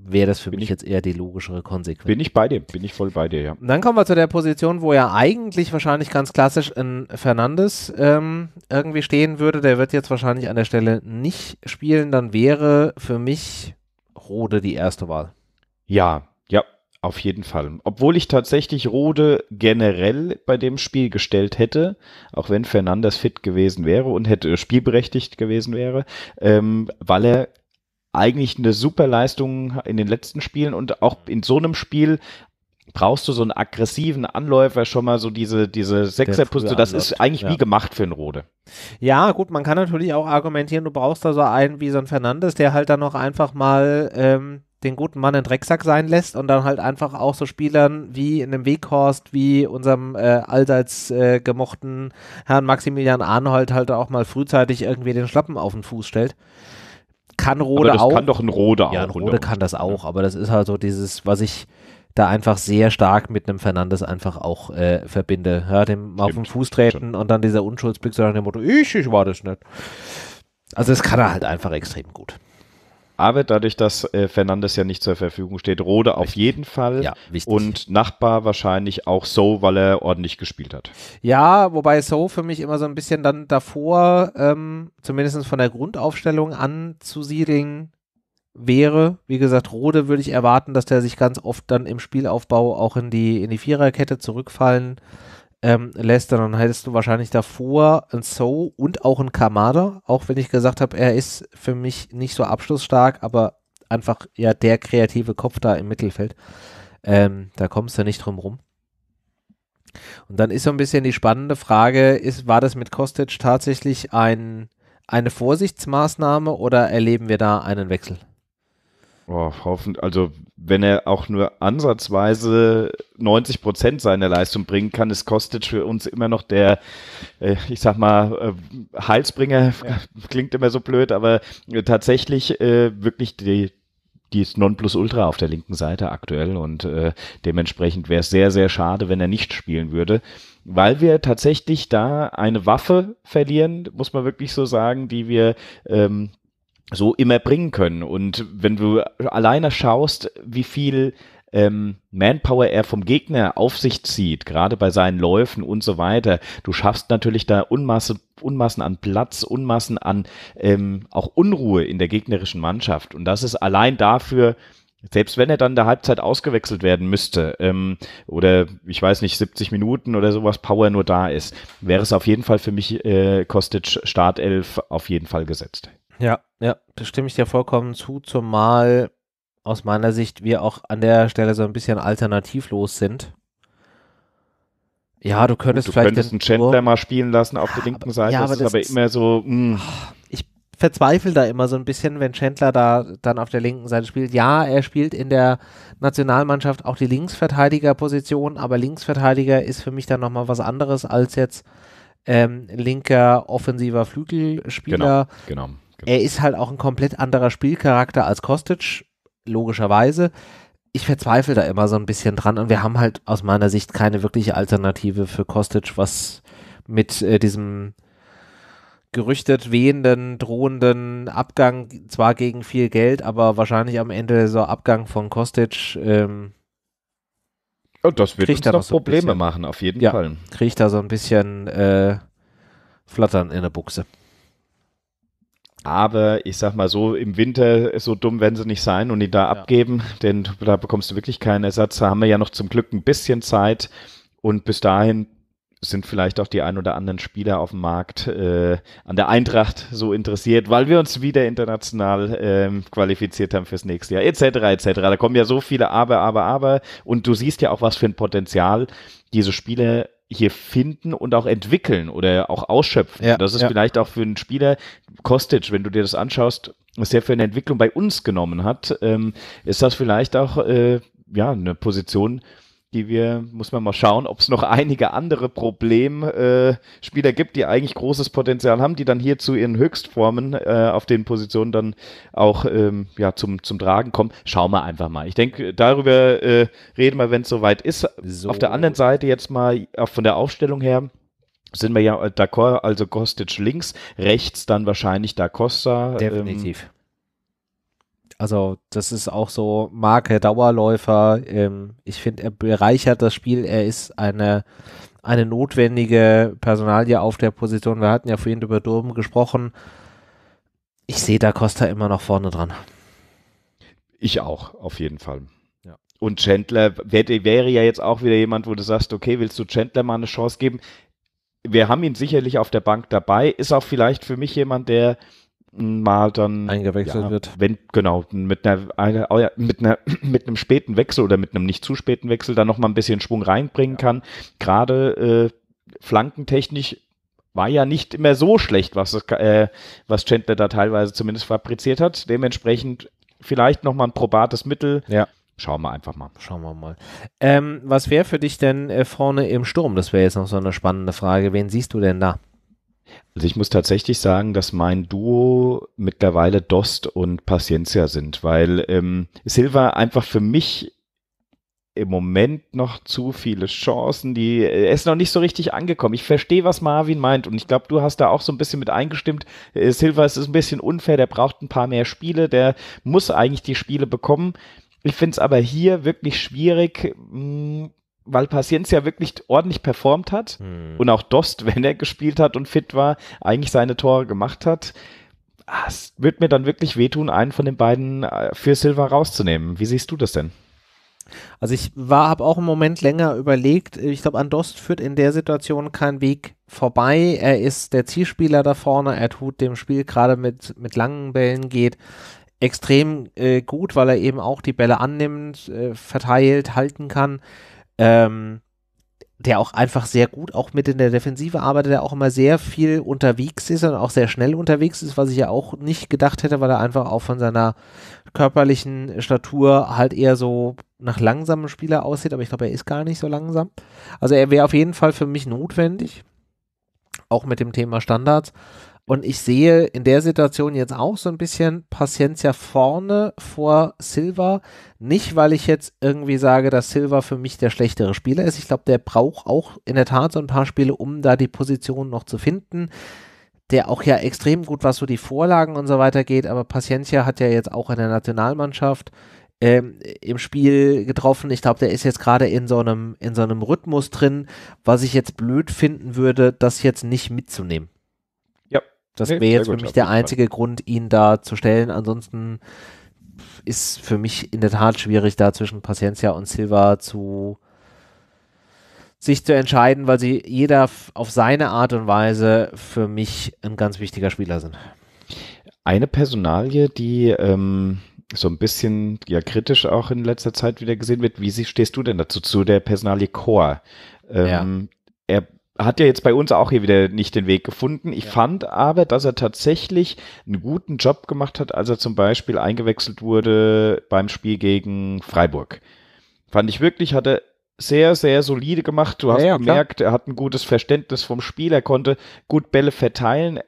wäre das für bin mich ich, jetzt eher die logischere Konsequenz. Bin ich bei dir, bin ich voll bei dir, ja. Und dann kommen wir zu der Position, wo ja eigentlich wahrscheinlich ganz klassisch ein Fernandes ähm, irgendwie stehen würde. Der wird jetzt wahrscheinlich an der Stelle nicht spielen. Dann wäre für mich Rode die erste Wahl. Ja, ja, auf jeden Fall. Obwohl ich tatsächlich Rode generell bei dem Spiel gestellt hätte, auch wenn Fernandes fit gewesen wäre und hätte spielberechtigt gewesen wäre, ähm, weil er eigentlich eine super Leistung in den letzten Spielen und auch in so einem Spiel brauchst du so einen aggressiven Anläufer schon mal so diese, diese Sechserpuste, das ist eigentlich ja. wie gemacht für einen Rode. Ja, gut, man kann natürlich auch argumentieren, du brauchst da so einen wie so ein Fernandes, der halt dann noch einfach mal ähm, den guten Mann in Drecksack sein lässt und dann halt einfach auch so Spielern wie in dem Weghorst, wie unserem äh, allseits äh, gemochten Herrn Maximilian Arnold halt auch mal frühzeitig irgendwie den Schlappen auf den Fuß stellt kann Rode aber das auch. kann doch ein Rode auch. Ja, ein Rode kann das auch, aber das ist halt so dieses, was ich da einfach sehr stark mit einem Fernandes einfach auch äh, verbinde. Ja, dem Stimmt. auf den Fuß treten Stimmt. und dann dieser Unschuldsblick so nach dem Motto, ich, ich war das nicht. Also das kann er halt einfach extrem gut. Aber dadurch, dass äh, Fernandes ja nicht zur Verfügung steht, Rode auf jeden Fall. Ja. Und Nachbar wahrscheinlich auch So, weil er ordentlich gespielt hat. Ja, wobei So für mich immer so ein bisschen dann davor, ähm, zumindest von der Grundaufstellung anzusiedeln wäre. Wie gesagt, Rode würde ich erwarten, dass der sich ganz oft dann im Spielaufbau auch in die, in die Viererkette zurückfallen ähm, lässt, dann hättest du wahrscheinlich davor ein So und auch ein Kamada, auch wenn ich gesagt habe, er ist für mich nicht so abschlussstark, aber einfach ja der kreative Kopf da im Mittelfeld. Ähm, da kommst du nicht drum rum. Und dann ist so ein bisschen die spannende Frage, ist, war das mit Kostic tatsächlich ein, eine Vorsichtsmaßnahme oder erleben wir da einen Wechsel? Oh, hoffen, also wenn er auch nur ansatzweise 90 Prozent seiner Leistung bringen kann, ist Kostic für uns immer noch der, äh, ich sag mal, äh, Heilsbringer. Ja. Klingt immer so blöd, aber äh, tatsächlich äh, wirklich die, die ist Nonplusultra auf der linken Seite aktuell und äh, dementsprechend wäre es sehr, sehr schade, wenn er nicht spielen würde, weil wir tatsächlich da eine Waffe verlieren, muss man wirklich so sagen, die wir ähm, so immer bringen können. Und wenn du alleine schaust, wie viel ähm, Manpower er vom Gegner auf sich zieht, gerade bei seinen Läufen und so weiter, du schaffst natürlich da Unmasse, Unmassen an Platz, Unmassen an ähm, auch Unruhe in der gegnerischen Mannschaft. Und das ist allein dafür, selbst wenn er dann der Halbzeit ausgewechselt werden müsste, ähm, oder ich weiß nicht, 70 Minuten oder sowas Power nur da ist, wäre es auf jeden Fall für mich äh, Kostic Startelf auf jeden Fall gesetzt. Ja, ja, da stimme ich dir vollkommen zu, zumal aus meiner Sicht wir auch an der Stelle so ein bisschen alternativlos sind. Ja, du könntest du vielleicht. Du könntest einen Chandler mal spielen lassen auf der linken Seite. Ja, aber das, das ist aber immer so. Mh. Hm. Ich verzweifle da immer so ein bisschen, wenn Chandler da dann auf der linken Seite spielt. Ja, er spielt in der Nationalmannschaft auch die Linksverteidigerposition, aber Linksverteidiger ist für mich dann nochmal was anderes als jetzt ähm, linker offensiver Flügelspieler. Genau, genau. Genau. Er ist halt auch ein komplett anderer Spielcharakter als Kostic, logischerweise. Ich verzweifle da immer so ein bisschen dran und wir haben halt aus meiner Sicht keine wirkliche Alternative für Kostic, was mit äh, diesem gerüchtet wehenden, drohenden Abgang, zwar gegen viel Geld, aber wahrscheinlich am Ende so Abgang von Kostic, ähm, Oh, das wird uns noch Probleme bisschen, machen, auf jeden ja, Fall. Kriegt da so ein bisschen äh, Flattern in der Buchse. Aber ich sag mal so, im Winter so dumm werden sie nicht sein und ihn da ja. abgeben, denn da bekommst du wirklich keinen Ersatz. Da haben wir ja noch zum Glück ein bisschen Zeit und bis dahin sind vielleicht auch die ein oder anderen Spieler auf dem Markt äh, an der Eintracht so interessiert, weil wir uns wieder international ähm, qualifiziert haben fürs nächste Jahr, etc., etc. Da kommen ja so viele Aber, Aber, Aber und du siehst ja auch, was für ein Potenzial diese Spieler hier finden und auch entwickeln oder auch ausschöpfen. Ja, das ist ja. vielleicht auch für einen Spieler, Kostic, wenn du dir das anschaust, was er für eine Entwicklung bei uns genommen hat, ähm, ist das vielleicht auch äh, ja eine Position, die wir, muss man mal schauen, ob es noch einige andere Problemspieler äh, gibt, die eigentlich großes Potenzial haben, die dann hier zu ihren Höchstformen äh, auf den Positionen dann auch ähm, ja, zum, zum Tragen kommen. Schauen wir einfach mal. Ich denke, darüber äh, reden wir, wenn es soweit ist. So. Auf der anderen Seite jetzt mal auch von der Aufstellung her sind wir ja d'accord, also Kostic links, rechts dann wahrscheinlich Da Costa. Definitiv. Ähm, also das ist auch so Marke Dauerläufer. Ähm, ich finde, er bereichert das Spiel. Er ist eine, eine notwendige Personalie auf der Position. Wir hatten ja vorhin über Durm gesprochen. Ich sehe da Costa immer noch vorne dran. Ich auch, auf jeden Fall. Ja. Und Chandler wäre, wäre ja jetzt auch wieder jemand, wo du sagst, okay, willst du Chandler mal eine Chance geben? Wir haben ihn sicherlich auf der Bank dabei. Ist auch vielleicht für mich jemand, der mal dann eingewechselt ja, wird. Wenn genau mit einer, eine, mit einer <clears throat> mit einem späten Wechsel oder mit einem nicht zu späten Wechsel dann noch mal ein bisschen Schwung reinbringen ja. kann. Gerade äh, flankentechnisch war ja nicht immer so schlecht, was äh, was Chandler da teilweise zumindest fabriziert hat. Dementsprechend vielleicht noch mal ein probates Mittel. Ja. Schauen wir einfach mal. Schauen wir mal. Ähm, was wäre für dich denn äh, vorne im Sturm? Das wäre jetzt noch so eine spannende Frage. Wen siehst du denn da? Also ich muss tatsächlich sagen, dass mein Duo mittlerweile Dost und Paciencia sind, weil ähm, Silva einfach für mich im Moment noch zu viele Chancen, die er ist noch nicht so richtig angekommen. Ich verstehe, was Marvin meint und ich glaube, du hast da auch so ein bisschen mit eingestimmt. Äh, Silva ist ein bisschen unfair, der braucht ein paar mehr Spiele, der muss eigentlich die Spiele bekommen. Ich finde es aber hier wirklich schwierig, mh, hm, weil Paciencia wirklich ordentlich performt hat hm. und auch Dost, <laughs> wenn er gespielt hat und fit war, eigentlich seine Tore gemacht hat. Ah, es wird mir dann wirklich wehtun, einen von den beiden äh, für Silva rauszunehmen. Wie siehst du das denn? Also ich war, habe auch einen Moment länger überlegt. Ich glaube, an Dost führt in der Situation kein Weg vorbei. Er ist der Zielspieler da vorne. Er tut dem Spiel gerade mit, mit langen Bällen geht extrem äh, gut, weil er eben auch die Bälle annimmt, äh, verteilt, halten kann ähm, der auch einfach sehr gut auch mit in der Defensive arbeitet, der auch immer sehr viel unterwegs ist und auch sehr schnell unterwegs ist, was ich ja auch nicht gedacht hätte, weil er einfach auch von seiner körperlichen Statur halt eher so nach langsamen Spieler aussieht, aber ich glaube, er ist gar nicht so langsam. Also er wäre auf jeden Fall für mich notwendig, auch mit dem Thema Standards. Und ich sehe in der Situation jetzt auch so ein bisschen Paciencia vorne vor Silva. Nicht, weil ich jetzt irgendwie sage, dass Silva für mich der schlechtere Spieler ist. Ich glaube, der braucht auch in der Tat so ein paar Spiele, um da die Position noch zu finden. Der auch ja extrem gut, was so die Vorlagen und so weiter geht. Aber Paciencia hat ja jetzt auch in der Nationalmannschaft ähm, im Spiel getroffen. Ich glaube, der ist jetzt gerade in so in so einem Rhythmus drin, was ich jetzt blöd finden würde, das jetzt nicht mitzunehmen. Das nee, wäre jetzt für mich der einzige Fall. Grund, ihn da zu stellen. Ansonsten ist für mich in der Tat schwierig, da zwischen Paciencia und Silva zu sich zu entscheiden, weil sie jeder auf seine Art und Weise für mich ein ganz wichtiger Spieler sind. Eine Personalie, die ähm, so ein bisschen ja kritisch auch in letzter Zeit wieder gesehen wird. Wie stehst du denn dazu zu der Personalie Core? Ähm, ja. Er hat ja jetzt bei uns auch hier wieder nicht den Weg gefunden. Ich ja. fand aber, dass er tatsächlich einen guten Job gemacht hat, als er zum Beispiel eingewechselt wurde beim Spiel gegen Freiburg. Fand ich wirklich, hat er sehr, sehr solide gemacht. Du hast ja, ja, gemerkt, er hat ein gutes Verständnis vom Spiel, er konnte gut Bälle verteilen.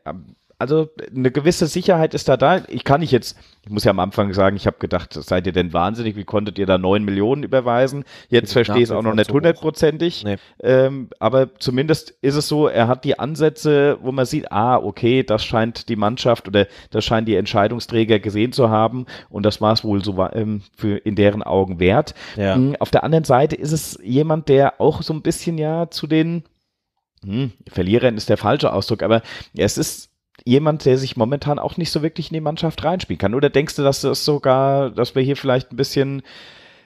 Also eine gewisse Sicherheit ist da da. Ich kann nicht jetzt, ich muss ja am Anfang sagen, ich habe gedacht, seid ihr denn wahnsinnig? Wie konntet ihr da neun Millionen überweisen? Jetzt verstehe ich es auch noch nicht hundertprozentig. Nee. Ähm, aber zumindest ist es so, er hat die Ansätze, wo man sieht, ah, okay, das scheint die Mannschaft oder das scheinen die Entscheidungsträger gesehen zu haben und das war es wohl so ähm, für in deren Augen wert. Ja. Mhm, auf der anderen Seite ist es jemand, der auch so ein bisschen ja zu den hm, Verlierern ist der falsche Ausdruck, aber es ist jemand, der sich momentan auch nicht so wirklich in die Mannschaft reinspielen kann. Oder denkst du, dass das sogar, dass wir hier vielleicht ein bisschen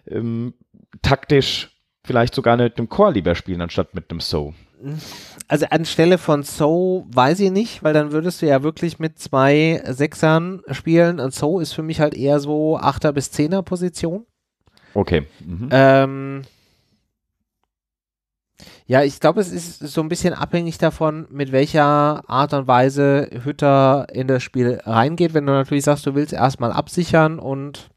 ähm, taktisch vielleicht sogar mit einem Chor lieber spielen, anstatt mit einem So? Also anstelle von So weiß ich nicht, weil dann würdest du ja wirklich mit zwei Sechsern spielen und So ist für mich halt eher so Achter bis Zehner Position. Okay. Mhm. Ähm, ja, ich glaube, es ist so ein bisschen abhängig davon, mit welcher Art und Weise Hütter in das Spiel reingeht. Wenn du natürlich sagst, du willst erstmal absichern und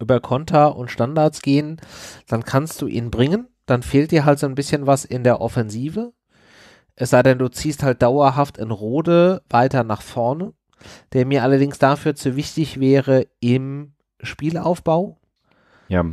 über Konter und Standards gehen, dann kannst du ihn bringen. Dann fehlt dir halt so ein bisschen was in der Offensive. Es sei denn, du ziehst halt dauerhaft in Rode weiter nach vorne, der mir allerdings dafür zu wichtig wäre im Spielaufbau. Ja.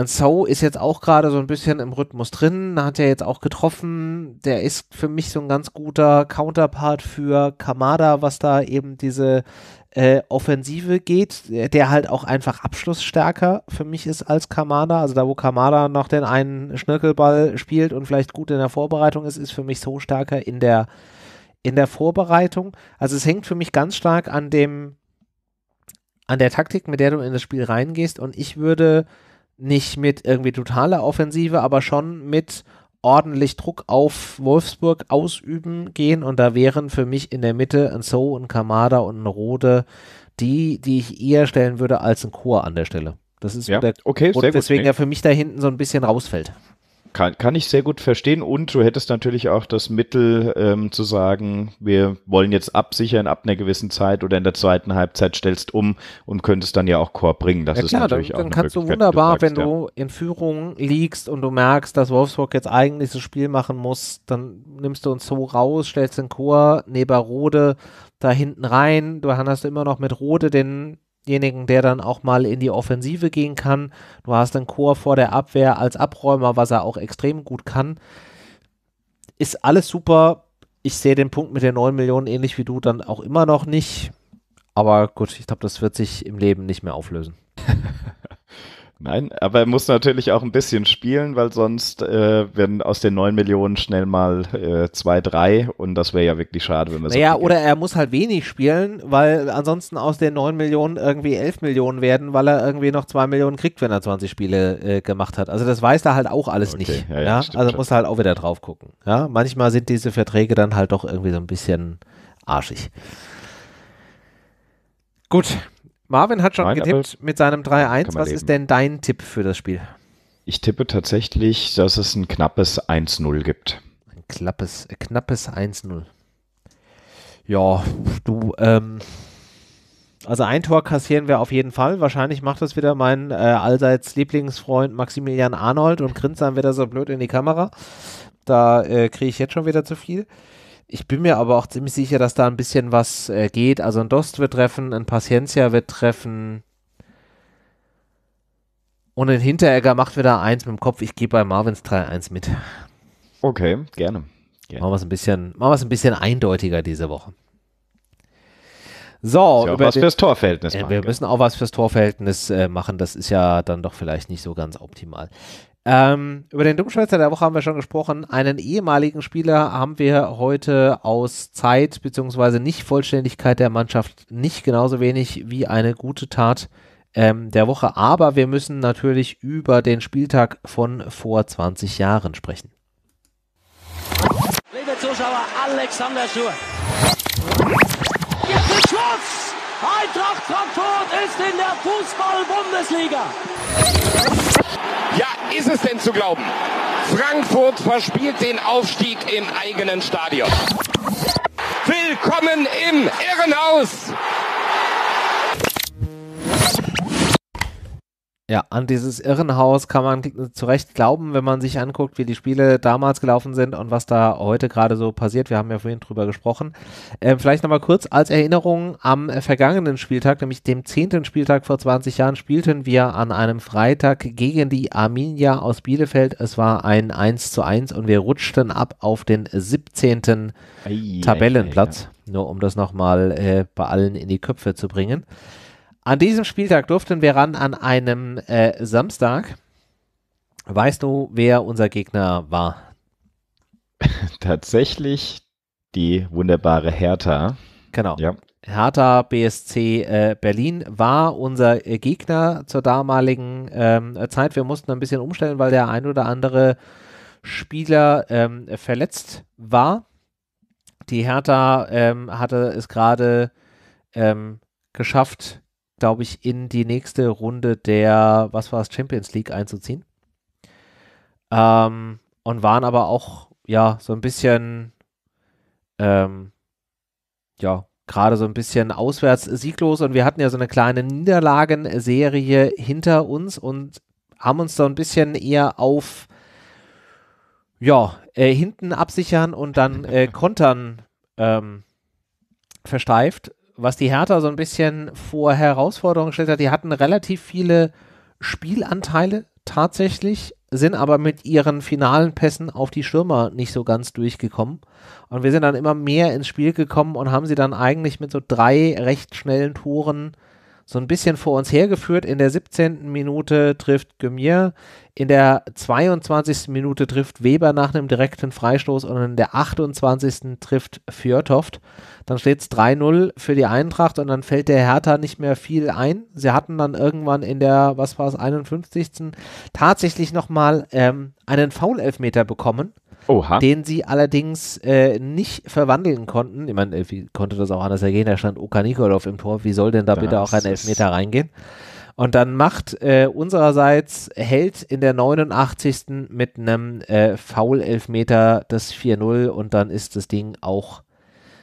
Und So ist jetzt auch gerade so ein bisschen im Rhythmus drin, hat ja jetzt auch getroffen. Der ist für mich so ein ganz guter Counterpart für Kamada, was da eben diese äh, Offensive geht, der halt auch einfach abschlussstärker für mich ist als Kamada. Also da, wo Kamada noch den einen Schnörkelball spielt und vielleicht gut in der Vorbereitung ist, ist für mich so stärker in der, in der Vorbereitung. Also es hängt für mich ganz stark an dem, an der Taktik, mit der du in das Spiel reingehst und ich würde nicht mit irgendwie totaler Offensive, aber schon mit ordentlich Druck auf Wolfsburg ausüben gehen und da wären für mich in der Mitte ein So, ein Kamada und ein Rode die, die ich eher stellen würde als ein Chor an der Stelle. Das ist ja, der okay, Grund, weswegen er für mich da hinten so ein bisschen rausfällt. Kann, kann ich sehr gut verstehen und du hättest natürlich auch das Mittel ähm, zu sagen, wir wollen jetzt absichern ab einer gewissen Zeit oder in der zweiten Halbzeit stellst um und könntest dann ja auch Chor bringen. Das ja, ist klar, natürlich dann, auch dann kannst du wunderbar, du sagst, wenn ja. du in Führung liegst und du merkst, dass Wolfsburg jetzt eigentlich das Spiel machen muss, dann nimmst du uns so raus, stellst den Chor neben Rode da hinten rein. Du hast immer noch mit Rode den denjenigen, der dann auch mal in die Offensive gehen kann. Du hast einen Chor vor der Abwehr als Abräumer, was er auch extrem gut kann. Ist alles super. Ich sehe den Punkt mit den 9 Millionen ähnlich wie du dann auch immer noch nicht. Aber gut, ich glaube, das wird sich im Leben nicht mehr auflösen. <laughs> Nein, aber er muss natürlich auch ein bisschen spielen, weil sonst äh, werden aus den 9 Millionen schnell mal äh, zwei, drei und das wäre ja wirklich schade, wenn wir naja, so oder er muss halt wenig spielen, weil ansonsten aus den 9 Millionen irgendwie 11 Millionen werden, weil er irgendwie noch 2 Millionen kriegt, wenn er 20 Spiele äh, gemacht hat. Also das weiß er halt auch alles okay, nicht. Ja, ja, ja? Also muss er halt auch wieder drauf gucken. Ja, manchmal sind diese Verträge dann halt doch irgendwie so ein bisschen arschig. Gut, Marvin hat schon Nein, getippt mit seinem 3-1. Was leben. ist denn dein Tipp für das Spiel? Ich tippe tatsächlich, dass es ein knappes 1-0 gibt. Ein knappes, knappes 1-0. Ja, du, ähm, also ein Tor kassieren wir auf jeden Fall. Wahrscheinlich macht das wieder mein äh, allseits Lieblingsfreund Maximilian Arnold und grinst dann wieder so blöd in die Kamera. Da äh, kriege ich jetzt schon wieder zu viel. Ich bin mir aber auch ziemlich sicher, dass da ein bisschen was äh, geht. Also ein Dost wird treffen, ein Paciencia wird treffen. Und ein Hinteregger macht wieder eins mit dem Kopf. Ich gehe bei Marvins 3-1 mit. Okay, gerne. gerne. Machen wir es ein bisschen, machen wir es ein bisschen eindeutiger diese Woche. So, ja was den, fürs Torverhältnis äh, Wir müssen auch was fürs Torverhältnis äh, machen. Das ist ja dann doch vielleicht nicht so ganz optimal. Ähm, über den Dummschwätzer der Woche haben wir schon gesprochen. Einen ehemaligen Spieler haben wir heute aus Zeit bzw. Nicht-Vollständigkeit der Mannschaft nicht genauso wenig wie eine gute Tat ähm, der Woche. Aber wir müssen natürlich über den Spieltag von vor 20 Jahren sprechen. Liebe Zuschauer, Alexander Schur. Jetzt ist Schluss! Eintracht Frankfurt ist in der Fußball-Bundesliga. Ja, ist es denn zu glauben? Frankfurt verspielt den Aufstieg im eigenen Stadion. Willkommen im Irrenhaus! Ja, an dieses Irrenhaus kann man zu Recht glauben, wenn man sich anguckt, wie die Spiele damals gelaufen sind und was da heute gerade so passiert. Wir haben ja vorhin drüber gesprochen. Ähm, vielleicht nochmal kurz als Erinnerung am äh, vergangenen Spieltag, nämlich dem zehnten Spieltag vor 20 Jahren, spielten wir an einem Freitag gegen die Arminia aus Bielefeld. Es war ein 1 zu 1 und wir rutschten ab auf den 17. Ei, Tabellenplatz. Ei, ei, Nur um das nochmal äh, bei allen in die Köpfe zu bringen. An diesem Spieltag durften wir ran an einem äh, Samstag. Weißt du, wer unser Gegner war? <laughs> Tatsächlich die wunderbare Hertha. Genau. Ja. Hertha BSC äh, Berlin war unser äh, Gegner zur damaligen ähm, Zeit. Wir mussten ein bisschen umstellen, weil der ein oder andere Spieler ähm, verletzt war. Die Hertha ähm, hatte es gerade ähm, geschafft, glaube ich, in die nächste Runde der, was war es, Champions League einzuziehen. Ähm, und waren aber auch, ja, so ein bisschen, ähm, ja, gerade so ein bisschen auswärts sieglos und wir hatten ja so eine kleine Niederlagenserie hinter uns und haben uns so ein bisschen eher auf, ja, äh, hinten absichern und dann äh, <laughs> kontern ähm, versteift was die Hertha so ein bisschen vor Herausforderungen gestellt hat, die hatten relativ viele Spielanteile tatsächlich, sind aber mit ihren finalen Pässen auf die Stürmer nicht so ganz durchgekommen. Und wir sind dann immer mehr ins Spiel gekommen und haben sie dann eigentlich mit so drei recht schnellen Toren so ein bisschen vor uns hergeführt. In der 17. Minute trifft Gemier, in der 22. Minute trifft Weber nach einem direkten Freistoß und in der 28. trifft Fjörtoft. Dann steht es 3-0 für die Eintracht und dann fällt der Hertha nicht mehr viel ein. Sie hatten dann irgendwann in der, was war es, 51. tatsächlich nochmal ähm, einen Foul-Elfmeter bekommen Oha. den sie allerdings äh, nicht verwandeln konnten. Ich meine, wie konnte das auch anders ergehen? Da stand Oka Nikolov im Tor. Wie soll denn da das bitte auch ein Elfmeter reingehen? Und dann macht äh, unsererseits Held in der 89. mit einem äh, Foul-Elfmeter das 4-0 und dann ist das Ding auch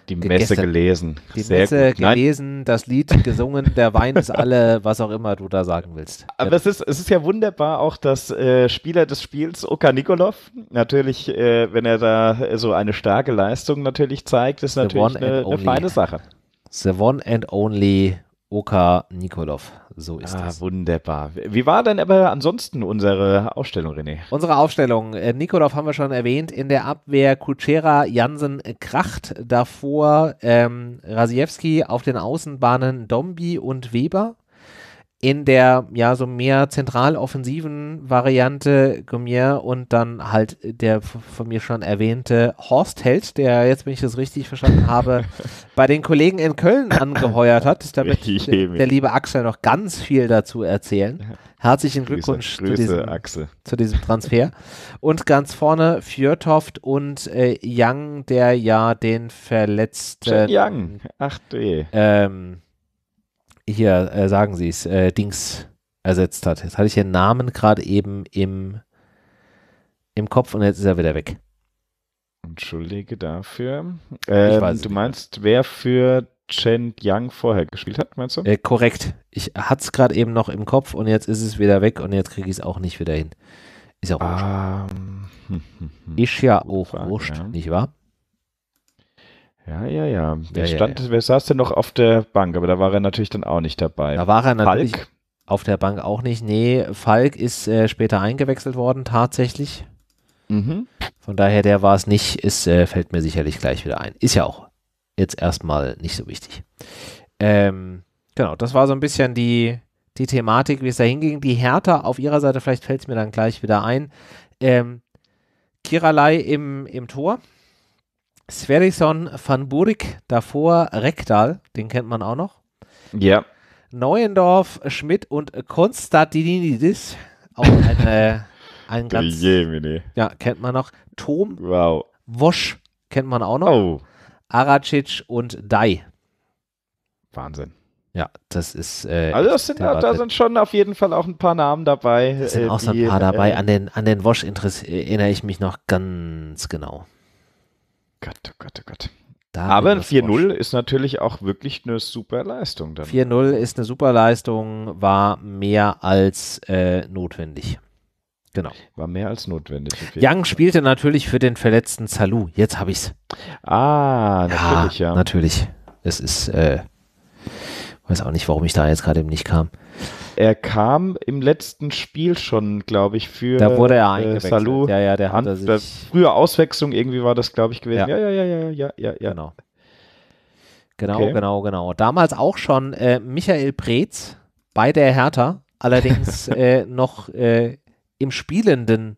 die Messe gelesen. Die Sehr Messe gut. gelesen, Nein. das Lied gesungen, der Wein ist alle, was auch immer du da sagen willst. Aber ja. es, ist, es ist ja wunderbar auch, dass äh, Spieler des Spiels, Oka Nikolov, natürlich, äh, wenn er da so eine starke Leistung natürlich zeigt, ist The natürlich eine, eine feine Sache. The one and only Oka Nikolov. So ist ah, Wunderbar. Wie war denn aber ansonsten unsere Ausstellung, René? Unsere Ausstellung. Äh, Nikolov haben wir schon erwähnt. In der Abwehr Kutschera, Jansen, Kracht. Davor ähm, Rasiewski auf den Außenbahnen Dombi und Weber in der ja so mehr zentral offensiven Variante Gomier und dann halt der von mir schon erwähnte Horst Held, der jetzt, wenn ich das richtig verstanden habe, <laughs> bei den Kollegen in Köln angeheuert hat. Damit der, der liebe Axel noch ganz viel dazu erzählen. Herzlichen Glückwunsch Grüße, zu, diesem, zu, diesem, Transfer. Und ganz vorne Fjörtoft und äh, Young, der ja den verletzten Young, ach du ähm, hier, äh, sagen Sie es, äh, Dings ersetzt hat. Jetzt hatte ich den Namen gerade eben im, im Kopf und jetzt ist er wieder weg. Entschuldige dafür. Ähm, du meinst, wer für Chen Yang vorher gespielt hat, meinst du? Äh, korrekt. Ich hatte es gerade eben noch im Kopf und jetzt ist es wieder weg und jetzt kriege ich es auch nicht wieder hin. Ist ja auch wurscht. Um, hm, hm, hm. Ist ja auch wurscht, ja. nicht wahr? Ja, ja, ja. Wer, ja, stand, ja. wer saß denn noch auf der Bank? Aber da war er natürlich dann auch nicht dabei. Da war er natürlich Falk? auf der Bank auch nicht. Nee, Falk ist äh, später eingewechselt worden, tatsächlich. Mhm. Von daher, der war es nicht. Ist, äh, fällt mir sicherlich gleich wieder ein. Ist ja auch jetzt erstmal nicht so wichtig. Ähm, genau, das war so ein bisschen die, die Thematik, wie es da hinging. Die Hertha auf ihrer Seite, vielleicht fällt es mir dann gleich wieder ein. Ähm, Kiralei im, im Tor Sverison van Burik, davor Rekdal, den kennt man auch noch. Ja. Neuendorf, Schmidt und Konstantinidis, auch eine, ein <laughs> ganz, ja, kennt man noch. Tom, wow. Wosch, kennt man auch noch. Oh. Aracic und Dai. Wahnsinn. Ja, das ist. Äh, also das sind, da sind schon auf jeden Fall auch ein paar Namen dabei. Es sind äh, auch so ein paar dabei. Äh, an den, an den Wosch erinnere ich mich noch ganz genau. Gott, oh Gott, oh Gott. Aber 4-0 ist natürlich auch wirklich eine super Leistung. 4-0 ist eine super Leistung, war mehr als äh, notwendig. Genau. War mehr als notwendig. Young spielte natürlich für den verletzten Salou. Jetzt habe ich's. Ah, natürlich, ja. ja. Natürlich. Es ist, äh, weiß auch nicht, warum ich da jetzt gerade eben nicht kam. Er kam im letzten Spiel schon, glaube ich, für da wurde er. Äh, Salou. Ja, ja, der hat sich frühe Auswechslung irgendwie war das, glaube ich, gewesen. Ja. ja, ja, ja, ja, ja, ja. Genau. Genau, okay. genau, genau. Damals auch schon äh, Michael Preetz bei der Hertha, allerdings <laughs> äh, noch äh, im spielenden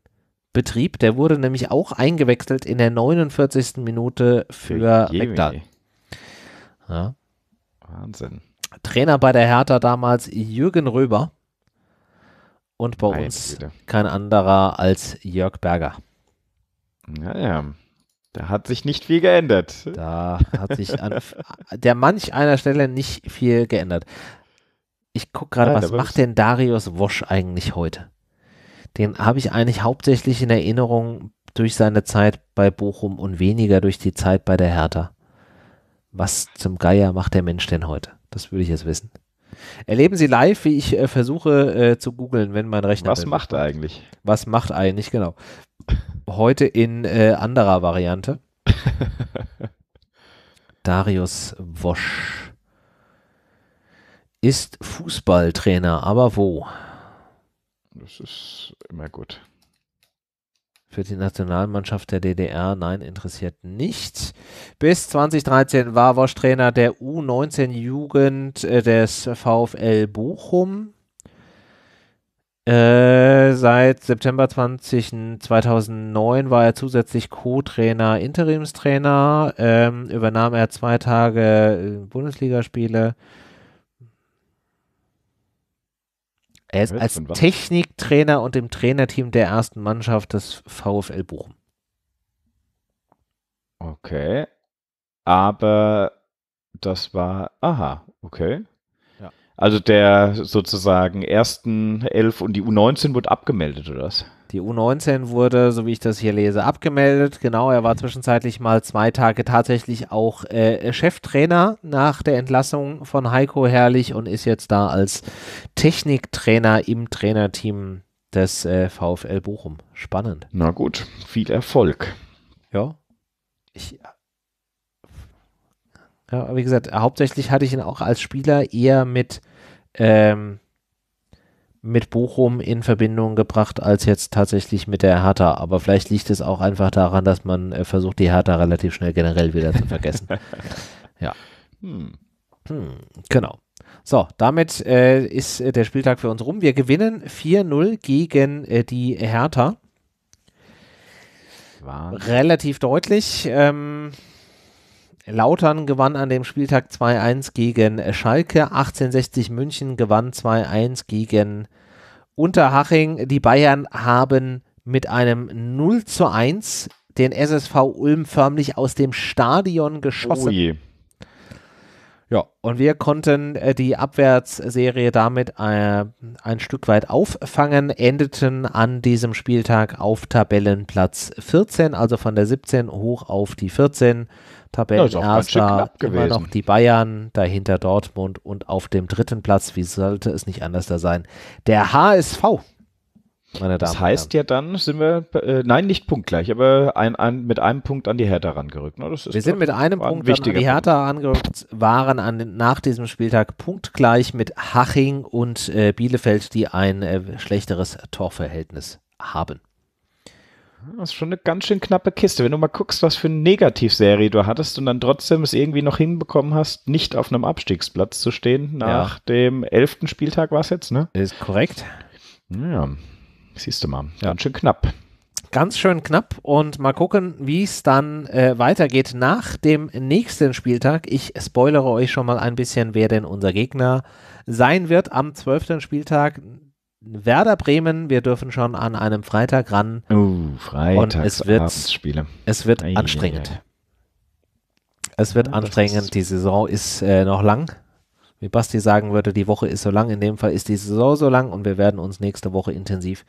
Betrieb. Der wurde nämlich auch eingewechselt in der 49. Minute für Megdal. Ja. Wahnsinn. Trainer bei der Hertha damals Jürgen Röber und bei Nein, uns bitte. kein anderer als Jörg Berger. Naja, da hat sich nicht viel geändert. Da hat sich an <laughs> der manch einer Stelle nicht viel geändert. Ich gucke gerade, was macht denn Darius Wosch eigentlich heute? Den habe ich eigentlich hauptsächlich in Erinnerung durch seine Zeit bei Bochum und weniger durch die Zeit bei der Hertha. Was zum Geier macht der Mensch denn heute? Das würde ich jetzt wissen. Erleben Sie live, wie ich äh, versuche äh, zu googeln, wenn mein Rechner. Was macht er eigentlich? Was macht eigentlich, genau. Heute in äh, anderer Variante. <laughs> Darius Wosch ist Fußballtrainer, aber wo? Das ist immer gut. Für die Nationalmannschaft der DDR, nein, interessiert nicht. Bis 2013 war Wosch Trainer der U19-Jugend äh, des VfL Bochum. Äh, seit September 20, 2009 war er zusätzlich Co-Trainer, Interimstrainer. Ähm, übernahm er zwei Tage äh, Bundesligaspiele. Er ist als Techniktrainer und im Trainerteam der ersten Mannschaft des VfL Bochum. Okay. Aber das war, aha, okay. Ja. Also der sozusagen ersten elf und die U19 wurde abgemeldet, oder was? Die U19 wurde, so wie ich das hier lese, abgemeldet. Genau, er war zwischenzeitlich mal zwei Tage tatsächlich auch äh, Cheftrainer nach der Entlassung von Heiko Herrlich und ist jetzt da als Techniktrainer im Trainerteam des äh, VfL Bochum. Spannend. Na gut, viel Erfolg. Ja. Ich, ja, wie gesagt, hauptsächlich hatte ich ihn auch als Spieler eher mit ähm, mit Bochum in Verbindung gebracht, als jetzt tatsächlich mit der Hertha. Aber vielleicht liegt es auch einfach daran, dass man äh, versucht, die Hertha relativ schnell generell wieder zu vergessen. <laughs> ja. Hm. Hm, genau. So, damit äh, ist äh, der Spieltag für uns rum. Wir gewinnen 4-0 gegen äh, die Hertha. Wahnsinn. Relativ deutlich. Ähm, Lautern gewann an dem Spieltag 2-1 gegen Schalke. 1860 München gewann 2-1 gegen Unterhaching. Die Bayern haben mit einem 0 1 den SSV Ulm förmlich aus dem Stadion geschossen. Oh je. Ja, und wir konnten äh, die Abwärtsserie damit äh, ein Stück weit auffangen, endeten an diesem Spieltag auf Tabellenplatz 14, also von der 17 hoch auf die 14 Tabellenerster immer noch die Bayern, dahinter Dortmund und auf dem dritten Platz, wie sollte es nicht anders da sein, der HSV. Meine Damen das heißt ja dann sind wir, äh, nein, nicht punktgleich, aber ein, ein, mit einem Punkt an die Hertha rangerückt. Ne? wir sind mit einem Punkt an die Hertha rangerückt, waren an, nach diesem Spieltag punktgleich mit Haching und äh, Bielefeld, die ein äh, schlechteres Torverhältnis haben. Das ist schon eine ganz schön knappe Kiste. Wenn du mal guckst, was für eine Negativserie du hattest und dann trotzdem es irgendwie noch hinbekommen hast, nicht auf einem Abstiegsplatz zu stehen, nach ja. dem elften Spieltag war es jetzt, ne? Ist korrekt. Ja, siehst du mal. Ja. Ganz schön knapp. Ganz schön knapp und mal gucken, wie es dann äh, weitergeht nach dem nächsten Spieltag. Ich spoilere euch schon mal ein bisschen, wer denn unser Gegner sein wird am zwölften Spieltag. Werder Bremen, wir dürfen schon an einem Freitag ran. Uh, Freitags und es wird. Es wird ei, anstrengend. Es wird ja, anstrengend. Die Saison ist äh, noch lang. Wie Basti sagen würde, die Woche ist so lang. In dem Fall ist die Saison so lang und wir werden uns nächste Woche intensiv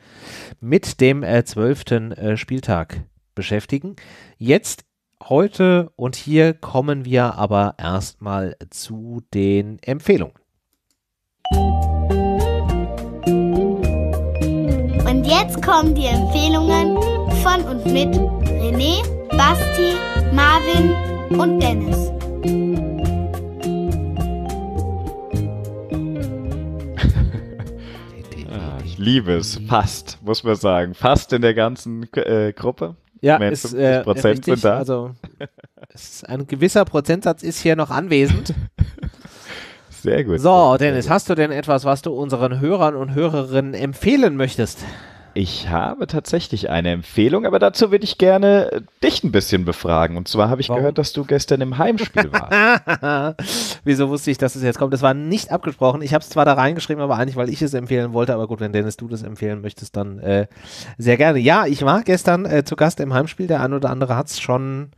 mit dem äh, zwölften äh, Spieltag beschäftigen. Jetzt heute und hier kommen wir aber erstmal zu den Empfehlungen. Jetzt kommen die Empfehlungen von und mit René, Basti, Marvin und Dennis. Ah, ich liebe es. Fast, muss man sagen. Fast in der ganzen äh, Gruppe. Ja, Mehr ist, 50 äh, Prozent richtig, sind da. Also ein gewisser Prozentsatz ist hier noch anwesend. <laughs> Sehr gut. So, Dennis, hast du denn etwas, was du unseren Hörern und Hörerinnen empfehlen möchtest? Ich habe tatsächlich eine Empfehlung, aber dazu würde ich gerne äh, dich ein bisschen befragen. Und zwar habe ich Warum? gehört, dass du gestern im Heimspiel warst. <laughs> Wieso wusste ich, dass es jetzt kommt? Das war nicht abgesprochen. Ich habe es zwar da reingeschrieben, aber eigentlich, weil ich es empfehlen wollte. Aber gut, wenn Dennis du das empfehlen möchtest, dann äh, sehr gerne. Ja, ich war gestern äh, zu Gast im Heimspiel. Der ein oder andere hat es schon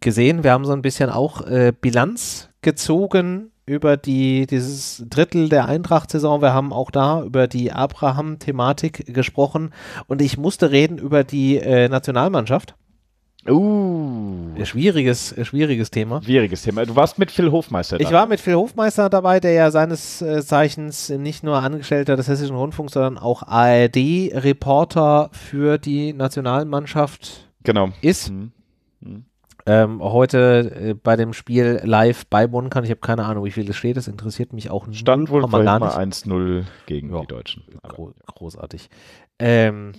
gesehen. Wir haben so ein bisschen auch äh, Bilanz gezogen über die, dieses Drittel der Eintracht-Saison. Wir haben auch da über die Abraham-Thematik gesprochen. Und ich musste reden über die äh, Nationalmannschaft. uh, Ein Schwieriges, äh, schwieriges Thema. schwieriges Thema. Du warst mit Phil Hofmeister Ich da. war mit Phil Hofmeister dabei, der ja seines äh, Zeichens nicht nur Angestellter des Hessischen Rundfunks, sondern auch ARD-Reporter für die Nationalmannschaft Genau. ist. Mhm. Ähm, heute äh, bei dem Spiel live beiwohnen kann. Ich habe keine Ahnung, wie viel es steht. Das interessiert mich auch Stand wohl 0,gar vorhin mal nicht. 1-0 gegen Ja. die Deutschen. Gro großartig. Ähm,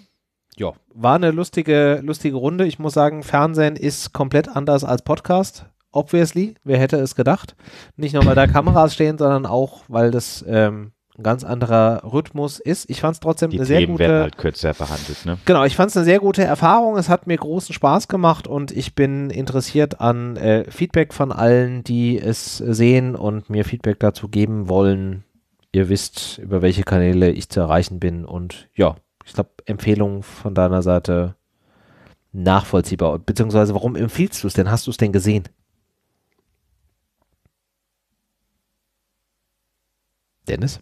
ja, war eine lustige, lustige Runde. Ich muss sagen, Fernsehen ist komplett anders als Podcast. Obviously, wer hätte es gedacht? Nicht nur, weil da <laughs> Kameras stehen, sondern auch, weil das ähm, ein ganz anderer Rhythmus ist. Ich fand es trotzdem die eine sehr Themen werden gute. halt kürzer behandelt, ne? Genau, ich fand es eine sehr gute Erfahrung. Es hat mir großen Spaß gemacht und ich bin interessiert an äh, Feedback von allen, die es sehen und mir Feedback dazu geben wollen. Ihr wisst, über welche Kanäle ich zu erreichen bin und ja, ich glaube, Empfehlung von deiner Seite nachvollziehbar. Beziehungsweise, warum empfiehlst du es denn? Hast du es denn gesehen? Dennis?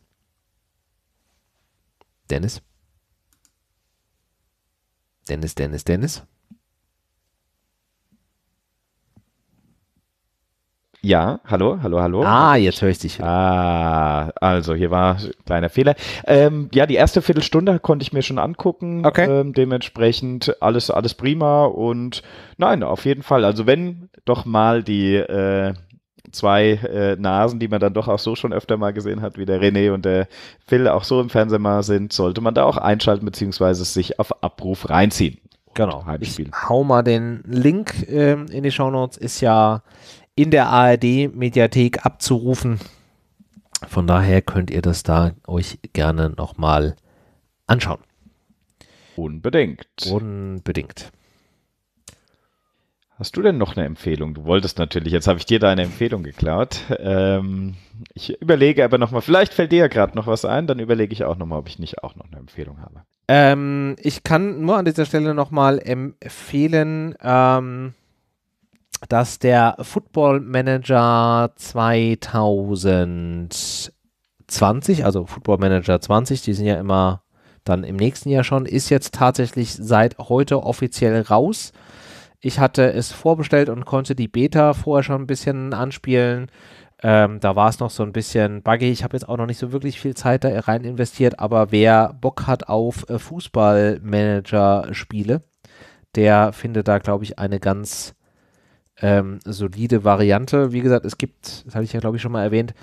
Dennis? Dennis, Dennis, Dennis? Ja, hallo, hallo, hallo. Ah, jetzt höre ich dich. Ah, also hier war ein kleiner Fehler. Ähm, ja, die erste Viertelstunde konnte ich mir schon angucken. Okay. Ähm, dementsprechend alles, alles prima und nein, auf jeden Fall. Also wenn doch mal die äh, zwei äh, Nasen, die man dann doch auch so schon öfter mal gesehen hat, wie der René und der Phil auch so im Fernsehen mal sind, sollte man da auch einschalten beziehungsweise sich auf Abruf reinziehen. Genau. Ich hau mal den Link ähm, in die Shownotes. Ist ja in der ARD-Mediathek abzurufen. Von daher könnt ihr das da euch gerne nochmal anschauen. Unbedingt. Unbedingt. Hast du denn noch eine Empfehlung? Du wolltest natürlich, jetzt habe ich dir deine Empfehlung geklaut. Ähm, ich überlege aber nochmal, vielleicht fällt dir ja gerade noch was ein, dann überlege ich auch nochmal, ob ich nicht auch noch eine Empfehlung habe. Ähm, ich kann nur an dieser Stelle nochmal empfehlen, ähm, dass der Football Manager 2020, also Football Manager 20, die sind ja immer dann im nächsten Jahr schon, ist jetzt tatsächlich seit heute offiziell raus. Ich hatte es vorbestellt und konnte die Beta vorher schon ein bisschen anspielen. Ähm, da war es noch so ein bisschen buggy. Ich habe jetzt auch noch nicht so wirklich viel Zeit da rein investiert, aber wer Bock hat auf äh, Fußballmanager-Spiele, der findet da, glaube ich, eine ganz ähm, solide Variante. Wie gesagt, es gibt, das hatte ich ja, glaube ich, schon mal erwähnt,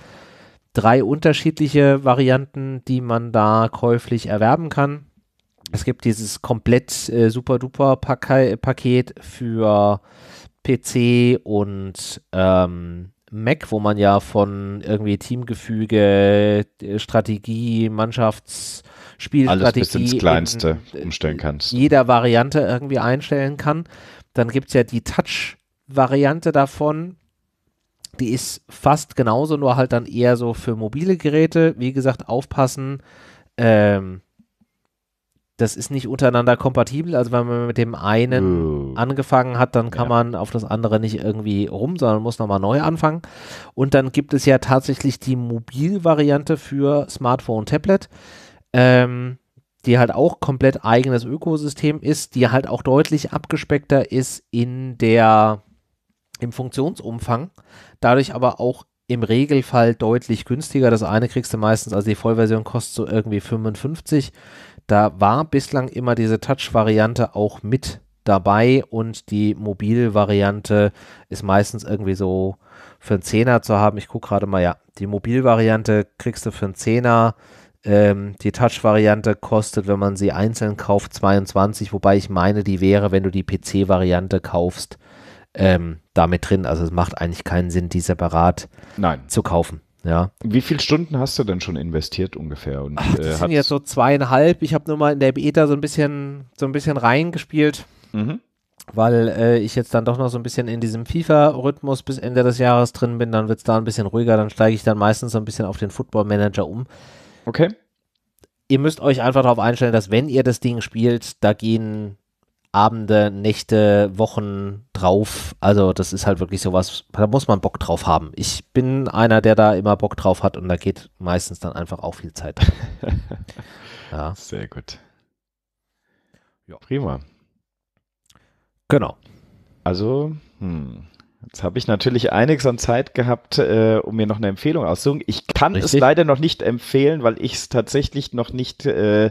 drei unterschiedliche Varianten, die man da käuflich erwerben kann. Es gibt dieses komplett äh, super-duper Pake Paket für PC und ähm, Mac, wo man ja von irgendwie Teamgefüge, äh, Strategie, Mannschaftsspielstrategie Alles bis ins Kleinste in, äh, umstellen kannst. jeder Variante irgendwie einstellen kann. Dann gibt es ja die Touch-Variante davon. Die ist fast genauso, nur halt dann eher so für mobile Geräte. Wie gesagt, aufpassen. Ähm, das ist nicht untereinander kompatibel. Also wenn man mit dem einen Uh. angefangen hat, dann kann Ja. man auf das andere nicht irgendwie rum, sondern muss nochmal neu anfangen. Und dann gibt es ja tatsächlich die Mobilvariante für Smartphone, Tablet. Ähm, die halt auch komplett eigenes Ökosystem ist, die halt auch deutlich abgespeckter ist in der, im Funktionsumfang, dadurch aber auch im Regelfall deutlich günstiger. Das eine kriegst du meistens, also die Vollversion kostet so irgendwie 55. Da war bislang immer diese Touch-Variante auch mit dabei und die Mobil-Variante ist meistens irgendwie so für einen Zehner zu haben. Ich gucke gerade mal, ja, die Mobil-Variante kriegst du für einen Zehner. Ähm, die Touch-Variante kostet, wenn man sie einzeln kauft, 22, wobei ich meine, die wäre, wenn du die PC-Variante kaufst, ähm, damit drin. Also es macht eigentlich keinen Sinn, die separat Nein. zu kaufen. Ja. Wie viele Stunden hast du denn schon investiert ungefähr? Und, Ach, das äh, sind jetzt so zweieinhalb. Ich habe nur mal in der Beta so ein bisschen, so ein bisschen reingespielt, Mhm. weil äh, ich jetzt dann doch noch so ein bisschen in diesem FIFA-Rhythmus bis Ende des Jahres drin bin. Dann wird es da ein bisschen ruhiger. Dann steige ich dann meistens so ein bisschen auf den Football Manager um. Okay. Ihr müsst euch einfach darauf einstellen, dass wenn ihr das Ding spielt, da gehen Abende, Nächte, Wochen drauf. Also das ist halt wirklich sowas, da muss man Bock drauf haben. Ich bin einer, der da immer Bock drauf hat und da geht meistens dann einfach auch viel Zeit. <laughs> ja, Sehr gut. Ja. Prima. genau. Also, hm. Jetzt habe ich natürlich einiges an Zeit gehabt, äh, um mir noch eine Empfehlung auszusuchen. Ich kann es Richtig. leider noch nicht empfehlen, weil ich es tatsächlich noch nicht äh,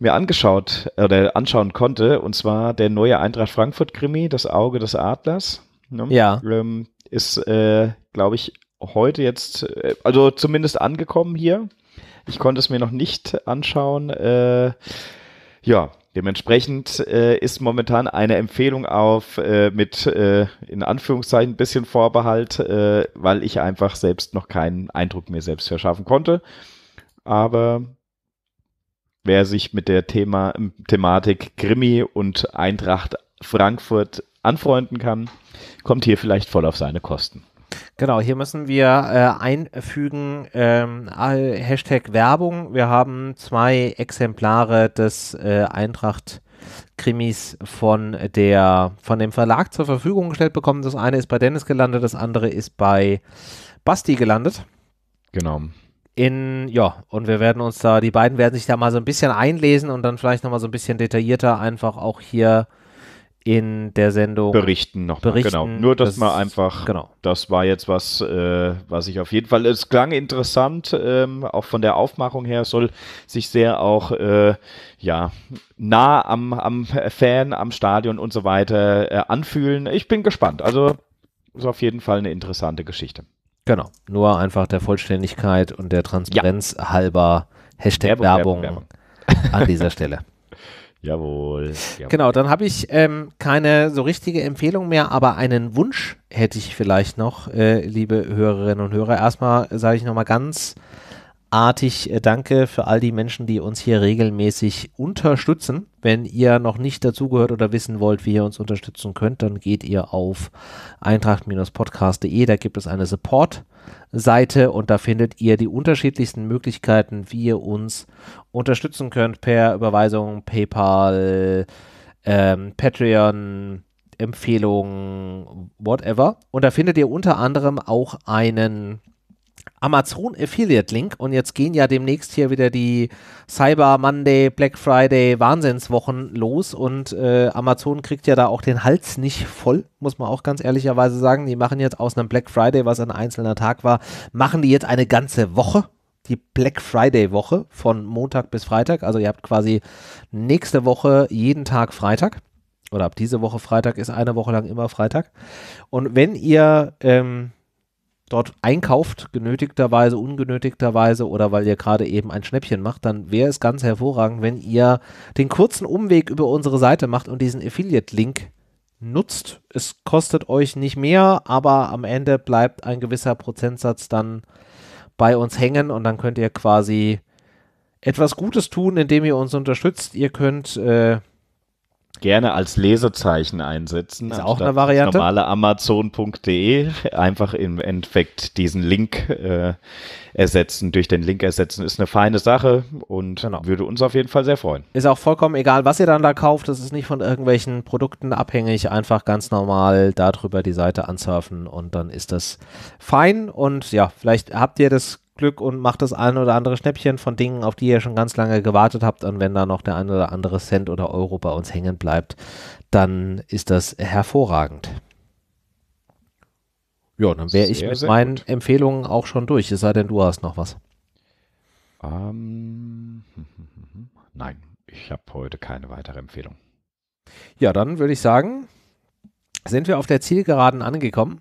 mir angeschaut oder anschauen konnte. Und zwar der neue Eintracht Frankfurt Krimi, das Auge des Adlers. Ne? Ja. Ähm, ist, äh, glaube ich, heute jetzt, äh, also zumindest angekommen hier. Ich konnte es mir noch nicht anschauen. Äh, ja, dementsprechend äh, ist momentan eine Empfehlung auf äh, mit äh, in Anführungszeichen ein bisschen Vorbehalt, äh, weil ich einfach selbst noch keinen Eindruck mir selbst verschaffen konnte. Aber wer sich mit der Thema, Thematik Krimi und Eintracht Frankfurt anfreunden kann, kommt hier vielleicht voll auf seine Kosten. Genau, hier müssen wir äh, einfügen ähm, äh, Hashtag Werbung. Wir haben zwei Exemplare des äh, Eintracht Krimis von der von dem Verlag zur Verfügung gestellt bekommen. Das eine ist bei Dennis gelandet, das andere ist bei Basti gelandet. Genau. In, ja, und wir werden uns da, die beiden werden sich da mal so ein bisschen einlesen und dann vielleicht nochmal so ein bisschen detaillierter einfach auch hier in der Sendung Berichten nochmal. Berichten, Genau. Nur, dass das- man einfach, Genau. das war jetzt was, äh, was ich auf jeden Fall, es klang interessant, ähm, auch von der Aufmachung her, soll sich sehr auch, äh, ja, nah am, am Fan, am Stadion und so weiter äh, anfühlen. Ich bin gespannt. Also, ist auf jeden Fall eine interessante Geschichte. Genau, nur einfach der Vollständigkeit und der Transparenz halber Hashtag Werbung, Werbung, Werbung, an dieser Stelle. <laughs> Jawohl. Jawohl. Genau, dann habe ich ähm, keine so richtige Empfehlung mehr, aber einen Wunsch hätte ich vielleicht noch, äh, liebe Hörerinnen und Hörer. Erstmal sage ich nochmal ganz artig äh, Danke für all die Menschen, die uns hier regelmäßig unterstützen. Wenn ihr noch nicht dazugehört oder wissen wollt, wie ihr uns unterstützen könnt, dann geht ihr auf eintracht-podcast.de. Da gibt es eine Support-Seite und da findet ihr die unterschiedlichsten Möglichkeiten, wie ihr uns unterstützen könnt per Überweisung, PayPal, ähm, Patreon, Empfehlungen, whatever. Und da findet ihr unter anderem auch einen Amazon Affiliate Link und jetzt gehen ja demnächst hier wieder die Cyber Monday, Black Friday Wahnsinnswochen los und äh, Amazon kriegt ja da auch den Hals nicht voll, muss man auch ganz ehrlicherweise sagen. Die machen jetzt aus einem Black Friday, was ein einzelner Tag war, machen die jetzt eine ganze Woche. Die Black Friday Woche von Montag bis Freitag. Also ihr habt quasi nächste Woche jeden Tag Freitag. Oder ab diese Woche Freitag ist eine Woche lang immer Freitag. Und wenn ihr ähm, dort einkauft, genötigterweise, ungenötigterweise oder weil ihr gerade eben ein Schnäppchen macht, dann wäre es ganz hervorragend, wenn ihr den kurzen Umweg über unsere Seite macht und diesen Affiliate-Link nutzt. Es kostet euch nicht mehr, aber am Ende bleibt ein gewisser Prozentsatz dann bei uns hängen und dann könnt ihr quasi etwas Gutes tun, indem ihr uns unterstützt. Ihr könnt äh, Gerne als Lesezeichen einsetzen. Ist auch eine Variante. Normale Amazon.de. Einfach im Endeffekt diesen Link äh, ersetzen, durch den Link ersetzen, ist eine feine Sache und Genau. würde uns auf jeden Fall sehr freuen. Ist auch vollkommen egal, was ihr dann da kauft. Das ist nicht von irgendwelchen Produkten abhängig. Einfach ganz normal darüber die Seite ansurfen und dann ist das fein. Und ja, vielleicht habt ihr das Glück und macht das ein oder andere Schnäppchen von Dingen, auf die ihr schon ganz lange gewartet habt. Und wenn da noch der ein oder andere Cent oder Euro bei uns hängen bleibt, dann ist das hervorragend. Ja, dann wäre ich mit meinen gut. Empfehlungen auch schon durch, es sei denn, du hast noch was. Ähm, <laughs> nein, ich habe heute keine weitere Empfehlung. Ja, dann würde ich sagen, sind wir auf der Zielgeraden angekommen.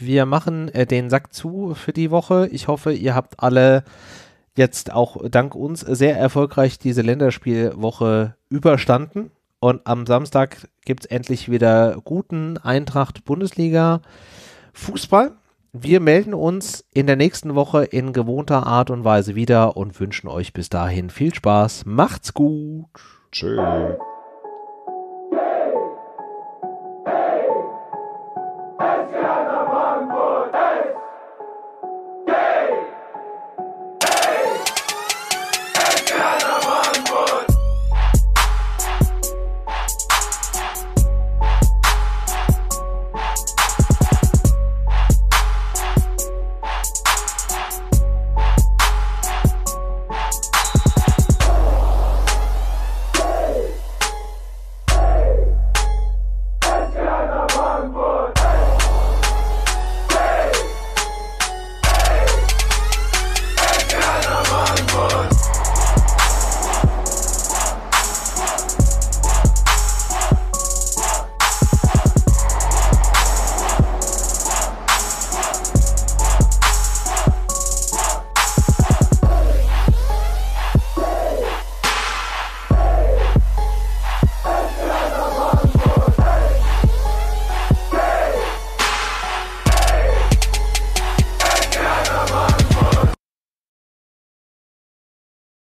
Wir machen äh, den Sack zu für die Woche. Ich hoffe, ihr habt alle jetzt auch dank uns sehr erfolgreich diese Länderspielwoche überstanden. Und am Samstag gibt es endlich wieder guten Eintracht Bundesliga Fußball. Wir melden uns in der nächsten Woche in gewohnter Art und Weise wieder und wünschen euch bis dahin viel Spaß. Macht's gut. Tschüss.